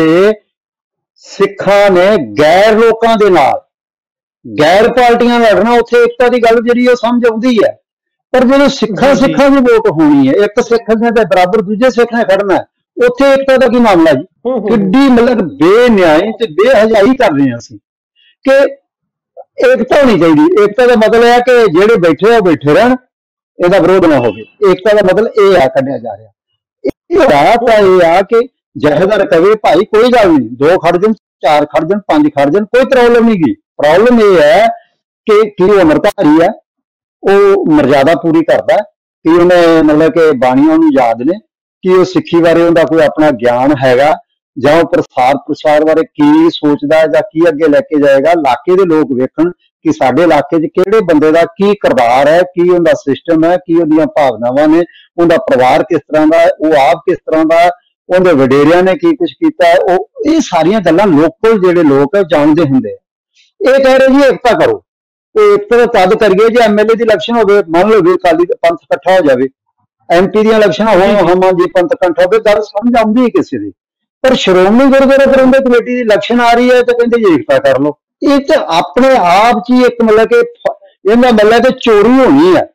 ਸਿੱਖਾਂ ਨੇ ਗੈਰ ਲੋਕਾਂ ਦੇ ਨਾਲ ਗੈਰ ਪਾਰਟੀਆਂ ਲੜਨਾ ਉੱਥੇ ਏਕਤਾ ਦੀ ਗੱਲ ਜਿਹੜੀ ਉਹ ਸਮਝ ਆਉਂਦੀ ਹੈ ਪਰ ਜਦੋਂ ਸਿੱਖਾਂ। ਸਿੱਖਾਂ ਦੀ ਵੋਟ ਹੋਣੀ ਹੈ ਇੱਕ ਸਿੱਖ ਨੇ ਤੇ ਬਰਾਬਰ ਦੂਜੇ ਸਿੱਖ ਨੇ ਖੜਨਾ ਉੱਥੇ ਏਕਤਾ ਦਾ ਕੀ ਮਾਮਲਾ ਜੀ। ਕਿੱਡੀ ਮਤਲਬ ਬੇਨਿਆਈ ਤੇ ਬੇਹਜਾਈ ਕਰ ਰਹੇ ਹਾਂ ਅਸੀਂ ਕਿ ਏਕਤਾ ਹੋਣੀ ਚਾਹੀਦੀ। ਏਕਤਾ ਦਾ ਮਤਲਬ ਹੈ ਕਿ ਜਿਹੜੇ ਬੈਠੇ ਆ ਬੈਠੇ ਰਹਿਣ ਇਹਦਾ ਵਿਰੋਧ ਨਾ ਹੋਵੇ। ਏਕਤਾ ਦਾ ਮਤਲਬ ਇਹ ਆ ਕੱਢਿਆ ਜਾ ਰਿਹਾ। ਇਹ ਰਾਤ ਇਹ ਆ ਕਿ ਜਹੇਦਾਰ ਕਵੇ ਭਾਈ, ਕੋਈ ਗੱਲ ਨਹੀਂ, ਦੋ ਖੜ ਜਾਣ, ਚਾਰ ਖੜ ਜਾਣ, ਪੰਜ ਖੜ ਜਾਣ, ਕੋਈ ਪ੍ਰੋਬਲਮ ਨਹੀਂ ਗੀ। ਪ੍ਰੋਬਲਮ ਇਹ ਹੈ ਕਿ ਕੀ ਅਮਰਤਾਰੀ ਹੈ, ਉਹ ਮਰਜ਼ਾਦਾ ਪੂਰੀ ਕਰਦਾ ਕਿ ਉਹਨੇ ਮਤਲਬ ਕਿ ਬਾਣੀਆਂ ਨੂੰ ਯਾਦ ਨੇ, ਕਿ ਉਹ ਸਿੱਖੀ ਬਾਰੇ ਉਹਦਾ ਕੋਈ ਆਪਣਾ ਗਿਆਨ ਹੈਗਾ, ਜਾਂ ਉਹ ਪ੍ਰਸਾਰ ਪ੍ਰਸਾਰ ਬਾਰੇ ਕੀ ਸੋਚਦਾ ਜਾਂ ਕੀ ਅੱਗੇ ਲੈ ਕੇ ਜਾਏਗਾ, ਇਲਾਕੇ ਦੇ ਲੋਕ ਵੇਖਣ ਕਿ ਸਾਡੇ ਇਲਾਕੇ 'ਚ ਕਿਹੜੇ ਬੰਦੇ ਦਾ ਕੀ ਕਰਦਾਰ ਹੈ, ਕੀ ਉਹਦਾ ਸਿਸਟਮ ਹੈ, ਕੀ ਉਹਦੀਆਂ ਭਾਵਨਾਵਾਂ ਨੇ, ਉਹਦਾ ਪਰਿਵਾਰ ਕਿਸ ਤਰ੍ਹਾਂ ਦਾ ਉਹ ਆਪ ਕਿਸ ਤਰ੍ਹਾਂ ਦਾ ਉਹਦੇ ਵਡੇਰਿਆਂ ਨੇ ਕੀ ਕੁਝ ਕੀਤਾ ਹੈ ਉਹ ਇਹ ਸਾਰੀਆਂ ਗੱਲਾਂ ਲੋਕਲ ਜਿਹੜੇ ਲੋਕ ਹੈ ਜਾਣਦੇ ਹੁੰਦੇ ਆ। ਇਹ ਕਹਿ ਰਹੇ ਜੀ ਏਕਤਾ ਕਰੋ। ਤਾਂ ਤਦ ਕਰੀਏ ਜੇ ਐਮਐਲਏ ਦੀ ਇਲੈਕਸ਼ਨ ਹੋਵੇ ਮੰਨ ਲਓ ਵੀ ਅਕਾਲੀ ਦਾ ਪੰਥ ਇਕੱਠਾ ਹੋ ਜਾਵੇ ਐਮਪੀ ਦੀਆਂ ਇਲੈਕਸ਼ਨਾਂ ਹੋਣ ਹਮਾਂ ਜੀ ਪੰਥ ਇਕੱਠਾ ਹੋਵੇ ਗੱਲ ਸਮਝ ਆਉਂਦੀ ਹੈ ਕਿਸੇ ਦੀ। ਪਰ ਸ਼੍ਰੋਮਣੀ ਗੁਰਦੁਆਰਾ ਪ੍ਰਬੰਧਕ ਕਮੇਟੀ ਦੀ ਇਲੈਕਸ਼ਨ ਆ ਰਹੀ ਹੈ ਤੇ ਕਹਿੰਦੇ ਜੀ ਏਕਤਾ ਕਰ ਲਓ। ਇਹ ਤੇ ਆਪਣੇ ਆਪ 'ਚ ਹੀ ਇੱਕ ਮਤਲਬ ਕਿ ਇਹਦਾ ਮਤਲਬ ਕਿ ਚੋਰੀ ਹੋਣੀ ਹੈ।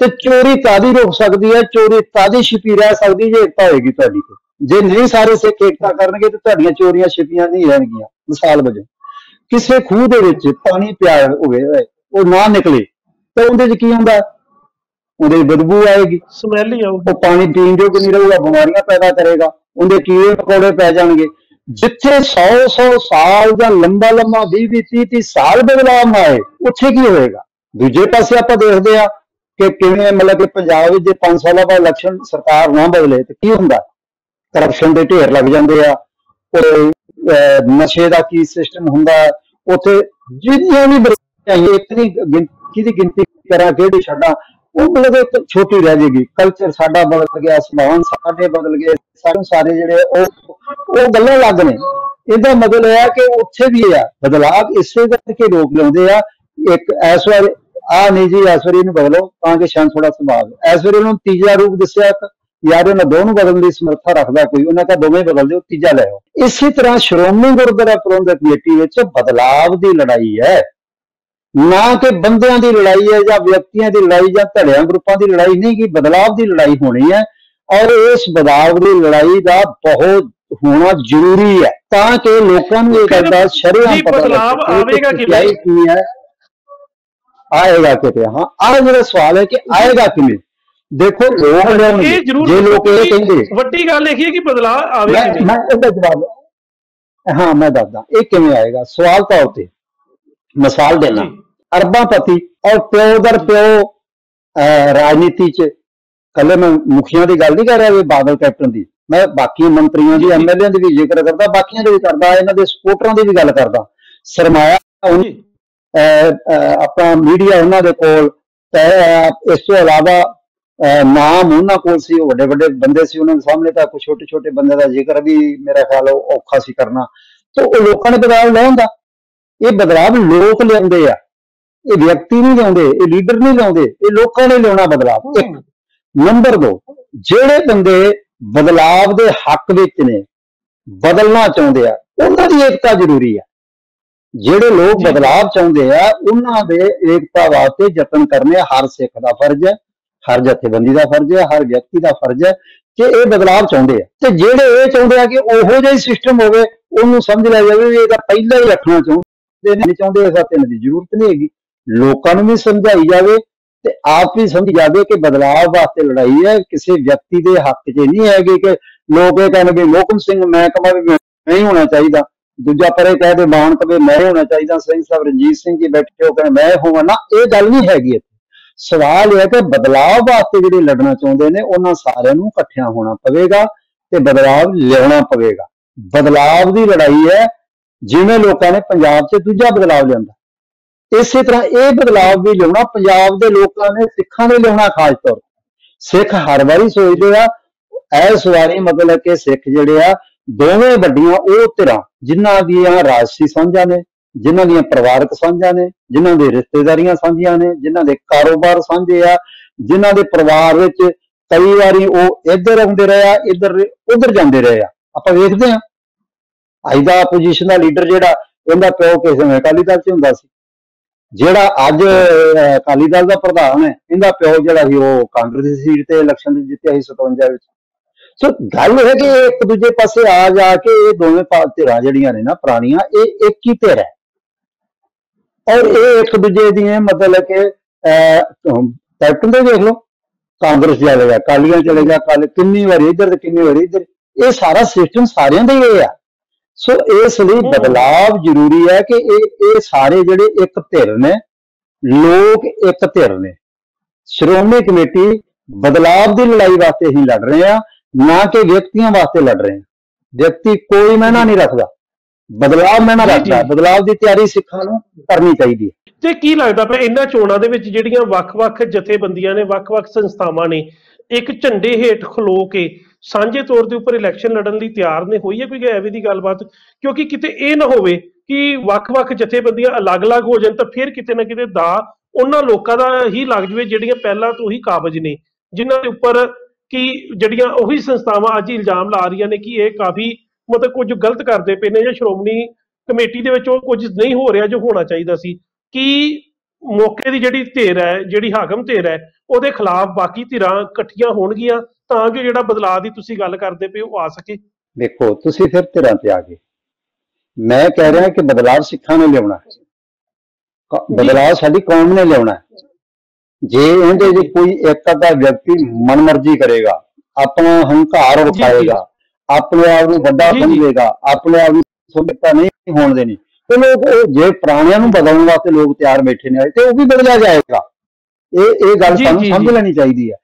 ਤੇ ਚੋਰੀ ਕਾਦੀ ਰੁਕ ਸਕਦੀ ਹੈ? ਚੋਰੀ ਕਾਦੀ ਛਿਪੀ ਰਹਿ ਸਕਦੀ ਜੇ ਏਕਤਾ ਹੋਏਗੀ ਤੁਹਾਡੀ ਤੇ? ਜੇ ਨਹੀਂ ਸਾਰੇ ਸਿੱਖ ਏਕਤਾ ਕਰਨਗੇ ਤੇ ਤੁਹਾਡੀਆਂ ਚੋਰੀਆਂ ਛਿਪੀਆਂ ਨਹੀਂ ਰਹਿਣਗੀਆਂ। ਮਿਸਾਲ ਵਜੋਂ। ਕਿਸੇ ਖੂਹ ਦੇ ਵਿੱਚ ਪਾਣੀ ਪਿਆ ਹੋਵੇ ਉਹ ਨਾ ਨਿਕਲੇ ਤਾਂ ਉਹਦੇ 'ਚ ਕੀ ਹੁੰਦਾ? ਉਹਦੇ ਬਦਬੂ ਆਏਗੀ। ਸਮੈਲ ਹੀ ਆਊਗੀ। ਉਹ ਪਾਣੀ ਪੀਣ ਯੋਗ ਨਹੀਂ ਰਹੂਗਾ ਬਿਮਾਰੀਆਂ ਪੈਦਾ ਕਰੇਗਾ। ਉਹਦੇ ਕੀੜੇ ਪਕੌੜੇ ਪੈ ਜਾਣਗੇ। ਜਿੱਥੇ 100 100 ਸਾਲ ਜਾਂ ਲੰਬਾ ਲੰਬਾ 20 20 30 30 ਸਾਲ ਬਦਲਾਅ ਨਾ ਆਏ ਉੱਥੇ ਕੀ ਹੋਏਗਾ? ਦੂਜੇ ਪਾਸੇ ਆਪਾਂ ਦੇਖਦੇ ਆ ਕਿ ਕਿਵੇਂ ਮਤਲਬ ਕਿ ਪੰਜਾਬ ਵਿੱਚ ਜੇ 5 ਸਾਲਾਂ ਬਾਅਦ ਇਲੈਕਸ਼ਨ ਸਰਕਾਰ ਨਾ ਬਦਲੇ ਤੇ ਕੀ ਹੁੰਦਾ? ਕਰਪਸ਼ਨ ਦੇ ਢੇਰ ਲੱਗ ਜਾਂਦੇ ਆ ਉਹ ਨਸ਼ੇ ਦਾ ਕੀ ਸਿਸਟਮ ਹੁੰਦਾ? ਉੱਥੇ ਜਿੰਨੀਆਂ ਵੀ ਬਰਾਈਆਂ ਇਤਨੀ ਗਿਣਤੀ ਗਿਣਤੀ ਕਰਾਂ, ਕਿਹੜੀ ਛੱਡਾਂ, ਉਹ ਮਤਲਬ ਇੱਕ ਛੋਟੀ ਰਹਿ ਜੇਗੀ। ਕਲਚਰ ਸਾਡਾ ਬਦਲ ਗਿਆ, ਸਮਾਨ ਸਾਡੇ ਬਦਲ ਗਏ, ਸਾਰੇ ਸਾਰੇ ਜਿਹੜੇ ਉਹ ਉਹ ਗੱਲਾਂ ਲੱਗ ਨੇ। ਇਹਦਾ ਮਤਲਬ ਇਹ ਹੈ ਕਿ ਉੱਥੇ ਵੀ ਆ, ਬਦਲਾਅ ਇਸੇ ਕਰਕੇ ਲੋਕ ਲਿਆਉਂਦੇ ਆ। ਇੱਕ ਇਸ ਵਾਰ ਆ ਨਹੀਂ ਜੀ ਇਸ ਵਾਰੀ ਇਹਨੂੰ ਬਦਲੋ ਤਾਂ ਕਿ ਸ਼ਾਨ ਥੋੜਾ ਸੁਭਾਅ ਇਸ ਵਾਰੀ ਉਹਨੂੰ ਤੀਜਾ ਰੂਪ ਦੱਸਿਆ ਯਾਰ ਇਹਨਾਂ ਦੋਨੋਂ ਬਦਲਣ ਦੀ ਸਮਰੱਥਾ ਰੱਖਦਾ ਕੋਈ ਉਹਨਾਂ ਕਾ ਦੋਵੇਂ ਬਦਲ ਦਿਓ ਤੀਜਾ ਲੈ ਆਓ। ਇਸੇ ਤਰ੍ਹਾਂ ਸ਼੍ਰੋਮਣੀ ਗੁਰਦੁਆਰਾ ਪ੍ਰਬੰਧਕ ਕਮੇਟੀ ਵਿੱਚ ਬਦਲਾਵ ਦੀ ਲੜਾਈ ਹੈ। ਨਾ ਕਿ ਬੰਦਿਆਂ ਦੀ ਲੜਾਈ ਹੈ ਜਾਂ ਵਿਅਕਤੀਆਂ ਦੀ ਲੜਾਈ ਜਾਂ ਧੜਿਆਂ ਗਰੁੱਪਾਂ ਦੀ ਲੜਾਈ ਨਹੀਂ ਕਿ ਬਦਲਾਵ ਦੀ ਲੜਾਈ ਹੋਣੀ ਹੈ ਔਰ ਇਸ ਬਦਲਾਵ ਦੀ ਲੜਾਈ ਦਾ ਬਹੁਤ ਹੋਣਾ ਜ਼ਰੂਰੀ ਹੈ ਤਾਂ ਕਿ ਲੋਕਾਂ ਨੂੰ ਇਹ ਗੱਲ ਦਾ ਸ਼ਰੇਆਮ ਪਤਾ ਲੱਗੇ ਬਦਲਾਵ ਕਿ ਆਵੇਗਾ ਇਹ ਕਿਵੇਂ? ਆਏਗਾ ਕਿਤੇ ਹਾਂ ਆਹ ਜਿਹੜਾ ਸਵਾਲ ਹੈ ਕਿ ਆਏਗਾ ਕਿਵੇਂ? ਦੇਖੋ ਲੋਕ ਜੇ ਲੋਕ ਇਹ ਕਹਿੰਦੇ। ਵੱਡੀ ਗੱਲ ਇਹ ਹੈ ਕਿ ਬਦਲਾਅ ਆਵੇ ਮੈਂ ਇਹਦਾ ਜਵਾਬ ਹਾਂ ਮੈਂ ਦੱਸਦਾ ਇਹ ਕਿਵੇਂ ਆਏਗਾ? ਸਵਾਲ ਤੌਰ ਤੇ ਮਿਸਾਲ ਦੇਣਾ। ਅਰਬਾਂ ਪਤੀ ਔਰ ਪਿਓ ਦਰ ਪਿਓ ਰਾਜਨੀਤੀ ਚ। ਕੱਲੇ ਮੈਂ ਮੁਖੀਆਂ ਦੀ ਗੱਲ ਨਹੀਂ ਕਰ ਰਿਹਾ ਵੀ ਬਾਦਲ ਕੈਪਟਨ ਦੀ। ਮੈਂ ਬਾਕੀ ਮੰਤਰੀਆਂ ਦੀ ਐਮਐਲਏ ਦੀ ਵੀ ਜ਼ਿਕਰ ਕਰਦਾ ਬਾਕੀਆਂ ਦੇ ਵੀ ਕਰਦਾ ਇਹਨਾਂ ਦੇ ਸਪੋਰਟਰਾਂ ਦੀ ਵੀ ਗੱਲ ਕਰਦਾ। ਸਰਮਾਇਆ ਅਹ, ਆਪਣਾ ਮੀਡੀਆ ਉਹਨਾਂ ਦੇ ਕੋਲ ਇਸ ਤੋਂ ਇਲਾਵਾ, ਅਹ, ਨਾਮ ਉਹਨਾਂ ਕੋਲ ਸੀ, ਉਹ ਵੱਡੇ ਵੱਡੇ ਬੰਦੇ ਸੀ, ਉਹਨਾਂ ਦੇ ਸਾਹਮਣੇ ਤਾਂ ਕੋਈ ਛੋਟੇ ਛੋਟੇ ਬੰਦੇ ਦਾ ਜ਼ਿਕਰ ਵੀ ਮੇਰਾ ਖਿਆਲ ਉਹ ਔਖਾ ਸੀ ਕਰਨਾ। ਤਾਂ ਉਹ ਲੋਕਾਂ ਨੇ ਬਦਲਾਵ ਲਿਆਉਂਦਾ ਇਹ ਬਦਲਾਵ ਲੋਕ ਲਿਆਉਂਦੇ ਆ। ਇਹ ਵਿਅਕਤੀ ਨਹੀਂ ਲਿਆਉਂਦੇ, ਇਹ ਲੀਡਰ ਨਹੀਂ ਲਿਆਉਂਦੇ, ਇਹ ਲੋਕਾਂ ਨੇ ਲਿਆਉਣਾ ਬਦਲਾਵ ਇੱਕ ਨੰਬਰ 2 ਜਿਹੜੇ ਬੰਦੇ ਬਦਲਾਵ ਦੇ ਹੱਕ ਵਿੱਚ ਨੇ, ਬਦਲਣਾ ਚਾਹੁੰਦੇ ਆ, ਉਹਨਾਂ ਦੀ ਏਕਤਾ ਜ਼ਰੂਰੀ ਆ। ਜਿਹੜੇ ਲੋਕ ਜੀ। ਬਦਲਾਵ ਚਾਹੁੰਦੇ ਆ ਉਹਨਾਂ ਦੇ ਏਕਤਾ ਵਾਸਤੇ ਯਤਨ ਕਰਨੇ ਹਰ ਸਿੱਖ ਦਾ ਫਰਜ਼ ਹੈ ਹਰ ਜਥੇਬੰਦੀ ਦਾ ਫਰਜ਼ ਹੈ ਹਰ ਵਿਅਕਤੀ ਦਾ ਫਰਜ਼ ਹੈ ਕਿ ਇਹ ਬਦਲਾਵ ਚਾਹੁੰਦੇ ਆ। ਤੇ ਜਿਹੜੇ ਇਹ ਚਾਹੁੰਦੇ ਆ ਕਿ ਉਹੋ ਜਿਹਾ ਹੀ ਸਿਸਟਮ ਹੋਵੇ ਉਹਨੂੰ ਸਮਝ ਲਿਆ ਜਾਵੇ ਵੀ ਇਹਦਾ ਪਹਿਲਾਂ ਹੀ ਰੱਖਣਾ ਚਾਹੁੰਦੇ ਨੇ ਨਹੀਂ ਚਾਹੁੰਦੇ ਇਸ ਤਿੰਨ ਦੀ ਜ਼ਰੂਰਤ ਨਹੀਂ ਹੈਗੀ। ਲੋਕਾਂ ਨੂੰ ਵੀ ਸਮਝਾਈ ਜਾਵੇ ਤੇ ਆਪ ਵੀ ਸਮਝ ਜਾਵੇ ਕਿ ਬਦਲਾਵ ਵਾਸਤੇ ਲੜਾਈ ਹੈ। ਕਿਸੇ ਵਿਅਕਤੀ ਦੇ ਹੱਕ 'ਚ ਨਹੀਂ ਹੈਗੀ ਕਿ ਲੋਕ ਇਹ ਕਹਿਣ ਵੀ ਮੋਹਕਮ ਸਿੰਘ ਮੈਂ ਕਹਾਂ ਵੀ ਮੈਂ ਮੈਂ ਹੀ ਹੋਣਾ ਚਾਹੀਦਾ। ਦੂਜਾ ਪਰੇ ਕਹਿ ਦੇ ਮਾਨ ਕਵੇ ਮੈਂ ਹੋਣਾ ਚਾਹੀਦਾ ਸਿੰਘ ਸਾਹਿਬ ਰਣਜੀਤ ਸਿੰਘ ਜੀ ਬੈਠੇ ਹੋ ਕਹਿੰਦੇ ਮੈਂ ਹੋਵਾਂ। ਨਾ, ਇਹ ਗੱਲ ਨਹੀਂ ਹੈਗੀ ਸਵਾਲ ਇਹ ਹੈ ਕਿ ਬਦਲਾਵ ਵਾਸਤੇ ਜਿਹੜੇ ਲੜਨਾ ਚਾਹੁੰਦੇ ਨੇ, ਉਹਨਾਂ ਸਾਰਿਆਂ ਨੂੰ ਇਕੱਠਿਆਂ ਹੋਣਾ ਪਵੇਗਾ ਤੇ ਬਦਲਾਵ ਲਿਆਉਣਾ ਪਵੇਗਾ। ਬਦਲਾਵ ਦੀ ਲੜਾਈ ਹੈ, ਜਿਵੇਂ ਲੋਕਾਂ ਨੇ ਪੰਜਾਬ 'ਚ ਦੂਜਾ ਬਦਲਾਵ ਲਿਆਂਦਾ। ਇਸੇ ਤਰ੍ਹਾਂ ਇਹ ਬਦਲਾਵ ਵੀ ਲਿਆਉਣਾ, ਪੰਜਾਬ ਦੇ ਲੋਕਾਂ ਨੇ ਸਿੱਖਾਂ ਨੇ ਲਿਆਉਣਾ ਖਾਸ ਤੌਰ ਸਿੱਖ ਹਰ ਵਾਰੀ ਸੋਚਦੇ ਆ, ਇਸ ਵਾਰੀ ਮਤਲਬ ਕਿ ਸਿੱਖ ਜਿਹੜੇ ਆ ਦੋਵੇਂ ਵੱਡੀਆਂ ਉਹ ਧਿਰਾਂ ਜਿਨ੍ਹਾਂ ਦੀਆਂ ਰਾਜਸੀ ਸਾਂਝਾਂ ਨੇ, ਜਿਨ੍ਹਾਂ ਦੀਆਂ ਪਰਿਵਾਰਕ ਸਾਂਝਾਂ ਨੇ, ਜਿਨ੍ਹਾਂ ਦੇ ਰਿਸ਼ਤੇਦਾਰੀਆਂ ਸਾਂਝੀਆਂ ਨੇ, ਜਿਨ੍ਹਾਂ ਦੇ ਕਾਰੋਬਾਰ ਸਾਂਝੇ ਆ, ਜਿਨ੍ਹਾਂ ਦੇ ਪਰਿਵਾਰ ਵਿੱਚ ਕਈ ਵਾਰੀ ਉਹ ਇੱਧਰ ਆਉਂਦੇ ਰਹੇ ਆ, ਇੱਧਰ, ਉੱਧਰ ਜਾਂਦੇ ਰਹੇ ਆ। ਆਪਾਂ ਵੇਖਦੇ ਆ ਅੱਜ ਦਾ ਆਪੋਜੀਸ਼ਨ ਦਾ ਲੀਡਰ ਜਿਹੜਾ, ਉਹਦਾ ਪਿਓ ਕਿਸੇ ਸਮੇਂ ਅਕਾਲੀ ਦਲ 'ਚ ਹੁੰਦਾ ਸੀ। ਜਿਹੜਾ ਅੱਜ ਅਕਾਲੀ ਦਲ ਦਾ ਪ੍ਰਧਾਨ ਹੈ, ਇਹਦਾ ਪਿਓ ਜਿਹੜਾ ਸੀ ਉਹ ਕਾਂਗਰਸ ਦੀ ਸੀਟ ਤੇ ਇਲੈਕਸ਼ਨ ਜਿੱਤਿਆ ਸੀ 57 ਵਿੱਚ। ਸੋ ਗੱਲ ਇਹ ਹੈ ਕਿ ਇੱਕ ਦੂਜੇ ਪਾਸੇ ਆ ਜਾ ਕੇ ਇਹ ਦੋਵੇਂ ਧਿਰਾਂ ਜਿਹੜੀਆਂ ਨੇ ਨਾ ਪੁਰਾਣੀਆਂ ਇਹ ਇੱਕ ਹੀ ਧਿਰ ਹੈ। ਔਰ ਇਹ ਇੱਕ ਦੂਜੇ ਦੀਆਂ ਮਤਲਬ ਕਿ ਕੈਪਟਨ ਦੇ ਦੇਖ ਲਓ। ਕਾਂਗਰਸ ਚਲੇ ਗਿਆ ਕਾਲੀਆਂ ਚਲੇ ਗਿਆ ਕੱਲ ਕਿੰਨੀ ਵਾਰੀ ਇੱਧਰ ਤੇ ਕਿੰਨੀ ਵਾਰੀ ਇੱਧਰ। ਇਹ ਸਾਰਾ ਸਿਸਟਮ ਸਾਰਿਆਂ ਦਾ ਹੀ ਇਹ ਆ। ਸੋ ਇਸ ਲਈ ਹਮ। ਬਦਲਾਵ ਜ਼ਰੂਰੀ ਹੈ ਕਿ ਇਹ ਇਹ ਸਾਰੇ ਜਿਹੜੇ ਇੱਕ ਧਿਰ ਨੇ ਲੋਕ ਇੱਕ ਧਿਰ ਨੇ। ਸ਼੍ਰੋਮਣੀ ਕਮੇਟੀ ਬਦਲਾਵ ਦੀ ਲੜਾਈ ਵਾਸਤੇ ਹੀ ਲੜ ਰਹੇ ਆ ਨਾ ਕਿ ਵਿਅਕਤੀਆਂ ਵਾਸਤੇ ਲੜ ਰਹੇ ਆ ਵਿਅਕਤੀ ਕੋਈ ਮਹਿਨਾ ਨਹੀਂ ਰੱਖਦਾ। ਬਦਲਾਵ ਮਹਿਨਾ ਰੱਖਦਾ। ਜੀ। ਬਦਲਾਵ ਦੀ ਤਿਆਰੀ ਸਿੱਖਾਂ ਨੂੰ ਕਰਨੀ ਚਾਹੀਦੀ ਹੈ। ਤੇ ਕੀ ਲੱਗਦਾ ਪਿਆ ਇਹਨਾਂ ਚੋਣਾਂ ਦੇ ਵਿੱਚ ਜਿਹੜੀਆਂ ਵੱਖ-ਵੱਖ ਜਥੇਬੰਦੀਆਂ ਨੇ ਵੱਖ-ਵੱਖ ਸੰਸਥਾਵਾਂ ਨੇ ਇੱਕ ਝੰਡੇ ਹੇਠ ਖਲੋ ਕੇ ਸਾਂਝੇ ਤੌਰ ਦੇ ਉੱਪਰ ਇਲੈਕਸ਼ਨ ਲੜਨ ਲਈ ਤਿਆਰ ਨੇ? ਹੋਈ ਹੈ ਕੋਈ ਐਵੇਂ ਦੀ ਗੱਲਬਾਤ? ਕਿਉਂਕਿ ਕਿਤੇ ਇਹ ਨਾ ਹੋਵੇ ਕਿ ਵੱਖ-ਵੱਖ ਜਥੇਬੰਦੀਆਂ ਅਲੱਗ-ਅਲੱਗ ਹੋ ਜਾਣ ਤਾਂ ਫਿਰ ਕਿਤੇ ਨਾ ਕਿਤੇ ਦਾ ਉਹਨਾਂ ਲੋਕਾਂ ਦਾ ਹੀ ਲੱਗ ਜਵੇ ਜਿਹੜੀਆਂ ਪਹਿਲਾਂ ਤੋਂ ਹੀ ਕਾਬਜ ਨੇ ਜਿਨ੍ਹਾਂ ਦੇ ਉੱਪਰ ਕਿ ਜਿਹੜੀਆਂ ਉਹੀ ਸੰਸਥਾਵਾਂ ਅੱਜ ਇਲਜ਼ਾਮ ਲਾ ਰਹੀਆਂ ਨੇ ਕਿ ਇਹ ਕਾਫੀ ਮਤਲਬ ਕੁਝ ਗਲਤ ਕਰਦੇ ਪਏ ਨੇ ਜਾਂ ਸ਼੍ਰੋਮਣੀ ਕਮੇਟੀ ਦੇ ਵਿੱਚ ਉਹ ਕੁਝ ਨਹੀਂ ਹੋ ਰਿਹਾ ਜੋ ਹੋਣਾ ਚਾਹੀਦਾ ਸੀ। ਕਿ ਮੌਕੇ ਦੀ ਜਿਹੜੀ ਧਿਰ ਹੈ ਜਿਹੜੀ ਹਾਕਮ ਧਿਰ ਹੈ ਉਹਦੇ ਖਿਲਾਫ ਬਾਕੀ ਧਿਰਾਂ ਇਕੱਠੀਆਂ ਹੋਣਗੀਆਂ ਤਾਂ ਜੋ ਜਿਹੜਾ ਬਦਲਾਅ ਦੀ ਤੁਸੀਂ ਗੱਲ ਕਰਦੇ ਪਏ ਉਹ ਆ ਸਕੇ? ਦੇਖੋ ਤੁਸੀਂ ਫਿਰ ਧਿਰਾਂ ਤੇ ਆ ਗਏ। ਮੈਂ ਕਹਿ ਰਿਹਾ ਕਿ ਬਦਲਾਵ ਸਿੱਖਾਂ ਨੇ ਲਿਆਉਣਾ ਹੈ। ਕ- ਬਦਲਾਵ ਸਾਡੀ ਕੌਮ ਨੇ ਲਿਆਉਣਾ ਹੈ। ਜੇ ਇਹਦੇ ਵਿੱਚ ਕੋਈ ਇੱਕ ਅੱਧਾ ਵਿਅਕਤੀ ਮਨਮਰਜ਼ੀ ਕਰੇਗਾ ਆਪਣਾ ਹੰਕਾਰ ਜੀ। ਵਿਖਾਏਗਾ ਆਪਣੇ ਆਪ ਨੂੰ ਵੱਡਾ ਜੀ, ਜੀ। ਸਮਝੇਗਾ ਆਪਣੇ ਆਪ ਨੂੰ ਸੁਭਿਤਾ ਨਹੀਂ ਹੋਣ ਦੇਣੀ ਤੇ ਲੋਕ ਜੇ ਪੁਰਾਣਿਆਂ ਨੂੰ ਬਦਲਣ ਵਾਸਤੇ ਲੋਕ ਤਿਆਰ ਬੈਠੇ ਨੇ ਤੇ ਉਹ ਵੀ ਬਦਲਿਆ ਜਾਏਗਾ ਇਹ ਇਹ ਗੱਲ ਜੀ, ਸਾਨੂੰ ਜੀ, ਸਮਝ ਜੀ। ਲੈਣੀ ਚਾਹੀਦੀ ਹੈ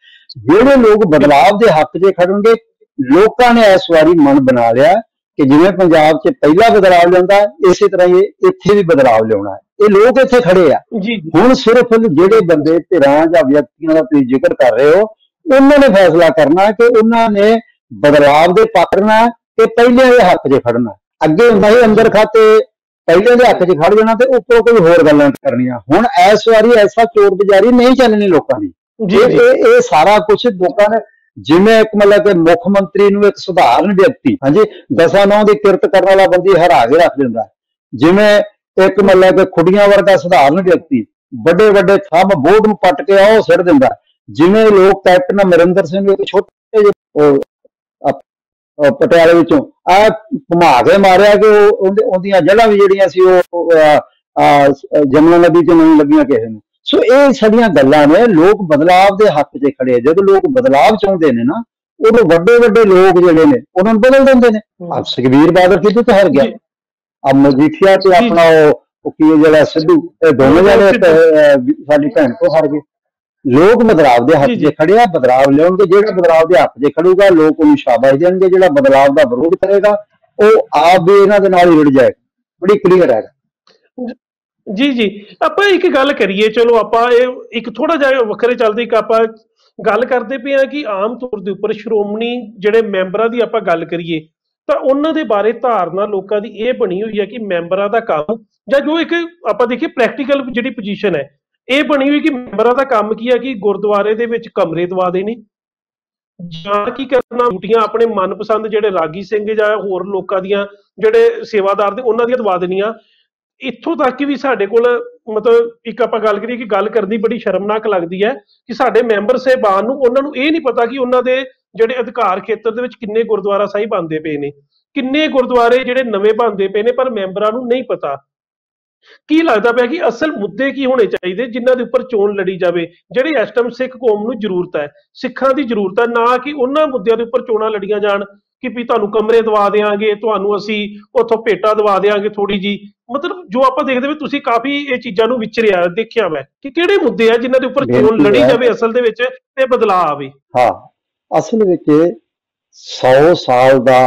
ਜਿਹੜੇ ਲੋਕ ਬਦਲਾਵ ਦੇ ਹੱਕ 'ਚ ਖੜਨਗੇ ਲੋਕਾਂ ਨੇ ਇਸ ਵਾਰੀ ਮਨ ਬਣਾ ਲਿਆ ਕਿ ਜਿਵੇਂ ਪੰਜਾਬ 'ਚ ਪਹਿਲਾ ਬਦਲਾਵ ਲਿਆਂਦਾ ਇਸੇ ਤਰ੍ਹਾਂ ਇਹ ਇੱਥੇ ਵੀ ਬਦਲਾਵ ਲਿਆਉਣਾ ਹੈ ਇਹ ਲੋਕ ਇੱਥੇ ਖੜੇ ਆ। ਹੁਣ ਸਿਰਫ ਜਿਹੜੇ ਬੰਦੇ ਧਿਰਾਂ ਜਾਂ ਵਿਅਕਤੀਆਂ ਦਾ ਤੁਸੀਂ ਜ਼ਿਕਰ ਕਰ ਰਹੇ ਹੋ ਉਹਨਾਂ ਨੇ ਫੈਸਲਾ ਕਰਨਾ ਕਿ ਉਹਨਾਂ ਨੇ ਬਦਲਾਵ ਦੇ ਪਾਤਰਨਾ ਕਿ ਪਹਿਲੇ ਦੇ ਹੱਕ 'ਚ ਖੜਨਾ। ਅੱਗੇ ਹੁੰਦਾ ਸੀ ਅੰਦਰ ਖਾਤੇ ਪਹਿਲੇ ਦੇ ਹੱਕ 'ਚ ਖੜ ਜਾਣਾ ਤੇ ਉੱਪਰੋਂ ਕੋਈ ਹੋਰ ਗੱਲਾਂ ਕਰਨੀਆਂ। ਹੁਣ ਇਸ ਵਾਰੀ ਐਸਾ ਚੋਰ ਬਜ਼ਾਰੀ ਨਹੀਂ ਚੱਲਣੀ ਲੋਕਾਂ ਦੀ। ਜੀ ਇਹ ਇਹ ਸਾਰਾ ਕੁਝ ਲੋਕਾਂ ਨੇ ਜਿਵੇਂ ਇੱਕ ਮਤਲਬ ਕਿ ਮੁੱਖ ਮੰਤਰੀ ਨੂੰ ਇੱਕ ਸਧਾਰਨ ਵਿਅਕਤੀ ਹਾਂਜੀ ਦਸਾਂ ਨੌ ਦੀ ਕਿਰਤ ਕਰਨ ਵਾਲਾ ਬੰਦੀ ਹਰਾ ਕੇ ਰੱਖ ਦਿੰਦਾ। ਜਿਵੇਂ ਇੱਕ ਮਤਲਬ ਕਿ ਖੁੱਡੀਆਂ ਵਰਗਾ ਸਧਾਰਨ ਵਿਅਕਤੀ ਵੱਡੇ ਵੱਡੇ ਥੰਮ ਬੋਰਡ ਨੂੰ ਪੱਟ ਕੇ ਉਹ ਸਿੱਟ ਦਿੰਦਾ। ਜਿਵੇਂ ਲੋਕ ਕੈਪਟਨ ਅਮਰਿੰਦਰ ਸਿੰਘ ਇੱਕ ਛੋਟੇ ਜਿਹੇ ਪਟਿਆਲੇ ਵਿੱਚੋਂ ਆ ਘੁਮਾ ਕੇ ਮਾਰਿਆ ਕਿ ਉਹ ਉਹਦੇ- ਉਹਦੀਆਂ ਜੜ੍ਹਾਂ ਵੀ ਜਿਹੜੀਆਂ ਸੀ ਉਹ ਜਮਨਾ ਨਦੀ ਤੇ ਨਹੀਂ ਲੱਗੀਆਂ ਕਿਸੇ ਨੂੰ। ਸੋ ਇਹ ਸਾਡੀਆਂ ਗੱਲਾਂ ਨੇ ਲੋਕ ਬਦਲਾਵ ਦੇ ਹੱਕ 'ਚ ਖੜੇ ਆ। ਜਦੋਂ ਲੋਕ ਬਦਲਾਵ ਚਾਹੁੰਦੇ ਨੇ ਨਾ ਉਦੋਂ ਵੱਡੇ ਵੱਡੇ ਲੋਕ ਜਿਹੜੇ ਨੇ ਉਹਨਾਂ ਨੂੰ ਬਦਲ ਦਿੰਦੇ ਨੇ। ਆ ਸੁਖਬੀਰ ਬਾਦਲ ਕਿਤੇ ਤਾਂ ਹਾਰ ਗਿਆ? ਜੀ। ਆ ਮਜੀਠੀਆ ਤੇ। ਆਪਣਾ ਉਹ ਕੀ ਜਿਹੜਾ ਸਿੱਧੂ ਇਹ ਦੋਵੇਂ ਵੀ ਸਾਡੀ ਭੈਣ ਤੋਂ ਹਾਰ ਗਏ। ਲੋਕ ਬਦਲਾਵ ਦੇ ਜੀ, 'ਚ ਜੀ। ਖੜੇ ਆ ਬਦਲਾਵ ਲਿਆਉਣਗੇ। ਜਿਹੜਾ ਬਦਲਾਵ ਦੇ ਹੱਕ 'ਚ ਖੜੂਗਾ ਲੋਕ ਉਹਨੂੰ ਸ਼ਾਬਾਸ਼ ਦੇਣਗੇ। ਜਿਹੜਾ ਬਦਲਾਵ ਦਾ ਵਿਰੋਧ ਕਰੇਗਾ ਉਹ ਆਪ ਵੀ ਇਹਨਾਂ ਦੇ ਨਾਲ ਹੀ ਰੁੜ ਜਾਏਗਾ। ਬੜੀ ਕਲੀਅਰ ਹੈ। ਜੀ ਜੀ। ਆਪਾਂ ਇੱਕ ਗੱਲ ਕਰੀਏ ਚਲੋ ਆਪਾਂ ਇਹ ਇੱਕ ਥੋੜਾ ਜਿਹਾ ਵੱਖਰੇ ਚੱਲਦੇ ਇੱਕ ਆਪਾਂ ਗੱਲ ਕਰਦੇ ਪਏ ਆ ਕਿ ਆਮ ਤੌਰ ਦੇ ਉੱਪਰ ਸ਼੍ਰੋਮਣੀ ਜਿਹੜੇ ਮੈਂਬਰਾਂ ਦੀ ਆਪਾਂ ਗੱਲ ਕਰੀਏ ਤਾਂ ਉਹਨਾਂ ਦੇ ਬਾਰੇ ਧਾਰਨਾ ਲੋਕਾਂ ਦੀ ਇਹ ਬਣੀ ਹੋਈ ਹੈ ਕਿ ਮੈਂਬਰਾਂ ਦਾ ਕੰਮ, ਜਾਂ ਜੋ ਇੱਕ ਆਪਾਂ ਦੇਖੀਏ ਪ੍ਰੈਕਟੀਕਲ ਜਿਹੜੀ ਪੋਜੀਸ਼ਨ ਹੈ, ਇਹ ਬਣੀ ਹੋਈ ਕਿ ਮੈਂਬਰਾਂ ਦਾ ਕੰਮ ਕੀ ਹੈ ਕਿ ਗੁਰਦੁਆਰੇ ਦੇ ਵਿੱਚ ਕਮਰੇ ਦਵਾ ਦੇਣੇ, ਜਾਂ ਕੀ ਕਰਨਾ ਡਿਊਟੀਆਂ ਆਪਣੇ ਮਨਪਸੰਦ ਜਿਹੜੇ ਰਾਗੀ ਸਿੰਘ ਜਾਂ ਹੋਰ ਲੋਕਾਂ ਦੀਆਂ ਜਿਹੜੇ ਸੇਵਾਦਾਰ ਦੇ ਉਹਨਾਂ ਦੀਆਂ ਦਵਾ ਦੇਣੀਆਂ। ਇੱਥੋਂ ਤੱਕ ਵੀ ਸਾਡੇ ਕੋਲ ਮਤਲਬ ਇੱਕ ਆਪਾਂ ਗੱਲ ਕਰੀਏ ਕਿ ਗੱਲ ਕਰਨੀ ਬੜੀ ਸ਼ਰਮਨਾਕ ਲੱਗਦੀ ਹੈ ਕਿ ਸਾਡੇ ਮੈਂਬਰ ਸਹਿਬਾਨ ਨੂੰ, ਉਹਨਾਂ ਨੂੰ ਇਹ ਨਹੀਂ ਪਤਾ ਕਿ ਉਹਨਾਂ ਦੇ ਜਿਹੜੇ ਅਧਿਕਾਰ ਖੇਤਰ ਦੇ ਵਿੱਚ ਕਿੰਨੇ ਗੁਰਦੁਆਰਾ ਸਾਹਿਬ ਬਣਦੇ ਪਏ ਨੇ ਕਿੰਨੇ ਗੁਰਦੁਆਰੇ ਜਿਹੜੇ ਨਵੇਂ ਬਣਦੇ ਪਏ ਨੇ ਪਰ ਮੈਂਬਰਾਂ ਨੂੰ ਨਹੀਂ ਪਤਾ। ਕੀ ਲੱਗਦਾ ਪਿਆ ਕਿ ਅਸਲ ਮੁੱਦੇ ਕੀ ਹੋਣੇ ਚਾਹੀਦੇ ਜਿਨ੍ਹਾਂ ਦੇ ਉੱਪਰ ਚੋਣ ਲੜੀ ਜਾਵੇ? ਜਿਹੜੇ ਇਸ ਟਾਈਮ ਸਿੱਖ ਕੌਮ ਨੂੰ ਜ਼ਰੂਰਤ ਹੈ ਸਿੱਖਾਂ ਦੀ ਜ਼ਰੂਰਤ ਹੈ ਨਾ ਕਿ ਉਹਨਾਂ ਮੁੱਦਿਆਂ ਦੇ ਉੱਪਰ ਚੋਣਾਂ ਲੜੀਆਂ ਜਾਣ ਕਿ ਵੀ ਤੁਹਾਨੂੰ ਕਮਰੇ ਦਵਾ ਦੇਾਂਗੇ ਤੁਹਾਨੂੰ ਅਸੀਂ ਉੱਥੋਂ ਭੇਟਾ ਦਵਾ ਦੇਾਂਗੇ ਥੋੜੀ ਜੀ ਮਤਲਬ ਜੋ ਆਪਾਂ ਦੇਖਦੇ ਵੀ ਤੁਸੀਂ ਕਾਫੀ ਇਹ ਚੀਜ਼ਾਂ ਨੂੰ ਵਿਚਰਿਆ ਦੇਖਿਆ ਮੈਂ ਕਿ ਕਿਹੜੇ ਮੁੱਦੇ ਆ ਜਿਨ੍ਹਾਂ ਦੇ ਉੱਪਰ ਚੋਣ ਲੜੀ। ਜਾਵੇ ਅਸਲ ਦੇ ਵਿੱਚ ਤੇ ਬਦਲਾਅ ਆਵੇ? ਹਾਂ ਅਸਲ ਵਿੱਚ 100 ਸਾਲ ਦਾ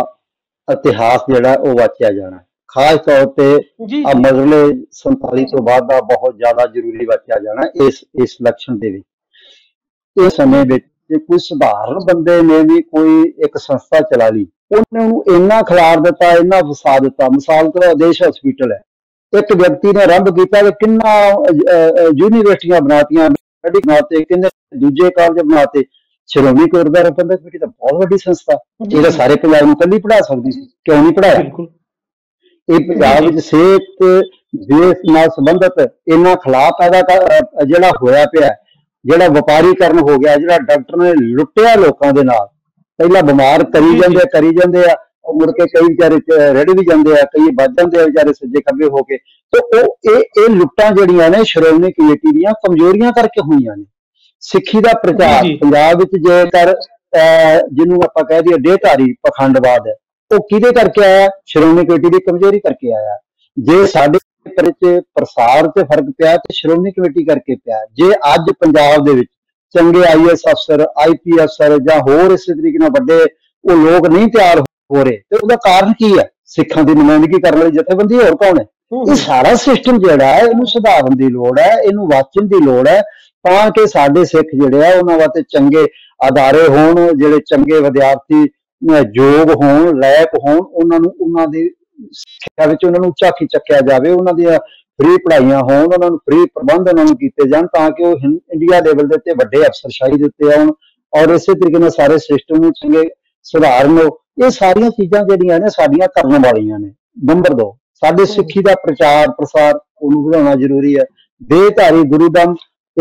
ਇਤਿਹਾਸ ਜਿਹੜਾ ਉਹ ਵਾਚਿਆ ਜਾਣਾ। ਖਾਸ ਤੌਰ ਤੇ ਜੀ। ਆ ਮਜ਼ਲੇ 47 ਤੋਂ ਬਾਅਦ ਦਾ ਬਹੁਤ ਜ਼ਿਆਦਾ ਜ਼ਰੂਰੀ ਵਾਚਿਆ ਜਾਣਾ ਇਸ ਇਸ ਇਲੈਕਸ਼ਨ ਦੇ ਵਿੱਚ। ਇਸ ਸਮੇਂ ਵਿੱਚ ਕੋਈ ਸਧਾਰਨ ਬੰਦੇ ਨੇ ਵੀ ਕੋਈ ਇੱਕ ਸੰਸਥਾ ਚਲਾ ਲਈ ਉਹਨੇ ਉਹਨੂੰ ਇੰਨਾ ਖਿਲਾਰ ਦਿੱਤਾ ਇੰਨਾ ਫਸਾ ਦਿੱਤਾ। ਮਿਸਾਲ ਤੋਂ ਆਦੇਸ਼ ਹਸਪੀਟਲ ਹੈ। ਇੱਕ ਵਿਅਕਤੀ ਨੇ ਆਰੰਭ ਕੀਤਾ ਤੇ ਕਿੰਨਾ ਯੂਨੀਵਰਸਿਟੀਆਂ ਬਣਾਤੀਆਂ ਮੈਡੀਕਲ ਬਣਾਤੇ ਕਿੰਨੇ ਦੂਜੇ ਕਾਲਜ ਬਣਾਤੇ। ਸ਼੍ਰੋਮਣੀ ਗੁਰਦੁਆਰਾ ਪ੍ਰਬੰਧਕ ਕਮੇਟੀ ਤਾਂ ਬਹੁਤ ਵੱਡੀ ਸੰਸਥਾ। ਜੀ, ਇਹ ਤਾਂ ਸਾਰੇ ਪੰਜਾਬ ਨੂੰ ਕੱਲੀ ਪੜਾ ਸਕਦੀ ਸੀ। ਕਿਉਂ ਨਹੀਂ ਪੜਾਇਆ ਬਿਲਕੁਲ। ਇਹ ਪੰਜਾਬ ਵਿੱਚ ਸਿਹਤ ਦੇਸ਼ ਨਾਲ ਸੰਬੰਧਿਤ ਇੰਨਾ ਖਲਾਅ ਪੈਦਾ ਜਿਹੜਾ ਹੋਇਆ ਪਿਆ ਜਿਹੜਾ ਵਪਾਰੀਕਰਨ ਹੋ ਗਿਆ ਜਿਹੜਾ ਡਾਕਟਰ ਨੇ ਲੁੱਟਿਆ ਲੋਕਾਂ ਦੇ ਨਾਲ। ਪਹਿਲਾਂ ਬਿਮਾਰ ਕਰੀ ਜਾਂਦੇ ਕਰੀ ਜਾਂਦੇ ਆ। ਉਹ ਮੁੜ ਕੇ ਕਈ ਵਿਚਾਰੇ ਰੜ ਵੀ ਜਾਂਦੇ ਆ ਕਈ ਵੱਜ ਜਾਂਦੇ ਆ ਵਿਚਾਰੇ ਸੱਜੇ ਖੱਬੇ ਹੋ ਕੇ। ਤੇ ਉਹ ਇਹ ਇਹ ਲੁੱਟਾਂ ਜਿਹੜੀਆਂ ਨੇ ਸ਼੍ਰੋਮਣੀ ਕਮੇਟੀ ਦੀਆਂ ਕਮਜ਼ੋਰੀਆਂ ਕਰਕੇ ਹੋਈਆਂ ਨੇ। ਸਿੱਖੀ ਦਾ ਪ੍ਰਚਾਰ। ਪੰਜਾਬ ਵਿੱਚ ਜੇਕਰ ਜਿਹਨੂੰ ਆਪਾਂ ਕਹਿ ਦਈਏ ਡੇਧਾਰੀ ਪਖੰਡਵਾਦ ਹੈ ਉਹ ਕਿਹਦੇ ਕਰਕੇ ਆਇਆ? ਸ਼੍ਰੋਮਣੀ ਕਮੇਟੀ ਦੀ ਕਮਜ਼ੋਰੀ ਕਰਕੇ ਆਇਆ। ਜੇ ਸਾਡੇ ਪਰ ਚ ਪ੍ਰਸਾਰ ਤੇ ਫ਼ਰਕ ਪਿਆ ਤੇ ਸ਼੍ਰੋਮਣੀ ਕਮੇਟੀ ਕਰਕੇ ਪਿਆ। ਜੇ ਅੱਜ ਪੰਜਾਬ ਦੇ ਵਿੱਚ ਚੰਗੇ ਆਈਐਸ ਅਫਸਰ ਆਈਪੀ ਅਫਸਰ ਜਾਂ ਹੋਰ ਇਸੇ ਤਰੀਕੇ ਨਾਲ ਵੱਡੇ ਉਹ ਲੋਕ ਨਹੀਂ ਤਿਆਰ ਹੋ ਰਹੇ ਤੇ ਉਹਦਾ ਕਾਰਨ ਕੀ ਹੈ? ਸਿੱਖਾਂ ਦੀ ਨੁਮਾਇੰਦਗੀ ਕਰਨ ਵਾਲੀ ਜਥੇਬੰਦੀ ਹੋਰ ਕੌਣ ਹੈ? ਹੂੰ, ਇਹ ਸਾਰਾ ਸਿਸਟਮ ਜਿਹੜਾ ਹੈ ਇਹਨੂੰ ਸੁਧਾਰਨ ਦੀ ਲੋੜ ਹੈ ਇਹਨੂੰ ਵਾਚਣ ਦੀ ਲੋੜ ਹੈ ਤਾਂ ਕਿ ਸਾਡੇ ਸਿੱਖ ਜਿਹੜੇ ਆ, ਉਹਨਾਂ ਵਾਸਤੇ ਚੰਗੇ ਅਦਾਰੇ ਹੋਣ, ਜਿਹੜੇ ਚੰਗੇ ਵਿਦਿਆਰਥੀ ਯੋਗ ਹੋਣ, ਲਾਇਕ ਹੋਣ, ਉਹਨਾਂ ਨੂੰ, ਉਹਨਾਂ ਦੀ ਸਿੱਖਿਆ ਵਿੱਚ ਉਹਨਾਂ ਨੂੰ ਝਾਕੀ ਚੱਕਿਆ ਜਾਵੇ, ਉਹਨਾਂ ਦੀਆਂ ਫ੍ਰੀ ਪੜ੍ਹਾਈਆਂ ਹੋਣ, ਉਹਨਾਂ ਨੂੰ ਫ੍ਰੀ ਪ੍ਰਬੰਧ ਉਹਨਾਂ ਨੂੰ ਕੀਤੇ ਜਾਣ ਤਾਂ ਕਿ ਉਹ ਇੰਡੀਆ ਲੈਵਲ ਦੇ ਉੱਤੇ ਵੱਡੇ ਅਫਸਰਸ਼ਾਹੀ ਦੇ ਉੱਤੇ ਆਉਣ ਔਰ ਇਸੇ ਤਰੀਕੇ ਨਾਲ ਸਾਰੇ ਸਿਸਟਮ ਨੂੰ ਚੰਗੇ ਸੁਧਾਰਨ ਇਹ ਸਾਰੀਆਂ ਚੀਜ਼ਾਂ ਜਿਹੜੀਆਂ ਨੇ, ਸਾਡੀਆਂ ਕਰਨ ਵਾਲੀਆਂ ਨੇ। ਨੰਬਰ 2 ਸਾਡੇ ਸਿੱਖੀ ਦਾ ਪ੍ਰਚਾਰ ਪ੍ਰਸਾਰ ਉਹਨੂੰ ਵਧਾਉਣਾ ਜ਼ਰੂਰੀ ਹੈ। ਦੇਹਧਾਰੀ ਗੁਰੂ ਦਾ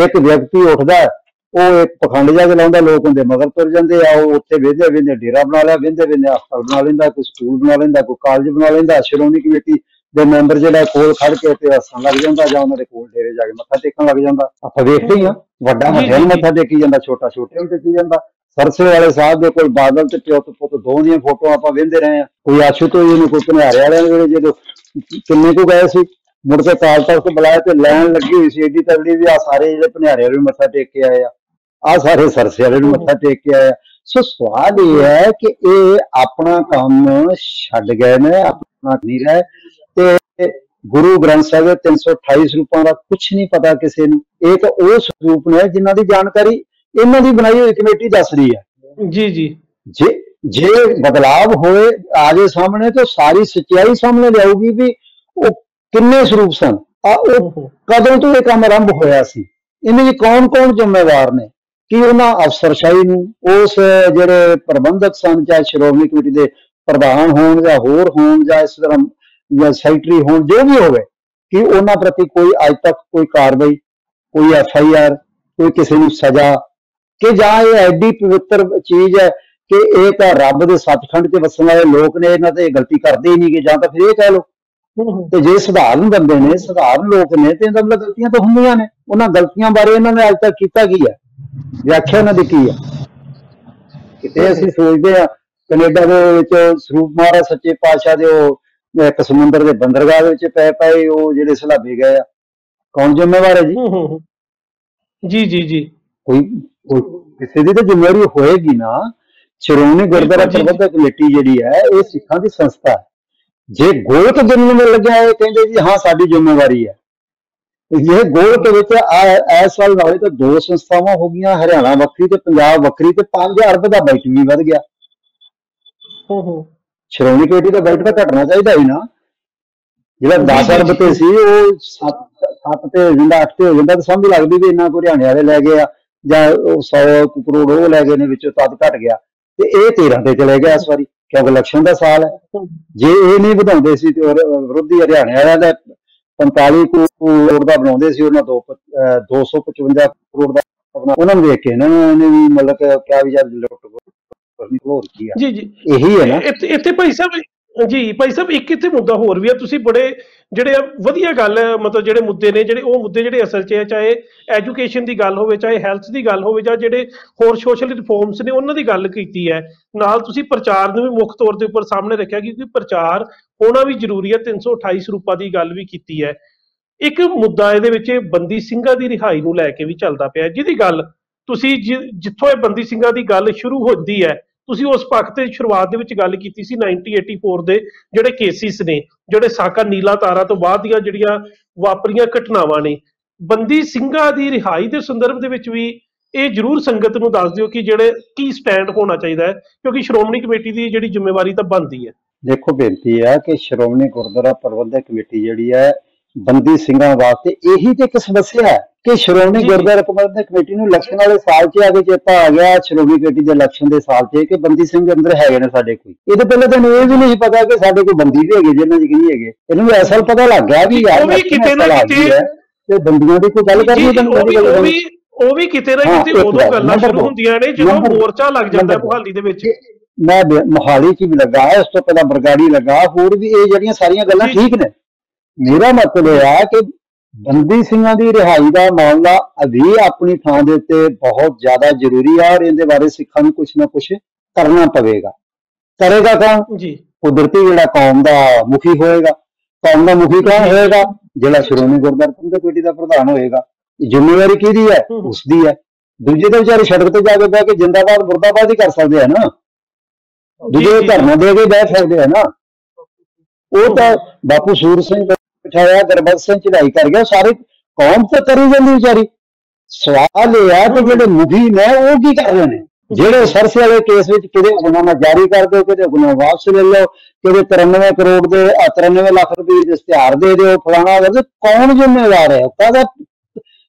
ਇੱਕ ਵਿਅਕਤੀ ਉੱਠਦਾ ਉਹ ਇੱਕ ਪਖੰਡ ਜਿਹਾ ਚਲਾਉਂਦਾ ਲੋਕ ਉਹਦੇ ਮਗਰ ਤੁਰ ਜਾਂਦੇ ਆ ਉਹ ਉੱਥੇ ਵੇਂਦੇ ਵੇਂਦੇ ਡੇਰਾ ਬਣਾ ਲਿਆ ਵੇਂਦੇ ਵੇਂਦੇ ਹਸਪਤਾਲ ਬਣਾ ਲੈਂਦਾ ਕੋਈ ਸਕੂਲ ਬਣਾ ਲੈਂਦਾ ਕੋਈ ਕਾਲਜ ਬਣਾ ਲੈਂਦਾ ਸ਼੍ਰੋਮਣੀ ਕਮੇਟੀ ਦੇ ਮੈਂਬਰ ਜਿਹੜਾ ਕੋਲ ਖੜ ਕੇ ਤੇ ਹੱਸਣ ਲੱਗ ਜਾਂਦਾ ਜਾਂ ਉਹਨਾਂ ਦੇ ਕੋਲ ਡੇਰੇ ਜਾ ਕੇ ਮੱਥਾ ਟੇਕਣ ਲੱਗ ਜਾਂਦਾ। ਆਪਾਂ ਵੇਖਦੇ ਹੀ ਆ ਵੱਡਾ ਜੀ, ਵੱਡਿਆਂ ਨੂੰ ਜੀ, ਮੱਥਾ ਟੇਕੀ ਜਾਂਦਾ ਛੋਟਾ ਛੋਟੇ ਨੂੰ ਟੇਕੀ ਜਾਂਦਾ। ਸਰਸੇ ਵਾਲੇ ਸਾਹਿਬ ਦੇ ਕੋਲ ਬਾਦਲ ਤੇ ਪਿਓ ਤੇ ਪੁੱਤ ਦੋ ਦੀਆਂ ਫੋਟੋਆਂ ਆਪਾਂ ਵੇਂਦੇ ਰਹੇ ਆ। ਕੋਈ ਆਸ਼ੂ ਤੋਂ ਜੀ ਨੂੰ ਕੋਈ ਭਨਿਆਰੇ ਵਾਲਿਆਂ ਦੇ ਵੇਲੇ ਜਦੋਂ ਕਿੰਨੇ ਕੁ ਗਏ ਸੀ ਮੁੜ ਕੇ ਕਾਲ ਤੱਕ ਬੁਲਾਇਆ ਤੇ ਲਾਈਨ ਲੱਗੀ ਹੋਈ ਸੀ ਏਡੀ ਤਗੜੀ ਵੀ ਆ ਸਾਰੇ ਜਿਹੜੇ ਭਨਿਆਰੇ ਵਾਲੇ ਮੱਥਾ ਟੇਕ ਕੇ ਆਏ ਆ। ਆ ਸਾਰੇ ਸਰਸੇ ਵਾਲੇ ਨੂੰ ਮੱਥਾ ਟੇਕ ਕੇ ਆਏ ਆ। ਸੋ ਸਵਾਲ ਇਹ ਹੈ ਕਿ ਇਹ ਆਪਣਾ ਕੰਮ ਛੱਡ ਗਏ ਨੇ ਆਪਣਾ ਨਹੀਂ ਰਹੇ ਤੇ ਗੁਰੂ ਗ੍ਰੰਥ ਸਾਹਿਬ ਦੇ 328 ਸਰੂਪਾਂ ਦਾ ਕੁਝ ਨਹੀਂ ਪਤਾ ਕਿਸੇ ਨੂੰ। ਇਹ ਤਾਂ ਉਹ ਸਰੂਪ ਨੇ ਜਿਨ੍ਹਾਂ ਦੀ ਜਾਣਕਾਰੀ ਇਹਨਾਂ ਦੀ ਬਣਾਈ ਹੋਈ ਕਮੇਟੀ ਦੱਸ ਰਹੀ ਹੈ। ਜੀ ਜੀ। ਜੇ ਜੇ ਬਦਲਾਵ ਹੋਏ ਆਜੇ ਸਾਹਮਣੇ ਤਾਂ ਸਾਰੀ ਸੱਚਾਈ ਸਾਹਮਣੇ ਲਿਆਊਗੀ ਵੀ ਉਹ ਕਿੰਨੇ ਸਰੂਪ ਸਨ? ਆ ਉਹ। ਕਦੋਂ ਤੋਂ ਇਹ ਕੰਮ ਆਰੰਭ ਹੋਇਆ ਸੀ? ਇਹਨਾਂ ਦੀ ਕੌਣ ਕੌਣ ਜ਼ਿੰਮੇਵਾਰ ਨੇ? ਕਿ ਉਹਨਾਂ ਅਫਸਰਸ਼ਾਹੀ ਨੂੰ? ਉਸ ਜਿਹੜੇ ਪ੍ਰਬੰਧਕ ਸਨ ਚਾਹੇ ਸ਼੍ਰੋਮਣੀ ਕਮੇਟੀ ਦੇ ਪ੍ਰਧਾਨ ਹੋਣ ਜਾਂ ਹੋਰ ਹੋਣ ਜਾਂ ਇਸ ਤਰ੍ਹਾਂ ਜਾਂ ਸੈਕਟਰੀ ਹੋਣ ਜੋ ਵੀ ਹੋਵੇ ਕਿ ਉਹਨਾਂ ਪ੍ਰਤੀ ਕੋਈ ਅੱਜ ਤੱਕ ਕੋਈ ਕਾਰਵਾਈ ਕੋਈ ਐਫ ਆਈ ਆਰ ਕੋਈ ਕਿਸੇ ਨੂੰ ਸਜ਼ਾ? ਕਿ ਜਾਂ ਇਹ ਐਡੀ ਪਵਿੱਤਰ ਚੀਜ਼ ਹੈ ਕਿ ਇਹ ਤਾਂ ਰੱਬ ਦੇ ਸੱਚਖੰਡ 'ਚ ਵਸਣ ਵਾਲੇ ਲੋਕ ਨੇ ਇਹਨਾਂ ਤੇ ਗਲਤੀ ਕਰਦੇ ਹੀ ਨਹੀਂ ਕਿ ਜਾਂ ਤਾਂ ਫਿਰ ਇਹ ਕਹਿ ਲਓ। ਤੇ ਜੇ ਸਧਾਰਨ ਬੰਦੇ ਨੇ ਸਧਾਰਨ ਲੋਕ ਨੇ ਤੇ ਇਹਦਾ ਮਤਲਬ ਗਲਤੀਆਂ ਤਾਂ ਹੁੰਦੀਆਂ ਨੇ। ਉਹਨਾਂ ਗਲਤੀਆਂ ਬਾਰੇ ਇਹਨਾਂ ਨੇ ਅੱਜ ਤੱਕ ਕੀਤਾ ਕੀ ਹੈ ਵਿਆਖਿਆ ਇਹਨਾਂ ਦੀ ਕੀ ਹੈ ਕਿਤੇ ਅਸੀਂ ਸੋਚਦੇ ਆ ਕੈਨੇਡਾ ਦੇ ਵਿੱਚ ਸਰੂਪ ਮਹਾਰਾਜ ਸੱਚੇ ਪਾਤਸ਼ਾਹ ਦੇ ਉਹ ਇੱਕ ਸਮੁੰਦਰ ਦੇ ਬੰਦਰਗਾਹ ਦੇ ਵਿੱਚ ਪੈ ਪਏ ਉਹ ਜਿਹੜੇ ਸਲਾਬੇ ਗਏ ਆ। ਕੌਣ ਜ਼ਿੰਮੇਵਾਰ ਹੈ ਜੀ। ਜੀ ਜੀ ਜੀ। ਕੋਈ ਕਿਸੇ ਦੀ ਤਾਂ ਜ਼ਿੰਮੇਵਾਰੀ ਹੋਏਗੀ ਨਾ। ਸ਼੍ਰੋਮਣੀ ਗੁਰਦੁਆਰਾ। ਪ੍ਰਬੰਧਕ ਕਮੇਟੀ ਜਿਹੜੀ ਹੈ ਇਹ ਸਿੱਖਾਂ ਦੀ ਸੰਸਥਾ ਹੈ। ਜੇ ਗੋਲਕ ਜਨਮ ਲੱਗਿਆ ਇਹ ਕਹਿੰਦੇ ਜੀ ਹਾਂ ਸਾਡੀ ਜ਼ਿੰਮੇਵਾਰੀ ਹੈ। ਇਹ ਗੋਲ ਦੇ ਵਿੱਚ ਇਸ ਸਾਲ ਨਾਲੇ ਤਾਂ ਦੋ ਸੰਸਥਾਵਾਂ ਹੋ ਗਈਆਂ ਹਰਿਆਣਾ ਵੱਖਰੀ ਤੇ ਪੰਜਾਬ ਵੱਖਰੀ ਤੇ 5 ਅਰਬ ਦਾ ਬਜਟ ਵੀ ਵਧ ਗਿਆ। ਹੂੰ ਹੂੰ। ਸ਼੍ਰੋਮਣੀ ਕਮੇਟੀ ਦਾ ਬਜਟ ਤਾਂ ਘਟਣਾ ਚਾਹੀਦਾ ਹੀ ਨਾ। ਜਿਹੜਾ ਜੀ, 10 ਜੀ, ਅਰਬ ਤੇ। ਸੀ ਉਹ 7 7 ਤੇ ਹੋ ਜਾਂਦਾ 8 ਤੇ ਹੋ ਜਾਂਦਾ ਤਾਂ ਸਮਝ ਲੱਗਦੀ ਵੀ ਇੰਨਾ ਕੋ ਹਰਿਆਣੇ ਵਾਲੇ ਲੈ ਗਏ ਆ ਜਾਂ ਉਹ 100 ਕਰੋੜ ਉਹ ਲੈ ਗਏ ਨੇ ਵਿੱਚੋਂ ਤਦ ਘਟ ਗਿਆ। ਤੇ ਇਹ 13 ਤੇ ਚਲੇ ਗਿਆ ਇਸ ਵਾਰੀ। ਕਿਉਂਕਿ ਇਲੈਕਸ਼ਨ ਦਾ ਸਾਲ ਹੈ। ਜੇ ਇਹ ਨਹੀਂ ਵਧਾਉਂਦੇ ਸੀ ਤੇ ਵਿਰੋਧੀ ਹਰਿਆਣੇ ਵਾਲਿਆਂ ਦਾ 45 ਕਰੋੜ ਦਾ ਬਣਾਉਂਦੇ ਸੀ ਉਹਨਾਂ ਦੋ 255 ਕਰੋੜ ਦਾ ਆਪਣਾ ਉਹਨਾਂ ਨੂੰ ਵੇਖ ਕੇ ਇਹਨਾਂ ਨੇ ਵੀ ਮਤਲਬ ਕਿ ਕਿਹਾ ਵੀ ਜਦ ਲੁੱਟ ਕਰਨੀ ਹੋਰ ਕੀ ਆ। ਜੀ ਜੀ। ਇਹੀ ਹੈ ਨਾ। ਇੱਥੇ ਇੱਥੇ ਭਾਈ ਸਾਹਿਬ ਜੀ, ਭਾਈ ਸਾਹਿਬ, ਇੱਕ ਇੱਥੇ ਮੁੱਦਾ ਹੋਰ ਵੀ ਆ। ਤੁਸੀਂ ਬੜੇ ਜਿਹੜੇ ਆ, ਵਧੀਆ ਗੱਲ, ਮਤਲਬ ਜਿਹੜੇ ਮੁੱਦੇ ਨੇ, ਜਿਹੜੇ ਉਹ ਮੁੱਦੇ ਜਿਹੜੇ ਅਸਲ 'ਚ ਆ, ਚਾਹੇ ਐਜੂਕੇਸ਼ਨ ਦੀ ਗੱਲ ਹੋਵੇ, ਚਾਹੇ ਹੈਲਥ ਦੀ ਗੱਲ ਹੋਵੇ, ਜਾਂ ਜਿਹੜੇ ਹੋਰ ਸੋਸ਼ਲ ਰਿਫਾਰਮਸ ਨੇ, ਉਹਨਾਂ ਦੀ ਗੱਲ ਕੀਤੀ ਹੈ। ਨਾਲ ਤੁਸੀਂ ਪ੍ਰਚਾਰ ਨੂੰ ਵੀ ਮੁੱਖ ਤੌਰ ਦੇ ਉੱਪਰ ਸਾਹਮਣੇ ਰੱਖਿਆ, ਕਿਉਂਕਿ ਪ੍ਰਚਾਰ ਹੋਣਾ ਵੀ ਜ਼ਰੂਰੀ ਹੈ 328 ਸਰੂਪਾਂ ਦੀ ਗੱਲ ਵੀ ਕੀਤੀ ਹੈ। ਇੱਕ ਮੁੱਦਾ ਇਹਦੇ ਵਿੱਚ ਬੰਦੀ ਸਿੰਘਾਂ ਦੀ ਰਿਹਾਈ ਨੂੰ ਲੈ ਕੇ ਵੀ ਚੱਲਦਾ ਪਿਆ। ਜਿਹਦੀ ਗੱਲ ਤੁਸੀਂ ਜਿ- ਜਿੱਥੋਂ ਇਹ ਬੰਦੀ ਸਿੰਘਾਂ ਦੀ ਗੱਲ ਸ਼ੁਰੂ ਹੁੰਦੀ ਹੈ ਤੁਸੀਂ ਉਸ ਪੱਖ ਤੇ ਸ਼ੁਰੂਆਤ ਦੇ ਵਿੱਚ ਗੱਲ ਕੀਤੀ ਸੀ 1984 ਦੇ ਜਿਹੜੇ ਕੇਸਿਸ ਨੇ, ਜਿਹੜੇ ਸਾਕਾ ਨੀਲਾ ਤਾਰਾ ਤੋਂ ਬਾਅਦ ਦੀਆਂ ਜਿਹੜੀਆਂ ਵਾਪਰੀਆਂ ਘਟਨਾਵਾਂ ਨੇ, ਬੰਦੀ ਸਿੰਘਾਂ ਦੀ ਰਿਹਾਈ ਦੇ ਸੰਦਰਭ ਦੇ ਵਿੱਚ ਵੀ ਇਹ ਜ਼ਰੂਰ ਸੰਗਤ ਨੂੰ ਦੱਸ ਦਿਓ ਕਿ ਜਿਹੜੇ ਕੀ ਸਟੈਂਡ ਹੋਣਾ ਚਾਹੀਦਾ ਹੈ, ਕਿਉਂਕਿ ਸ਼੍ਰੋਮਣੀ ਕਮੇਟੀ ਦੀ ਜਿਹੜੀ ਜ਼ਿੰਮੇਵਾਰੀ ਤਾਂ ਬਣਦੀ ਹੈ। ਦੇਖੋ, ਬੇਨਤੀ ਹੈ ਕਿ ਸ਼੍ਰੋਮਣੀ ਗੁਰਦੁਆਰਾ ਪ੍ਰਬੰਧਕ ਕਮੇਟੀ ਜਿਹੜੀ ਹੈ, ਬੰਦੀ ਸਿੰਘਾਂ ਵਾਸਤੇ ਇਹੀ ਤੇ ਇੱਕ ਸਮੱਸਿਆ ਹੈ। ਕਿ ਸ਼੍ਰੋਮਣੀ। ਗੁਰਦੁਆਰਾ ਪ੍ਰਬੰਧਕ ਕਮੇਟੀ ਨੂੰ ਇਲੈਕਸ਼ਨ ਵਾਲੇ ਸਾਲ 'ਚ ਆ ਕੇ ਚੇਤਾ ਆ ਗਿਆ ਸ਼੍ਰੋਮਣੀ ਕਮੇਟੀ ਦੇ ਇਲੈਕਸ਼ਨ ਦੇ ਸਾਲ 'ਚ ਕਿ ਬੰਦੀ ਸਿੰਘ ਅੰਦਰ ਹੈਗੇ ਨੇ ਸਾਡੇ ਕੋਈ ਇਹਦੇ ਪਹਿਲੇ ਤਾਂ ਇਹ ਵੀ ਨਹੀਂ ਪਤਾ ਕਿ ਸਾਡੇ ਕੋਈ ਬੰਦੀ ਵੀ ਹੈਗੇ ਜਿਹਨਾਂ 'ਚ ਕੀ ਨਹੀਂ ਹੈਗੇ ਇਹਨੂੰ ਅਸਲ ਪਤਾ ਲੱਗ ਗਿਆ ਵੀ ਯਾਰ ਉਹ ਵੀ ਕਿਤੇ ਨਾ ਆ ਕਿਤੇ- ਤੇ ਬੰਦੀਆਂ ਦੀ ਕੋਈ ਗੱਲ ਕਰਨੀ ਤਾਂ ਉਹ ਵੀ ਉਹ ਵੀ ਕਿਤੇ ਨਾ ਕਿਤੇ ਉਦੋਂ ਗੱਲ, ਸ਼ੁਰੂ। ਹੁੰਦੀਆਂ ਨੇ ਜਦੋਂ। ਮੋਰਚਾ ਲੱਗ ਜਾਂਦਾ। ਮੁਹਾਲੀ ਦੇ ਵਿੱਚ ਮੈਂ ਮੋਹਾਲੀ 'ਚ ਵੀ ਲੱਗਾ ਇਸ ਤੋਂ ਪਹਿਲਾਂ ਬਰਗਾੜੀ ਲੱਗਾ ਹੋਰ ਵੀ ਇਹ ਜਿਹੜੀਆਂ ਸਾਰੀਆਂ ਗੱਲਾਂ। ਠੀਕ ਨੇ ਮੇਰਾ ਮਤਲਬ ਇਹ ਹੈ ਕਿ ਬੰਦੀ ਸਿੰਘਾਂ ਦੀ ਰਿਹਾਈ ਦਾ ਮਾਮਲਾ ਅਭੀ ਆਪਣੀ ਥਾਂ ਦੇ ਉੱਤੇ ਬਹੁਤ ਜ਼ਿਆਦਾ ਜ਼ਰੂਰੀ ਹੈ ਔਰ ਇਹਦੇ ਬਾਰੇ ਸਿੱਖਾਂ ਨੂੰ ਕੁਝ ਨਾ ਕੁਝ ਕਰਨਾ ਪਵੇਗਾ। ਕਰੇਗਾ ਕੌਣ? ਜੀ। ਕੁਦਰਤੀ ਜਿਹੜਾ ਕੌਮ ਦਾ ਮੁਖੀ ਹੋਏਗਾ। ਕੌਮ ਦਾ ਮੁਖੀ ਕੌਣ ਹੋਏਗਾ? ਜਿਹੜਾ ਸ਼੍ਰੋਮਣੀ ਗੁਰਦੁਆਰਾ ਪ੍ਰਬੰਧਕ ਕਮੇਟੀ ਦਾ ਪ੍ਰਧਾਨ ਹੋਏਗਾ। ਜ਼ਿੰਮੇਵਾਰੀ ਕਿਹਦੀ ਹੈ। ਉਸ ਦੀ ਹੈ। ਦੂਜੇ ਤਾਂ ਵਿਚਾਰੇ ਸੜਕ ਤੇ ਜਾ ਕੇ ਬਹਿ ਕੇ ਜਿੰਦਾਬਾਦ ਮੁਰਦਾਬਾਦ ਹੀ ਕਰ ਸਕਦੇ ਆ ਨਾ। ਦੂਜੇ। ਧਰਨਾ ਦੇ ਕੇ ਬਹਿ ਸਕਦੇ ਆ ਨਾ। ਉਹ ਤਾਂ ਬਾਪੂ ਸੂਰ ਸਿੰਘ ਬਿਠਾਇਆ ਗੁਰਬਖਸ਼ ਸਿੰਘ ਚੜਾਈ ਕਰ ਗਿਆ ਸਾਰੇ ਕੌਮ ਤਾਂ ਕਰੀ ਜਾਂਦੀ ਵਿਚਾਰੀ। ਸਵਾਲ ਇਹ ਹੈ ਕਿ ਜਿਹੜੇ ਮੁਖੀ ਨੇ, ਉਹ ਕੀ ਕਰ ਰਹੇ ਨੇ? ਜਿਹੜੇ ਸਰਸੇ ਵਾਲੇ ਕੇਸ ਵਿੱਚ ਕਿਹਦੇ ਹੁਕਮਨਾਮਾ ਜਾਰੀ ਕਰ ਦਿਓ, ਕਿਹਦੇ ਹੁਕਮਨਾਮਾ ਵਾਪਸ ਲੈ ਲਓ, ਕਿਹਦੇ 93 ਕਰੋੜ ਦੇ 93 ਲੱਖ ਰੁਪਏ ਦੇ ਇਸ਼ਤਿਹਾਰ ਦੇ ਦਿਓ, ਫਲਾਣਾ ਕਰ ਕੌਣ ਜ਼ਿੰਮੇਵਾਰ ਹੈ? ਕਾਹਦਾ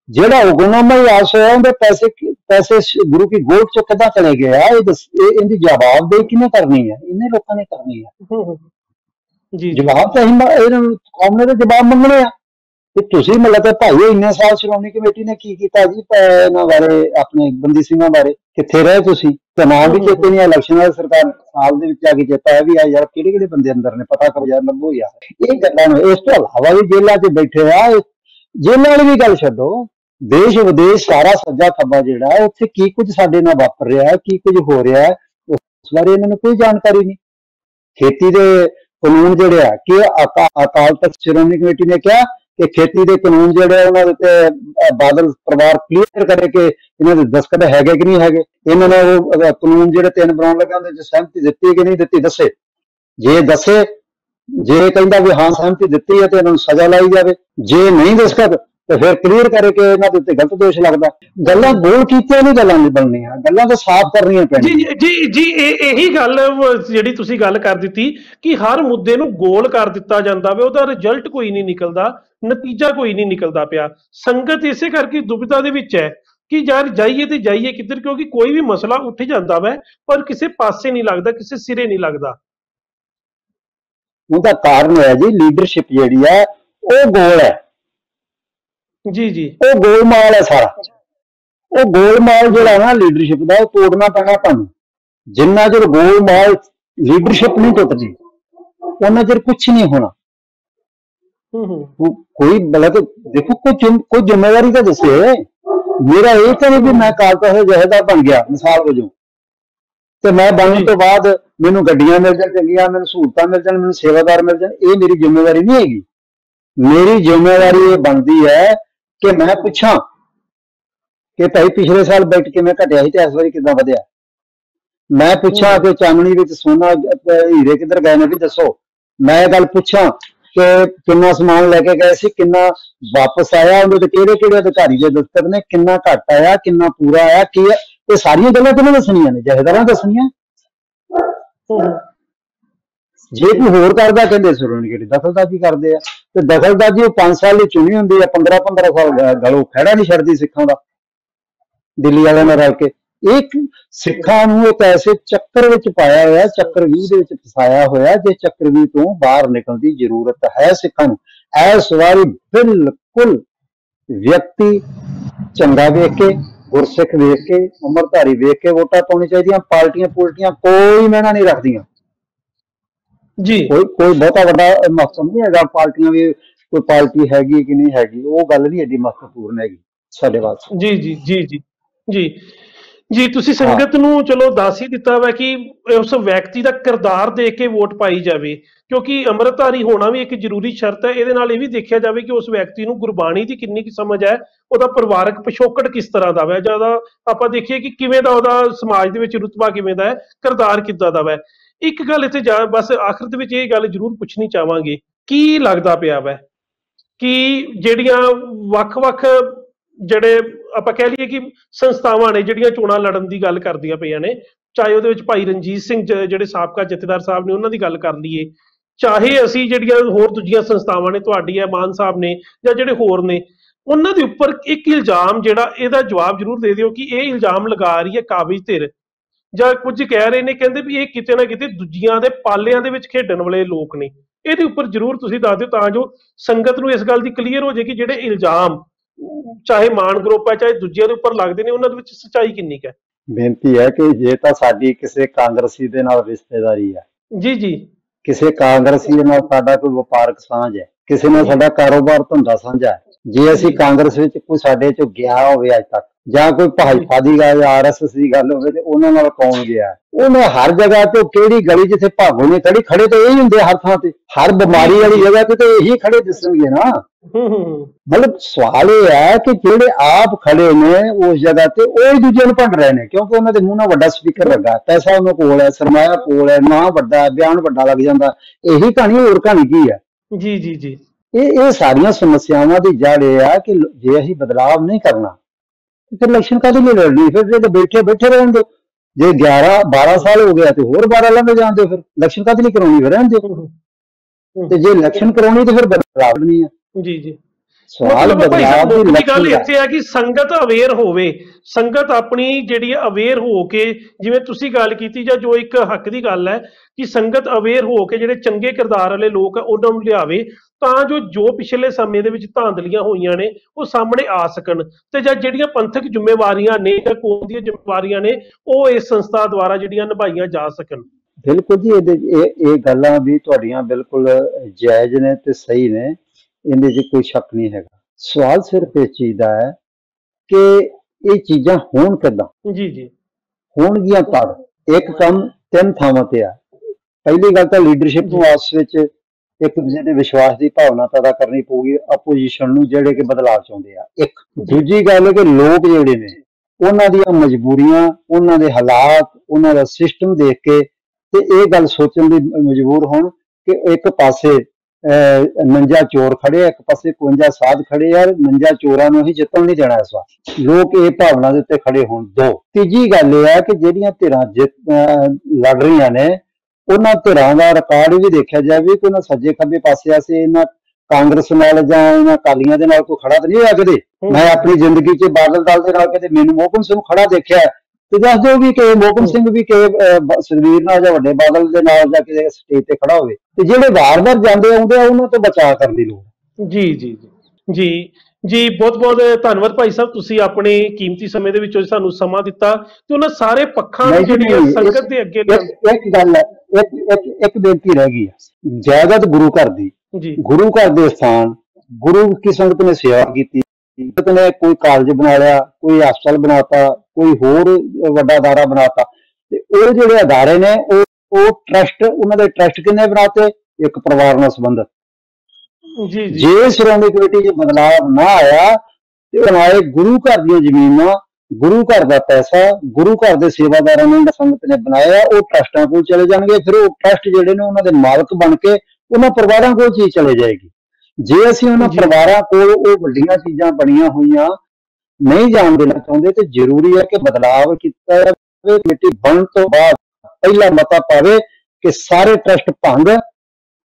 ਜਿਹੜਾ ਹੁਕਮਨਾਮਾ ਹੀ ਆਸ ਹੋਇਆ, ਉਹਦੇ ਪੈਸੇ ਪੈਸੇ ਗੁਰੂ ਕੀ ਗੋਦ ਚੋਂ ਕਿੱਦਾਂ ਚਲੇ ਗਏ ਆ? ਇਹ ਇਹਦੀ ਜਵਾਬਦੇਹੀ ਕਿਹਨੇ ਕਰਨੀ ਹੈ? ਇਹਨੇ ਲੋਕਾਂ ਨੇ ਕਰਨੀ ਹੈ। ਜਵਾਬ ਤਾਂ ਅਸੀਂ ਇਹਨਾਂ ਕੌਮ ਨੇ ਤਾਂ ਜਵਾਬ ਮੰਗਣੇ ਆ। ਤੇ ਤੁਸੀਂ ਮਤਲਬ ਤੇ ਭਾਈ ਇੰਨੇ ਸਾਲ ਸ਼੍ਰੋਮਣੀ ਕਮੇਟੀ ਨੇ ਕੀ ਕੀਤਾ ਜੀ ਇਹਨਾਂ ਬਾਰੇ, ਆਪਣੇ ਬੰਦੀ ਸਿੰਘਾਂ ਬਾਰੇ? ਕਿੱਥੇ ਰਹੇ ਤੁਸੀਂ? ਤੇ ਨਾਮ ਵੀ ਚੇਤੇ ਨਹੀਂ ਇਲੈਕਸ਼ਨ ਵਾਲੀ ਸਰਕਾਰ ਸਾਲ ਦੇ ਵਿੱਚ ਆ ਕੇ ਚੇਤਾ ਹੈ ਵੀ ਆ ਯਾਰ ਕਿਹੜੇ ਕਿਹੜੇ ਬੰਦੇ ਅੰਦਰ ਨੇ, ਪਤਾ ਕਰੋ ਯਾਰ ਲੱਭੋ ਯਾਰ। ਇਹ ਗੱਲਾਂ ਨੂੰ, ਇਸ ਤੋਂ ਇਲਾਵਾ ਵੀ ਜੇਲ੍ਹਾਂ 'ਚ ਬੈਠੇ ਆ, ਇਹ- ਜੇਲ੍ਹਾਂ ਵਾਲੀ ਵੀ ਗੱਲ ਛੱਡੋ। ਦੇਸ਼ ਵਿਦੇਸ਼ ਸਾਰਾ ਸੱਜਾ ਖੱਬਾ ਜਿਹੜਾ ਉੱਥੇ ਕੀ ਕੁਝ ਸਾਡੇ ਨਾਲ ਵਾਪਰ ਰਿਹਾ ਹੈ, ਕੀ ਕੁਝ ਹੋ ਰਿਹਾ ਹੈ, ਉਸ ਬਾਰੇ ਇਹਨਾਂ ਨੂੰ ਕੋਈ ਜਾਣਕਾਰੀ ਨਹੀਂ। ਖੇਤੀ ਦੇ ਕਾਨੂੰਨ ਜਿਹੜੇ ਆ ਕਿ ਅਕਾਲ ਤਖਤ ਸ਼੍ਰੋਮਣੀ ਕਮੇਟੀ ਨੇ ਕਿਹਾ ਕਿ ਖੇਤੀ ਦੇ ਕਾਨੂੰਨ ਜਿਹੜੇ ਆ, ਉਹਨਾਂ ਦੇ ਤੇ ਬਾਦਲ ਪਰਿਵਾਰ ਕਲੀਅਰ ਕਰੇ ਕਿ ਇਹਨਾਂ ਦੇ ਦਸਤਖਤ ਹੈਗੇ ਕਿ ਨਹੀਂ ਹੈਗੇ। ਇਹਨਾਂ ਨੇ ਉਹ ਕਾਨੂੰਨ ਜਿਹੜੇ ਤਿੰਨ ਬਣਾਉਣ ਲੱਗਾ ਉਹਦੇ ਚ ਸਹਿਮਤੀ ਦਿੱਤੀ ਕਿ ਨਹੀਂ ਦਿੱਤੀ ਦੱਸੇ। ਜੇ ਦੱਸੇ ਜੇ ਕਹਿੰਦਾ ਵੀ ਹਾਂ ਸਹਿਮਤੀ ਦਿੱਤੀ ਹੈ ਤੇ ਇਹਨਾਂ ਨੂੰ ਸਜ਼ਾ ਲਾਈ ਜਾਵੇ। ਜੇ ਨਹੀਂ ਦਸਤਖਤ ਤੇ ਫਿਰ ਕਲੀਅਰ ਕਰੇ ਕਿ ਇਹਨਾਂ ਦੇ ਉੱਤੇ ਗਲਤ ਦੋਸ਼ ਲੱਗਦਾ। ਗੱਲਾਂ ਬੋਲ ਕੀਤੀਆਂ ਨਹੀਂ ਗੱਲਾਂ ਨਹੀਂ ਬਣਨੀਆਂ ਗੱਲਾਂ ਤਾਂ ਸਾਫ਼ ਕਰਨੀਆਂ ਜੀ ਪੈਣੀਆਂ ਜੀ ਜੀ ਇਹ ਇਹੀ ਗੱਲ ਜਿਹੜੀ ਤੁਸੀਂ ਗੱਲ ਕਰ ਦਿੱਤੀ ਕਿ ਹਰ ਮੁੱਦੇ ਨੂੰ ਗੋਲ ਕਰ ਦਿੱਤਾ ਜਾਂਦਾ ਵੇ ਉਹਦਾ ਰਿਜ਼ਲਟ ਕੋਈ ਨਹੀਂ ਨਿਕਲਦਾ ਨਤੀਜਾ ਕੋਈ ਨਹੀਂ ਨਿਕਲਦਾ ਪਿਆ। ਸੰਗਤ ਇਸੇ ਕਰਕੇ ਦੁਬਿਧਾ ਦੇ ਵਿੱਚ ਹੈ ਕਿ ਯਾਰ ਜਾਈਏ ਤੇ ਜਾਈਏ ਕਿੱਧਰ ਕਿਉਂਕਿ ਕੋਈ ਵੀ ਮਸਲਾ ਉੱਠ ਜਾਂਦਾ ਵੈ ਪਰ ਕਿਸੇ ਪਾਸੇ ਨਹੀਂ ਲੱਗਦਾ ਕਿਸੇ ਸਿਰੇ ਨਹੀਂ ਲੱਗਦਾ। ਉਹਦਾ ਕਾਰਨ ਹੈ ਜੀ ਲੀਡਰਸ਼ਿਪ ਜਿਹੜੀ ਹੈ ਉਹ ਗੋਲ ਹੈ। ਜੀ ਜੀ। ਉਹ ਗੋਲਮਾਲ ਹੈ ਸਾਰਾ। ਉਹ ਗੋਲਮਾਲ ਜਿਹੜਾ ਨਾ ਲੀਡਰਸ਼ਿਪ ਦਾ ਉਹ ਤੋੜਨਾ ਪੈਣਾ ਤੁਹਾਨੂੰ। ਜਿੰਨਾ ਚਿਰ ਗੋਲਮਾਲ ਲੀਡਰਸ਼ਿਪ ਨਹੀਂ ਟੁੱਟਦੀ ਉਹਨਾਂ ਚਿਰ ਕੁਝ ਨਹੀਂ ਹੋਣਾ। ਹੂੰ ਹੂੰ। ਕੋ- ਕੋਈ ਗਲਤ ਦੇਖੋ ਕੋਈ ਕੋਈ ਜ਼ਿੰਮੇਵਾਰੀ ਤਾਂ ਦੱਸੇ। ਮੇਰਾ ਇਹ ਤਾਂ ਨਹੀਂ ਵੀ ਮੈਂ ਕਾਲ ਤੋਂ ਜਹੇਦਾਰ ਬਣ ਗਿਆ ਮਿਸਾਲ ਵਜੋਂ। ਤੇ ਮੈਂ ਬਣਨ ਤੋਂ ਬਾਅਦ ਮੈਨੂੰ ਗੱਡੀਆਂ ਮਿਲ ਜਾਣ ਚੰਗੀਆਂ ਮੈਨੂੰ ਸਹੂਲਤਾਂ ਮਿਲ ਜਾਣ ਮੈਨੂੰ ਸੇਵਾਦਾਰ ਮਿਲ ਜਾਣ ਇਹ ਮੇਰੀ ਜ਼ਿੰਮੇਵਾਰੀ ਨਹੀਂ ਹੈਗੀ। ਮੇਰੀ ਜ਼ਿੰਮੇਵਾਰੀ ਇਹ ਬਣਦੀ ਹੈ ਕਿ ਮੈਂ ਪੁੱਛਾਂ ਕਿ ਭਾਈ ਪਿਛਲੇ ਸਾਲ ਬਜਟ ਕਿਵੇਂ ਘਟਿਆ ਸੀ ਤੇ ਇਸ ਵਾਰੀ ਕਿੱਦਾਂ ਵਧਿਆ? ਮੈਂ ਪੁੱਛਾਂ ਕਿ ਚਾਂਦਨੀ ਵਿੱਚ ਸੋਨਾ ਹੀਰੇ ਕਿੱਧਰ ਗਏ ਨੇ ਵੀ ਦੱਸੋ? ਮੈਂ ਇਹ ਗੱਲ ਪੁੱਛਾਂ ਕਿ ਕਿੰਨਾ ਸਮਾਨ ਲੈ ਕੇ ਗਏ ਸੀ ਕਿੰਨਾ ਵਾਪਸ ਆਇਆ ਉਹਦੇ ਤੇ ਕਿਹੜੇ ਕਿਹੜੇ ਅਧਿਕਾਰੀ ਦੇ ਦਫ਼ਤਰ ਨੇ ਕਿੰਨਾ ਘੱਟ ਆਇਆ ਕਿੰਨਾ ਪੂਰਾ ਆਇਆ ਕੀ ਇਹ ਸਾਰੀਆਂ ਗੱਲਾਂ ਕਿਹਨੇ ਦੱਸਣੀਆਂ ਨੇ ਜਹੇਦਾਰਾਂ ਦੱਸਣੀਆਂ? ਜੇ ਕੋਈ ਹੋਰ ਕਰਦਾ ਕਹਿੰਦੇ ਸ਼੍ਰੋਮਣੀ ਦਖਲਦਾਜੀ ਕਰਦੇ ਆ? ਤੇ ਦਖਲਦਾਜੀ ਉਹ 5 ਸਾਲ ਦੀ ਚੁਣੀ ਹੁੰਦੀ ਆ 15 15 ਸਾਲ ਗਲੋ ਗਲੋਂ ਖੜਾ ਨਹੀਂ ਛੱਡਦੀ ਸਿੱਖਾਂ ਦਾ। ਦਿੱਲੀ ਵਾਲਿਆਂ ਨਾਲ ਰਲ ਕੇ। ਇੱਕ ਸਿੱਖਾਂ ਨੂੰ ਇੱਕ ਐਸੇ ਚੱਕਰ ਵਿੱਚ ਪਾਇਆ ਹੋਇਆ ਚੱਕਰਵੀ ਦੇ ਵਿੱਚ ਫਸਾਇਆ ਹੋਇਆ, ਜੇ ਚੱਕਰਵੀ ਤੋਂ ਬਾਹਰ ਨਿਕਲਣ ਦੀ ਜ਼ਰੂਰਤ ਹੈ ਸਿੱਖਾਂ ਨੂੰ। ਇਸ ਵਾਰੀ ਬਿਲਕੁਲ ਵਿਅਕਤੀ ਚੰਗਾ ਵੇਖ ਕੇ, ਗੁਰਸਿੱਖ ਵੇਖ ਕੇ, ਉਮਰਧਾਰੀ ਵੇਖ ਕੇ ਵੋਟਾਂ ਪਾਉਣੀ ਚਾਹੀਦੀਆਂ ਪਾਰਟੀਆਂ ਪੁਲਟੀਆਂ ਕੋਈ ਮੈਨਾਂ ਨਹੀਂ ਰੱਖਦੀਆਂ। ਜੀ। ਕੋਈ ਕੋਈ ਬਹੁਤਾ ਵੱਡਾ ਮਕਸਦ ਨਹੀਂ ਹੈਗਾ ਪਾਰਟੀਆਂ ਵੀ ਕੋਈ ਪਾਰਟੀ ਹੈਗੀ ਕਿ ਨਹੀਂ ਹੈਗੀ ਉਹ ਗੱਲ ਨਹੀਂ ਐਡੀ ਮਹੱਤਵਪੂਰਨ ਹੈਗੀ ਸਾਡੇ ਵਾਸਤੇ। ਜੀ ਜੀ ਜੀ ਜੀ ਜੀ। ਜੀ ਤੁਸੀਂ ਸੰਗਤ ਨੂੰ ਚਲੋ ਦੱਸ ਹੀ ਦਿੱਤਾ ਵਾ ਕਿ ਉਸ ਵਿਅਕਤੀ ਦਾ ਕਿਰਦਾਰ ਦੇਖ ਕੇ ਵੋਟ ਪਾਈ ਜਾਵੇ ਕਿਉਂਕਿ ਅੰਮ੍ਰਿਤਧਾਰੀ ਹੋਣਾ ਵੀ ਇੱਕ ਜ਼ਰੂਰੀ ਸ਼ਰਤ ਹੈ ਇਹਦੇ ਨਾਲ ਇਹ ਵੀ ਦੇਖਿਆ ਜਾਵੇ ਕਿ ਉਸ ਵਿਅਕਤੀ ਨੂੰ ਗੁਰਬਾਣੀ ਦੀ ਕਿੰਨੀ ਕੁ ਸਮਝ ਹੈ ਉਹਦਾ ਪਰਿਵਾਰਕ ਪਿਛੋਕੜ ਕਿਸ ਤਰ੍ਹਾਂ ਦਾ ਵਾ ਜ਼ਿਆਦਾ ਆਪਾਂ ਦੇਖੀਏ ਕਿ ਕਿਵੇਂ ਦਾ ਉਹਦਾ ਸਮਾਜ ਦੇ ਵਿੱਚ ਰੁਤਬਾ ਕਿਵੇਂ ਦਾ ਹੈ ਕਿਰਦਾਰ ਕਿੱਦਾਂ ਦਾ ਵਾ। ਇੱਕ ਗੱਲ ਇੱਥੇ ਜਾ ਬਸ ਆਖਰ ਦੇ ਵਿੱਚ ਇਹ ਗੱਲ ਜ਼ਰੂਰ ਪੁੱਛਣੀ ਚਾਹਾਂਗੇ, ਕੀ ਲੱਗਦਾ ਪਿਆ ਵੈ? ਕਿ ਜਿਹੜੀਆਂ ਵੱਖ-ਵੱਖ ਜਿਹੜੇ ਆਪਾਂ ਕਹਿ ਲਈਏ ਕਿ ਸੰਸਥਾਵਾਂ ਨੇ, ਜਿਹੜੀਆਂ ਚੋਣਾਂ ਲੜਨ ਦੀ ਗੱਲ ਕਰਦੀਆਂ ਪਈਆਂ ਨੇ, ਚਾਹੇ ਉਹਦੇ ਵਿੱਚ ਭਾਈ ਰਣਜੀਤ ਸਿੰਘ ਜਿਹੜੇ ਸਾਬਕਾ ਜਥੇਦਾਰ ਸਾਹਿਬ ਨੇ, ਉਹਨਾਂ ਦੀ ਗੱਲ ਕਰ ਲਈਏ, ਚਾਹੇ ਅਸੀਂ ਜਿਹੜੀਆਂ ਹੋਰ ਦੂਜੀਆਂ ਸੰਸਥਾਵਾਂ ਨੇ, ਤੁਹਾਡੀ ਹੈ, ਮਾਨ ਸਾਹਿਬ ਨੇ, ਜਾਂ ਜਿਹੜੇ ਹੋਰ ਨੇ, ਉਹਨਾਂ ਦੇ ਉੱਪਰ ਇੱਕ ਇਲਜ਼ਾਮ ਜਿਹੜਾ, ਇਹਦਾ ਜਵਾਬ ਜ਼ਰੂਰ ਦੇ ਦਿਓ ਕਿ ਇਹ ਇਲਜ਼ਾਮ ਲਗਾ ਰਹੀ ਹੈ ਕਾਬਿਜ਼ ਧਿਰ। ਜਾਂ ਕੁਝ ਕਹਿ ਰਹੇ ਨੇ ਕਹਿੰਦੇ ਵੀ ਇਹ ਕਿਤੇ ਨਾ ਕਿਤੇ ਦੂਜੀਆਂ ਦੇ ਪਾਲਿਆਂ ਦੇ ਵਿੱਚ ਖੇਡਣ ਵਾਲੇ ਲੋਕ ਨੇ। ਇਹਦੇ ਉੱਪਰ ਜ਼ਰੂਰ ਤੁਸੀਂ ਦੱਸ ਦਿਓ ਤਾਂ ਜੋ ਸੰਗਤ ਨੂੰ ਇਸ ਗੱਲ ਦੀ ਕਲੀਅਰ ਹੋ ਜਾਏ ਕਿ ਜਿਹੜੇ ਇਲਜ਼ਾਮ ਚਾਹੇ ਮਾਨ ਗਰੁੱਪ ਹੈ ਚਾਹੇ ਦੂਜਿਆਂ ਦੇ ਉੱਪਰ ਲੱਗਦੇ ਨੇ ਉਹਨਾਂ ਦੇ ਵਿੱਚ ਸੱਚਾਈ ਕਿੰਨੀ ਕੁ ਹੈ? ਬੇਨਤੀ ਹੈ ਕਿ ਜੇ ਤਾਂ ਸਾਡੀ ਕਿਸੇ ਕਾਂਗਰਸੀ ਦੇ ਨਾਲ ਰਿਸ਼ਤੇਦਾਰੀ ਹੈ। ਜੀ ਜੀ। ਕਿਸੇ ਕਾਂਗਰਸੀ ਦੇ ਨਾਲ ਸਾਡਾ ਕੋਈ ਵਪਾਰਕ ਸਾਂਝ ਹੈ। ਕਿਸੇ ਨਾਲ ਸਾਡਾ ਕਾਰੋਬਾਰ ਧੰਦਾ ਸਾਂਝਾ ਹੈ। ਜੇ ਅਸੀਂ ਕਾਂਗਰਸ ਵਿੱਚ ਕੋਈ ਸਾਡੇ ਚੋਂ ਗਿਆ ਹੋਵੇ ਅੱਜ ਤੱਕ ਜਾਂ ਕੋਈ ਭਾਜਪਾ ਦੀ ਗੱਲ ਜਾਂ ਆਰਐਸਐਸ ਦੀ ਗੱਲ ਹੋਵੇ ਤੇ ਉਹਨਾਂ ਨਾਲ ਕੌਣ ਗਿਆ? ਉਹਨੇ ਹਰ ਜਗ੍ਹਾ ਤੋਂ ਕਿਹੜੀ ਗਲੀ ਜਿੱਥੇ ਭਾਗੋ ਨਹੀਂ ਖੜੀ ਖੜੇ ਤਾਂ ਇਹ ਹੁੰਦੇ ਹਰ ਥਾਂ ਤੇ। ਹਰ ਬਿਮਾਰੀ ਵਾਲੀ ਜਗ੍ਹਾ ਤੇ ਤਾਂ ਇਹੀ ਖੜੇ ਦਿਸਣਗੇ ਨਾ। ਮਤਲਬ ਸਵਾਲ ਇਹ ਹੈ ਕਿ ਜਿਹੜੇ ਆਪ ਖੜੇ ਨੇ ਉਸ ਜਗ੍ਹਾ ਤੇ ਉਹ ਹੀ ਦੂਜਿਆਂ ਨੂੰ ਭੰਡ ਰਹੇ ਨੇ ਕਿਉਂਕਿ ਉਹਨਾਂ ਦੇ ਮੂੰਹ ਨਾਲ ਵੱਡਾ ਸਪੀਕਰ ਲੱਗਾ ਪੈਸਾ ਉਹਨਾਂ ਕੋਲ ਹੈ ਸਰਮਾਇਆ ਕੋਲ ਹੈ ਨਾਂ ਵੱਡਾ ਬਿਆਨ ਵੱਡਾ ਲੱਗ ਜਾਂਦਾ। ਇਹੀ ਕਹਾਣੀ ਹੋਰ ਕਹਾਣੀ ਕੀ ਹੈ? ਜੀ ਜੀ ਜੀ। ਇਹ ਇਹ ਸਾਰੀਆਂ ਸਮੱਸਿਆਵਾਂ ਦੀ ਜੜ ਇਹ ਆ ਕਿ ਜੇ ਅਸੀਂ ਬਦਲਾਵ ਨਹੀਂ ਕਰਨਾ ਫਿਰ ਇਲੈਕਸ਼ਨ ਕਾਹਦੇ ਲਈ ਲੜਨੀ? ਫਿਰ ਜੇ ਤਾਂ ਬੈਠੇ ਬੈਠੇ ਰਹਿਣ ਦਿਓ। ਜੇ 11 12 ਸਾਲ ਹੋ ਗਿਆ ਤੇ ਹੋਰ 12 ਲੰਘ ਜਾਣ ਦਿਓ ਫਿਰ। ਇਲੈਕਸ਼ਨ ਕਾਹਦੇ ਲਈ ਕਰਾਉਣੀ ਫਿਰ ਰਹਿਣ ਦਿਓ। ਤੇ ਜੇ ਇਲੈਕਸ਼ਨ ਕਰਾਉਣੀ ਤੇ ਫਿਰ ਬਦਲਾਵ ਨਹੀਂ ਹੈ ਜੀ ਜੀ। ਸਵਾਲ ਸਾਹਿਬ ਦੀ election ਗੱਲ। ਇੱਥੇ ਹੈ ਕਿ ਸੰਗਤ ਅਵੇਅਰ ਹੋਵੇ ਸੰਗਤ ਆਪਣੀ ਜਿਹੜੀ ਅਵੇਅਰ ਹੋ ਕੇ ਜਿਵੇਂ ਤੁਸੀਂ ਗੱਲ ਕੀਤੀ ਜਾਂ ਜੋ ਇੱਕ ਹੱਕ ਦੀ ਗੱਲ ਹੈ ਕਿ ਸੰਗਤ ਅਵੇਅਰ ਹੋ ਕੇ ਜਿਹੜੇ ਚੰਗੇ ਕਿਰਦਾਰ ਵਾਲੇ ਲੋਕ ਆ ਉਹਨਾਂ ਨੂੰ ਲਿਆਵੇ ਤਾਂ ਜੋ ਜੋ ਪਿਛਲੇ ਸਮੇਂ ਦੇ ਵਿੱਚ ਧਾਂਦਲੀਆਂ ਹੋਈਆਂ ਨੇ ਉਹ ਸਾਹਮਣੇ ਆ ਸਕਣ। ਤੇ ਜਾਂ ਜਿਹੜੀਆਂ ਪੰਥਕ ਜ਼ਿੰਮੇਵਾਰੀਆਂ ਨੇ ਜਾਂ ਕੌਮ ਦੀਆਂ ਜ਼ਿੰਮੇਵਾਰੀਆਂ ਨੇ ਉਹ ਇਸ ਸੰਸਥਾ ਦੁਆਰਾ ਜਿਹੜੀਆਂ ਨਿਭਾਈਆਂ ਜਾ ਸਕਣ। ਬਿਲਕੁਲ ਜੀ ਇਹ ਇਹ ਗੱਲਾਂ ਵੀ ਤੁਹਾਡੀਆਂ ਬਿਲਕੁਲ ਜਾਇਜ਼ ਨੇ ਤੇ ਸਹੀ ਨੇ। ਇਹਦੇ 'ਚ ਕੋਈ ਸ਼ੱਕ ਨਹੀਂ ਹੈਗਾ। ਸਵਾਲ ਸਿਰਫ ਇਸ ਚੀਜ਼ ਦਾ ਹੈ ਕਿ ਇਹ ਚੀਜ਼ਾਂ ਹੋਣ ਕਿੱਦਾਂ? ਜੀ ਜੀ। ਹੋਣਗੀਆਂ ਤਦ। ਇੱਕ ਕੰਮ ਤਿੰਨ ਥਾਵਾਂ ਤੇ ਆ। ਪਹਿਲੀ ਗੱਲ ਤਾਂ ਲੀਡਰਸ਼ਿਪ ਨੂੰ ਆਪਸ ਵਿੱਚ ਇੱਕ ਦੂਜੇ ਦੇ ਵਿਸ਼ਵਾਸ ਦੀ ਭਾਵਨਾ ਪੈਦਾ ਕਰਨੀ ਪਊਗੀ ਆਪੋਜੀਸ਼ਨ ਨੂੰ ਜਿਹੜੇ ਕਿ ਬਦਲਾਅ ਚਾਹੁੰਦੇ ਆ। ਇੱਕ। ਦੂਜੀ ਗੱਲ ਹੈ ਕਿ ਲੋਕ ਜਿਹੜੇ ਨੇ ਉਹਨਾਂ ਦੀਆਂ ਮਜਬੂਰੀਆਂ ਉਹਨਾਂ ਦੇ ਹਾਲਾਤ ਉਹਨਾਂ ਦਾ ਸਿਸਟਮ ਦੇਖ ਕੇ ਤੇ ਇਹ ਗੱਲ ਸੋਚਣ ਦੀ ਮਜਬੂਰ ਹੋਣ ਕਿ ਇੱਕ ਪਾਸੇ 49 ਚੋਰ ਖੜੇ ਆ ਇੱਕ ਪਾਸੇ 51 ਸਾਧ ਖੜੇ ਆ 49 ਚੋਰਾਂ ਨੂੰ ਹੀ ਜਿੱਤਣ ਨਹੀਂ ਦੇਣਾ ਇਸ ਵਾਰ। ਲੋਕ ਇਹ ਭਾਵਨਾ ਦੇ ਉੱਤੇ ਖੜੇ ਹੋਣ ਦੋ। ਤੀਜੀ ਗੱਲ ਇਹ ਹੈ ਕਿ ਜਿਹੜੀਆਂ ਧਿਰਾਂ ਜਿੱਤ ਲੜ ਰਹੀਆਂ ਨੇ ਉਹਨਾਂ ਧਿਰਾਂ ਦਾ ਰਿਕਾਰਡ ਵੀ ਦੇਖਿਆ ਜਾਵੇ ਕਿ ਉਹਨਾਂ ਸੱਜੇ ਖੱਬੇ ਪਾਸੇ ਆਸੇ ਇਹਨਾਂ ਕਾਂਗਰਸ ਨਾਲ ਜਾਂ ਇਹਨਾਂ ਅਕਾਲੀਆਂ ਦੇ ਨਾਲ ਕੋਈ ਖੜਾ ਤਾਂ ਨਹੀਂ ਹੋਇਆ ਕਦੇ? ਮੈਂ ਆਪਣੀ ਜ਼ਿੰਦਗੀ 'ਚ ਬਾਦਲ ਦਲ ਦੇ ਨਾਲ ਕਦੇ ਮੈਨੂੰ ਮੋਹਕਮ ਸਿੰਘ ਖੜਾ ਦੇਖਿਆ। ਤੇ ਦੱਸ ਦਿਓ ਵੀ ਕਿ ਮੋਹਕਮ ਸਿੰਘ ਵੀ ਕਿ ਸੁਖਬੀਰ ਨਾਲ ਜਾਂ ਵੱਡੇ ਬਾਦਲ ਦੇ ਨਾਲ ਜਾਂ ਕਿਸੇ ਸਟੇਜ ਤੇ ਖੜਾ ਹੋਵੇ ਤੇ ਜਿਹੜੇ ਵਾਰ-ਵਾਰ ਜਾਂਦੇ ਆਉਂਦੇ ਆ ਉਹਨਾਂ ਤੋਂ ਬਚਾਅ ਕਰਨ ਦੀ ਲੋੜ। ਜੀ ਜੀ ਜੀ। ਜੀ ਜੀ ਬਹੁਤ ਬਹੁਤ ਧੰਨਵਾਦ ਭਾਈ ਸਾਹਿਬ ਤੁਸੀਂ ਆਪਣੇ ਕੀਮਤੀ ਸਮੇਂ ਦੇ ਵਿੱਚੋਂ ਸਾਨੂੰ ਸਮਾਂ ਦਿੱਤਾ ਤੇ ਉਹਨਾਂ ਸਾਰੇ ਪੱਖਾਂ ਨੂੰ ਨਹੀਂ ਜੀ, ਜਿਹੜੀਆਂ ਨਹੀਂ, ਸੰਗਤ ਦੇ ਅੱਗੇ ਇੱਕ ਇੱਕ ਗੱਲ ਹੈ ਇੱਕ ਇੱਕ ਇੱਕ ਬੇਨਤੀ ਰਹਿ ਗਈ ਹੈ। ਜਾਇਦਾਦ ਗੁਰੂ ਘਰ ਦੀ ਜੀ। ਗੁਰੂ ਘਰ ਦੇ ਸਥਾਨ ਗੁਰੂ ਕੀ ਸੰਗਤ ਨੇ ਸੇਵਾ ਕੀਤੀ। ਸੰਗਤ ਨੇ ਕੋਈ ਕਾਲਜ ਬਣਾ ਲਿਆ ਕੋਈ ਹਸਪਤਾਲ ਬਣਾਤਾ ਕੋਈ ਹੋਰ ਵੱਡਾ ਅਦਾਰਾ ਬਣਾਤਾ। ਤੇ ਉਹ ਜਿਹੜੇ ਅਦਾਰੇ ਨੇ ਉਹ ਉਹ ਟਰਸਟ ਉਹਨਾਂ ਦੇ ਟਰਸਟ ਕਿੰਨੇ ਬਣਾਤੇ? ਇੱਕ ਪਰਿਵਾਰ ਨਾਲ ਸੰਬੰਧਿਤ। ਜੀ ਜੀ। ਜੇ ਸ਼੍ਰੋਮਣੀ ਕਮੇਟੀ 'ਚ ਬਦਲਾਅ ਨਾ ਆਇਆ ਤੇ ਬਣਾਏ ਗੁਰੂ ਘਰ ਦੀਆਂ ਜ਼ਮੀਨਾਂ ਗੁਰੂ ਘਰ ਦਾ ਪੈਸਾ ਗੁਰੂ ਘਰ ਦੇ ਸੇਵਾਦਾਰਾਂ ਨੇ ਸੰਗਤ ਨੇ ਬਣਾਇਆ ਉਹ ਟਰਸਟਾਂ ਕੋਲ ਚਲੇ ਜਾਣਗੇ। ਫਿਰ ਉਹ ਟਰਸਟ ਜਿਹੜੇ ਨੇ ਉਹਨਾਂ ਦੇ ਮਾਲਕ ਬਣ ਕੇ ਉਹਨਾਂ ਪਰਿਵਾਰਾਂ ਕੋਲ ਚੀਜ਼ ਚਲੇ ਜਾਏਗੀ। ਜੇ ਅਸੀਂ ਉਹਨਾਂ। ਪਰਿਵਾਰਾਂ ਕੋਲ ਉਹ ਵੱਡੀਆਂ ਚੀਜ਼ਾਂ ਬਣੀਆਂ ਹੋਈਆਂ ਨਹੀਂ ਜਾਣ ਦੇਣਾ ਚਾਹੁੰਦੇ ਤੇ ਜ਼ਰੂਰੀ ਹੈ ਕਿ ਬਦਲਾਅ ਕੀਤਾ ਜਾਵੇ ਕਮੇਟੀ ਬਣਨ ਤੋਂ ਬਾਅਦ ਪਹਿਲਾ ਮਤਾ ਪਾਵੇ ਕਿ ਸਾਰੇ ਟਰਸਟ ਭੰਗ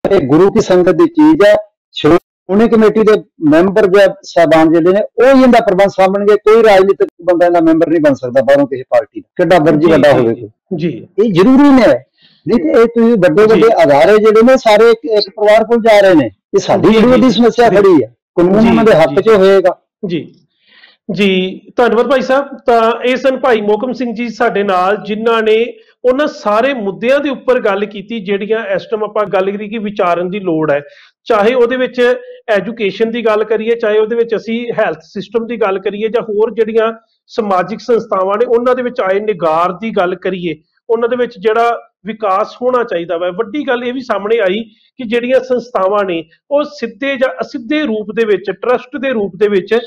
ਇਹ ਗੁਰੂ ਕੀ ਸੰਗਤ ਦੀ ਚੀਜ਼ ਹੈ। ਸ਼੍ਰੋਮਣੀ ਕਮੇਟੀ ਦੇ ਮੈਂਬਰ ਜਾਂ ਸਾਹਿਬਾਨ ਜਿਹੜੇ ਨੇ ਉਹ ਹੀ ਇਹਦਾ ਪ੍ਰਬੰਧ ਸਾਂਭਣਗੇ ਕੋਈ ਰਾਜਨੀਤਿਕ ਬੰਦਾ ਇਹਦਾ ਮੈਂਬਰ ਨਹੀਂ ਬਣ ਸਕਦਾ ਬਾਹਰੋਂ ਕਿਸੇ ਪਾਰਟੀ ਦਾ। ਕਿੱਡਾ ਮਰਜ਼ੀ ਜੀ, ਵੱਡਾ ਹੋਵੇ। ਜੀ, ਇਹ ਜ਼ਰੂਰੀ ਨੇ ਨਹੀਂ ਤੇ ਇਹ ਤੁਸੀਂ ਵੱਡੇ ਵੱਡੇ। ਅਦਾਰੇ ਜਿਹੜੇ ਨੇ ਸਾਰੇ ਇੱਕ ਪਰਿਵਾਰ ਕੋਲ ਜਾ ਰਹੇ ਨੇ। ਇਹ ਸਾਡੀ ਜਿਹੜੀ ਜੀ, ਸਮੱਸਿਆ। ਖੜੀ ਹੈ ਕਾਨੂੰਨ ਉਹਨਾਂ ਦੇ ਹੱਕ। 'ਚ ਹੋਏਗਾ ਜੀ ਜੀ ਧੰਨਵਾਦ ਭਾਈ ਸਾਹਿਬ ਤਾਂ ਇਹ ਸਨ ਭਾਈ ਮੋਕਮ ਸਿੰਘ ਜੀ ਸਾਡੇ ਨਾਲ ਜਿਨ੍ਹਾਂ ਨੇ ਉਹਨਾਂ ਸਾਰੇ ਮੁੱਦਿਆਂ ਦੇ ਉੱਪਰ ਗੱਲ ਕੀਤੀ ਜਿਹੜੀਆਂ ਇਸ ਟਾਈਮ ਆਪਾਂ ਗੱਲ ਕਰੀ ਕਿ ਵਿਚਾਰਨ ਦੀ ਲੋੜ ਹੈ ਚਾਹੇ ਉਹਦੇ ਵਿੱਚ ਐਜੂਕੇਸ਼ਨ ਦੀ ਗੱਲ ਕਰੀਏ ਚਾਹੇ ਉਹਦੇ ਵਿੱਚ ਅਸੀਂ ਹੈਲਥ ਸਿਸਟਮ ਦੀ ਗੱਲ ਕਰੀਏ ਜਾਂ ਹੋਰ ਜਿਹੜੀਆਂ ਸਮਾਜਿਕ ਸੰਸਥਾਵਾਂ ਨੇ ਉਹਨਾਂ ਦੇ ਵਿੱਚ ਆਏ ਨਿਗਾਰ ਦੀ ਗੱਲ ਕਰੀਏ ਉਹਨਾਂ ਦੇ ਵਿੱਚ ਜਿਹੜਾ ਵਿਕਾਸ ਹੋਣਾ ਚਾਹੀਦਾ ਵਾ। ਵੱਡੀ ਗੱਲ ਇਹ ਵੀ ਸਾਹਮਣੇ ਆਈ ਕਿ ਜਿਹੜੀਆਂ ਸੰਸਥਾਵਾਂ ਨੇ, ਉਹ ਸਿੱਧੇ ਜਾਂ ਅਸਿੱਧੇ ਰੂਪ ਦੇ ਵਿੱਚ ਟਰਸਟ ਦੇ ਰੂਪ ਦੇ ਵਿੱਚ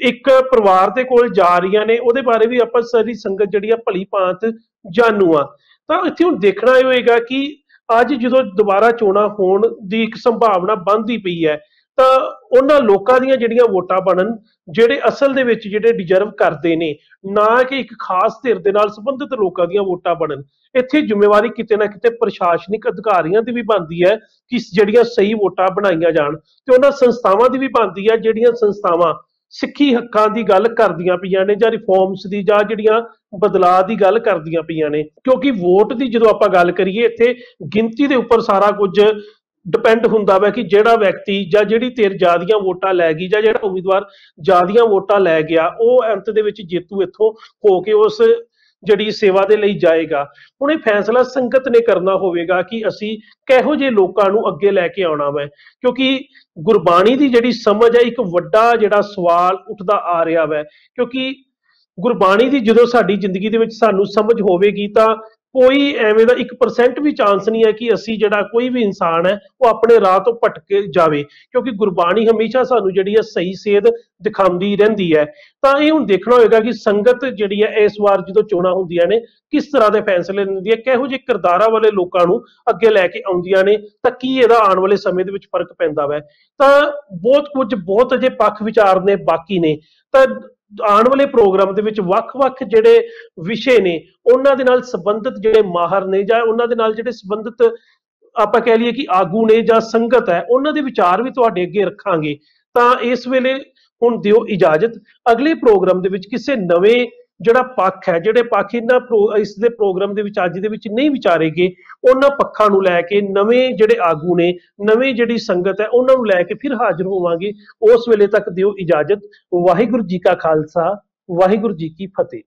ਇੱਕ ਪਰਿਵਾਰ ਦੇ ਕੋਲ ਜਾ ਰਹੀਆਂ ਨੇ। ਉਹਦੇ ਬਾਰੇ ਵੀ ਆਪਾਂ ਸਾਰੀ ਸੰਗਤ ਜਿਹੜੀ ਆ ਭਲੀ ਭਾਂਤ ਜਾਣੂ ਆ। ਤਾਂ ਇੱਥੇ ਹੁਣ ਦੇਖਣਾ ਇਹ ਹੋਏਗਾ ਕਿ ਅੱਜ ਜਦੋਂ ਦੁਬਾਰਾ ਚੋਣਾਂ ਹੋਣ ਦੀ ਇੱਕ ਸੰਭਾਵਨਾ ਬਣਦੀ ਪਈ ਹੈ ਤਾਂ ਉਹਨਾਂ ਲੋਕਾਂ ਦੀਆਂ ਜਿਹੜੀਆਂ ਵੋਟਾਂ ਬਣਨ, ਜਿਹੜੇ ਅਸਲ ਦੇ ਵਿੱਚ ਜਿਹੜੇ ਡਿਜ਼ਰਵ ਕਰਦੇ ਨੇ, ਨਾ ਕਿ ਇੱਕ ਖਾਸ ਧਿਰ ਦੇ ਨਾਲ ਸੰਬੰਧਿਤ ਲੋਕਾਂ ਦੀਆਂ ਵੋਟਾਂ ਬਣਨ। ਇੱਥੇ ਜ਼ਿੰਮੇਵਾਰੀ ਕਿਤੇ ਨਾ ਕਿਤੇ ਪ੍ਰਸ਼ਾਸਨਿਕ ਅਧਿਕਾਰੀਆਂ ਦੀ ਵੀ ਬਣਦੀ ਹੈ ਕਿ ਜਿਹੜੀਆਂ ਸਹੀ ਵੋਟਾਂ ਬਣਾਈਆਂ ਜਾਣ ਤੇ ਉਹਨਾਂ ਸੰਸਥਾਵਾਂ ਦੀ ਵੀ ਬਣਦੀ ਹੈ ਜਿਹੜੀਆਂ ਸੰਸਥਾਵਾਂ ਸਿੱਖੀ ਹੱਕਾਂ ਦੀ ਗੱਲ ਕਰਦੀਆਂ ਪਈਆਂ ਨੇ ਜਾਂ ਰਿਫਾਰਮਸ ਦੀ ਜਾਂ ਜਿਹੜੀਆਂ ਬਦਲਾਅ ਦੀ ਗੱਲ ਕਰਦੀਆਂ ਪਈਆਂ ਨੇ। ਕਿਉਂਕਿ ਵੋਟ ਦੀ ਜਦੋਂ ਆਪਾਂ ਗੱਲ ਕਰੀਏ, ਇੱਥੇ ਗਿਣਤੀ ਦੇ ਉੱਪਰ ਸਾਰਾ ਕੁਝ ਡਿਪੈਂਡ ਹੁੰਦਾ ਵਾ ਕਿ ਜਿਹੜਾ ਵਿਅਕਤੀ ਜਾਂ ਜਿਹੜੀ ਤੇਰ ਜ਼ਿਆਦੀਆਂ ਵੋਟਾਂ ਲੈ ਗਈ ਜਾਂ ਜਿਹੜਾ ਉਮੀਦਵਾਰ ਜ਼ਿਆਦੀਆਂ ਵੋਟਾਂ ਲੈ ਗਿਆ, ਉਹ ਅੰਤ ਦੇ ਵਿੱਚ ਜੇਤੂ ਇੱਥੋਂ ਹੋ ਕੇ ਉਸ ਜਿਹੜੀ ਸੇਵਾ ਦੇ ਲਈ ਜਾਏਗਾ। ਹੁਣ ਇਹ ਫੈਸਲਾ ਸੰਗਤ ਨੇ ਕਰਨਾ ਹੋਵੇਗਾ ਕਿ ਅਸੀਂ ਕਿਹੋ ਜਿਹੇ ਲੋਕਾਂ ਨੂੰ ਅੱਗੇ ਲੈ ਕੇ ਆਉਣਾ ਵਾ। ਕਿਉਂਕਿ ਗੁਰਬਾਣੀ ਦੀ ਜਿਹੜੀ ਸਮਝ ਹੈ ਇੱਕ ਵੱਡਾ ਜਿਹੜਾ ਸਵਾਲ ਉੱਠਦਾ ਆ ਰਿਹਾ ਵੈ। ਕਿਉਂਕਿ ਗੁਰਬਾਣੀ ਦੀ ਜਦੋਂ ਸਾਡੀ ਜ਼ਿੰਦਗੀ ਦੇ ਵਿੱਚ ਸਾਨੂੰ ਸਮਝ ਹੋਵੇਗੀ ਤਾਂ ਕੋਈ ਐਵੇਂ ਦਾ 1% ਵੀ ਚਾਂਸ ਨਹੀਂ ਹੈ ਕਿ ਅਸੀਂ ਜਿਹੜਾ ਕੋਈ ਵੀ ਇਨਸਾਨ ਹੈ, ਉਹ ਆਪਣੇ ਰਾਹ ਤੋਂ ਭਟਕ ਜਾਵੇ। ਕਿਉਂਕਿ ਗੁਰਬਾਣੀ ਹਮੇਸ਼ਾ ਸਾਨੂੰ ਜਿਹੜੀ ਹੈ ਸਹੀ ਸੇਧ ਦਿਖਾਉਂਦੀ ਰਹਿੰਦੀ ਹੈ। ਤਾਂ ਇਹ ਹੁਣ ਦੇਖਣਾ ਹੋਏਗਾ ਕਿ ਸੰਗਤ ਜਿਹੜੀ ਹੈ ਇਸ ਵਾਰ ਜਦੋਂ ਚੋਣਾਂ ਹੁੰਦੀਆਂ ਨੇ, ਕਿਸ ਤਰ੍ਹਾਂ ਦੇ ਫੈਸਲੇ ਲੈਂਦੀ ਹੈ, ਕਿਹੋ ਜਿਹੇ ਕਿਰਦਾਰਾਂ ਵਾਲੇ ਲੋਕਾਂ ਨੂੰ ਅੱਗੇ ਲੈ ਕੇ ਆਉਂਦੀਆਂ ਨੇ, ਤਾਂ ਕੀ ਇਹਦਾ ਆਉਣ ਵਾਲੇ ਸਮੇਂ ਦੇ ਵਿੱਚ ਫ਼ਰਕ ਪੈਂਦਾ ਵੈ। ਤਾਂ ਬਹੁਤ ਕੁਝ, ਬਹੁਤ ਅਜੇ ਪੱਖ ਵਿਚਾਰ ਨੇ ਬਾਕੀ ਨੇ। ਤਾਂ ਆਉਣ ਵਾਲੇ ਪ੍ਰੋਗਰਾਮ ਦੇ ਵਿੱਚ ਵੱਖ-ਵੱਖ ਜਿਹੜੇ ਵਿਸ਼ੇ ਨੇ, ਉਹਨਾਂ ਦੇ ਨਾਲ ਸੰਬੰਧਿਤ ਜਿਹੜੇ ਮਾਹਰ ਨੇ ਜਾਂ ਉਹਨਾਂ ਦੇ ਨਾਲ ਜਿਹੜੇ ਸੰਬੰਧਿਤ ਆਪਾਂ ਕਹਿ ਲਈਏ ਕਿ ਆਗੂ ਨੇ ਜਾਂ ਸੰਗਤ ਹੈ, ਉਹਨਾਂ ਦੇ ਵਿਚਾਰ ਵੀ ਤੁਹਾਡੇ ਅੱਗੇ ਰੱਖਾਂਗੇ। ਤਾਂ ਇਸ ਵੇਲੇ ਹੁਣ ਦਿਓ ਇਜਾਜ਼ਤ। ਅਗਲੇ ਪ੍ਰੋਗਰਾਮ ਦੇ ਵਿੱਚ ਕਿਸੇ ਨਵੇਂ ਜਿਹੜਾ ਪੱਖ ਹੈ, ਜਿਹੜੇ ਪੱਖ ਇਹਨਾਂ ਪ੍ਰੋ- ਇਸ ਦੇ ਪ੍ਰੋਗਰਾਮ ਦੇ ਵਿੱਚ, ਅੱਜ ਦੇ ਵਿੱਚ ਨਹੀਂ ਵਿਚਾਰੇਗੇ, ਉਹਨਾਂ ਪੱਖਾਂ ਨੂੰ ਲੈ ਕੇ ਨਵੇਂ ਜਿਹੜੇ ਆਗੂ ਨੇ, ਨਵੇਂ ਜਿਹੜੀ ਸੰਗਤ ਹੈ, ਉਹਨਾਂ ਨੂੰ ਲੈ ਕੇ ਫਿਰ ਹਾਜ਼ਰ ਹੋਵਾਂਗੇ। ਉਸ ਵੇਲੇ ਤੱਕ ਦਿਓ ਇਜਾਜ਼ਤ। ਵਾਹਿਗੁਰੂ ਜੀ ਕਾ ਖਾਲਸਾ, ਵਾਹਿਗੁਰੂ ਜੀ ਕੀ ਫਤਿਹ।